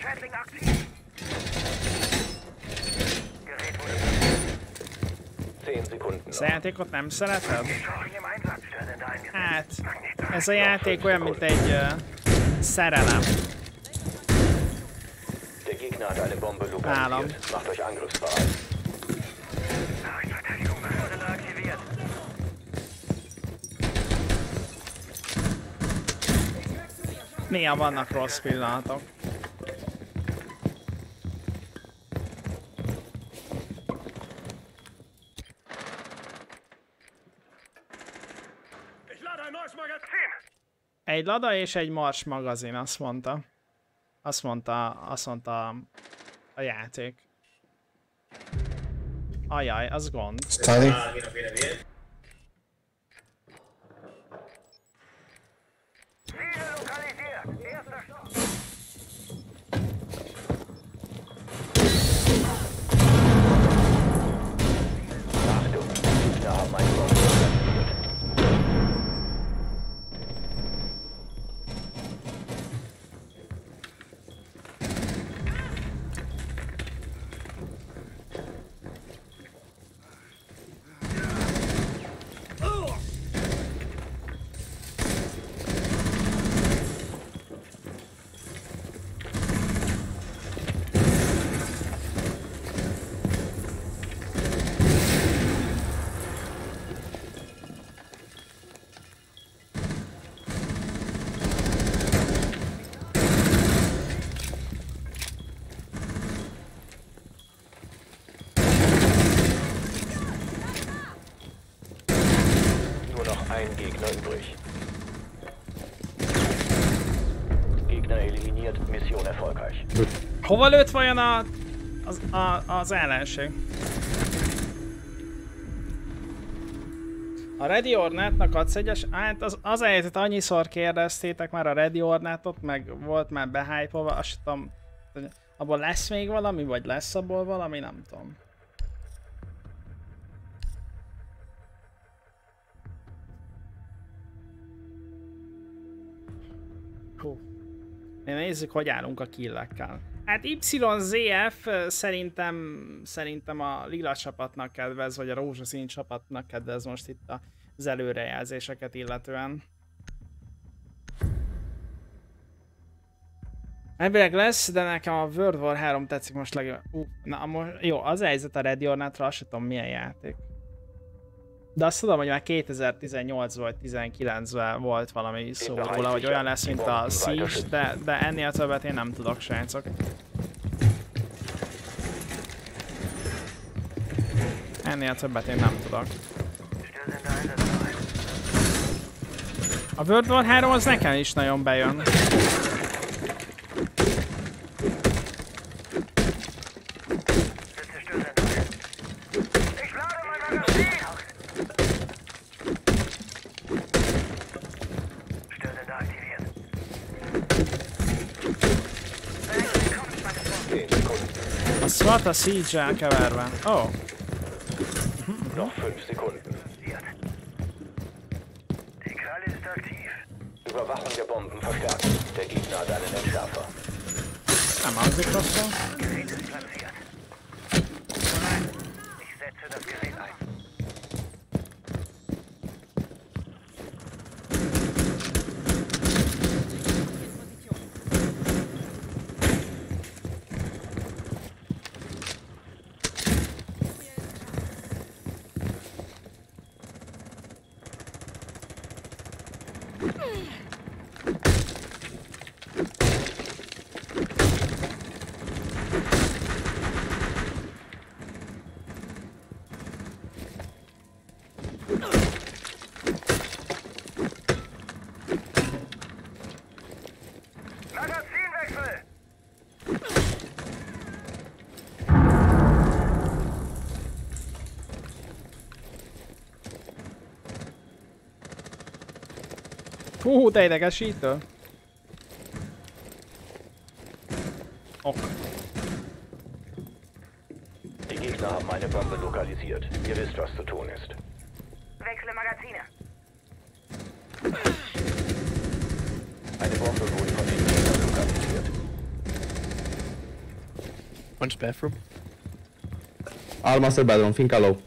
Schädling aktiv. Gerät wurde befestigt. 10 Sekunden Ezt a játékot nem szereted? Hát. Ez a játék olyan, mint egy uh, szerelem. Aktiviert. Néha vannak rossz pillanatok. Ich lade ein neues Magazin. Egy lada és egy mars magazin, azt mondta. Azt mondta, azt mondta a játék. Ajaj, az gond. Starting. Ziele lokalisiert. Erster Stopp. Achtung, die Gegner haben eine Bombe lokalisiert. ein Gegner übrig. Gegner eliminiert, Mission erfolgreich. Hova lőtt vajon a, az, a, az ellenség? A Ready Ornatnak adsz egyes? Hát az, az helyzet, annyiszor kérdeztétek már a Ready Ornatot, meg volt már behypolva, azt tudom, abból lesz még valami, vagy lesz abból valami, nem tudom. Hú. Nézzük, hogy állunk a killekkel. Hát YZF szerintem, szerintem a lila csapatnak kedvez, vagy a rózsaszín csapatnak kedvez most itt az előrejelzéseket illetően. Elvileg lesz, de nekem a World War 3 tetszik most legjobban. Uh, na most, jó, az a helyzet a Ready Ornatra, azt sem tudom milyen játék. De azt tudom, hogy már 2018 vagy 19-ben volt valami szó róla, hogy olyan lesz, mint a Siege, de, de ennél többet én nem tudok, srácok. Ennél többet én nem tudok. A World War 3 az nekem is nagyon bejön. A SWAT a Siege elkeverve. Oh. Noch 5 Sekunden. Die Kralle ist aktiv. Überwachung der Bomben verstärkt. Der Gegner hat einen Entschärfer. Nem hangzik De idegesítő. Ok. Die Gegner haben eine Bombe lokalisiert. Ihr wisst, was zu tun ist. Wechsle Magazine. Eine Bombe wurde von den Gegnern lokalisiert. One's bathroom. All master bedroom, finca low.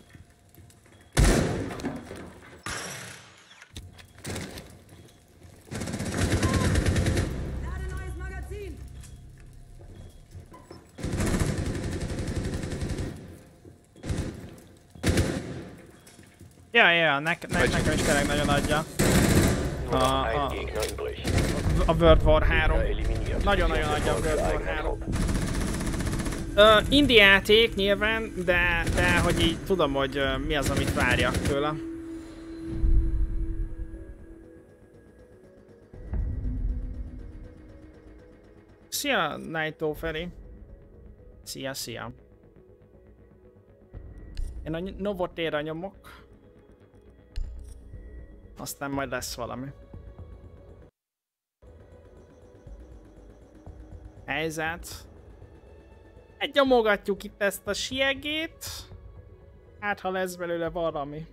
Nek, ne, nekem is tényleg nagyon adja. Gegner übrig. A World War 3. Gegner eliminiert. Nagyon-nagyon adja a World War für eigenen 3. Trupp. Ö, indie játék nyilván, de, de hogy így tudom, hogy ö, mi az, amit várjak tőle. Szia, Naito Feri. Szia, szia. Én a Novotéra nyomok. Aztán majd lesz valami. Helyzet. Egy nyomogatjuk itt ezt a siegét. Hát, ha lesz belőle valami.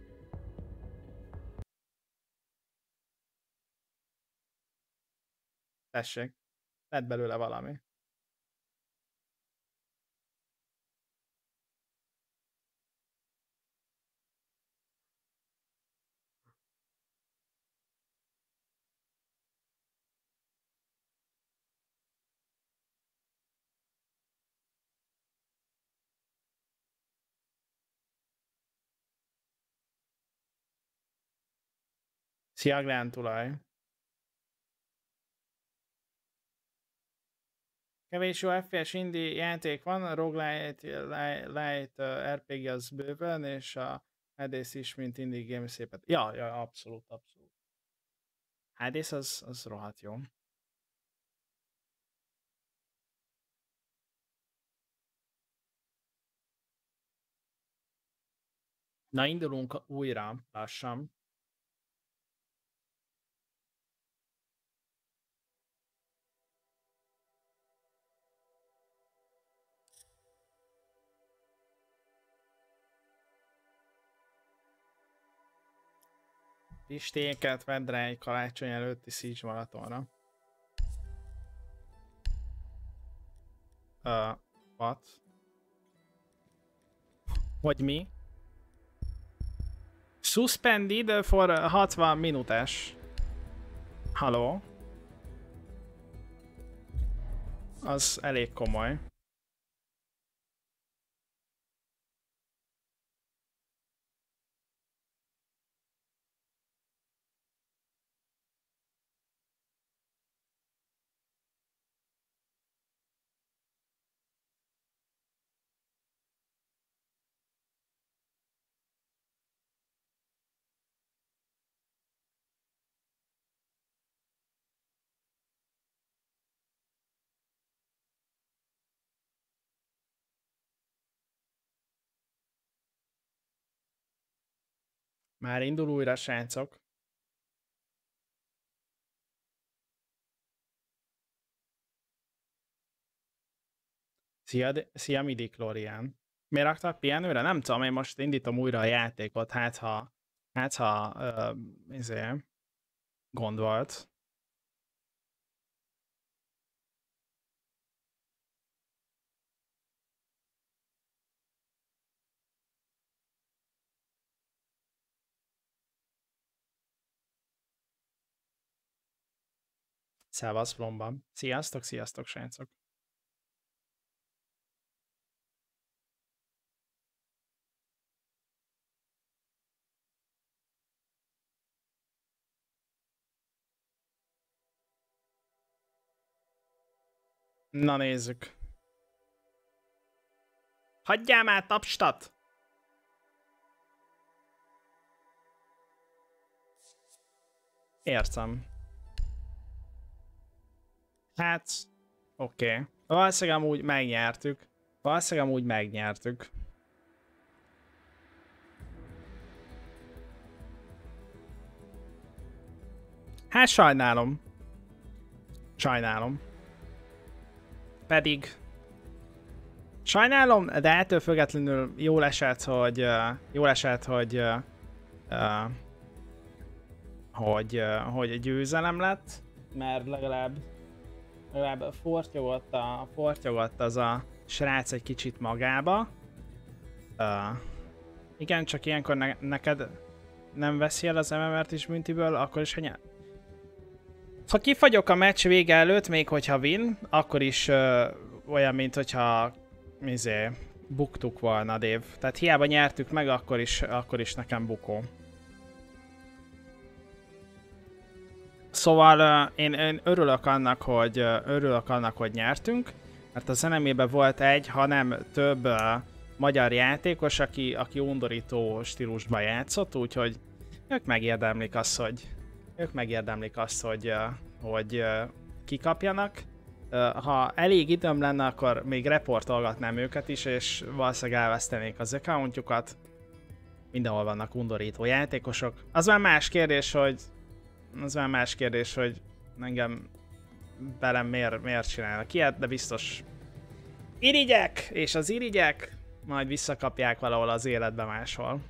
Tessék. Lett belőle valami. Szia, Grand tulaj. Kevés jó FPS indie játék van, a roguelite light, uh, RPG az bőven, és a Hades is, mint Indie Game szépet. Ja, ja, abszolút, abszolút. Hades az, az rohadt jó. Na, indulunk újra, lassan. Pistéket vedd rá egy karácsony előtti Siege maratonra. Uh, what? Hogy mi? Suspended for 60 minutás. Haló? Az elég komoly. Már indul újra, srácok. Szia, szia Midi Klorian. Miért raktad pihenőre? Nem tudom, én most indítom újra a játékot, hát ha, hát ha, uh, izé, gond volt. Szevasz, Flomban. Sziasztok, sziasztok, srácok. Na nézzük. Hagyjál már tapstat! Értem. Hát, oké. Okay. Valószínűleg amúgy megnyertük. Valószínűleg amúgy megnyertük. Hát sajnálom. Sajnálom. Pedig... Sajnálom, de ettől függetlenül jól esett, hogy... Uh, jól esett, hogy... Uh, uh, hogy, uh, hogy győzelem lett, mert legalább fortyogott, fortyogott az a srác egy kicsit magába. Uh, igen, csak ilyenkor ne, neked nem veszi el az MMR-t is büntiből, akkor is hanya. Ha kifagyok a meccs vége előtt, még hogyha win, akkor is uh, olyan, mint hogyha izé, buktuk volna, Dév. Tehát hiába nyertük meg, akkor is, akkor is nekem bukó. Szóval én, én örülök annak, hogy örülök annak, hogy nyertünk, mert a zenemében volt egy, ha nem több magyar játékos, aki, aki undorító stílusban játszott, úgyhogy ők megérdemlik azt, hogy ők megérdemlik azt, hogy, hogy kikapjanak. Ha elég időm lenne, akkor még reportolgatnám őket is, és valószínűleg elvesztenék az accountjukat. Mindenhol vannak undorító játékosok. Az már más kérdés, hogy az már más kérdés, hogy engem velem miért, miért csinálnak ilyet, de biztos irigyek, és az irigyek majd visszakapják valahol az életbe máshol.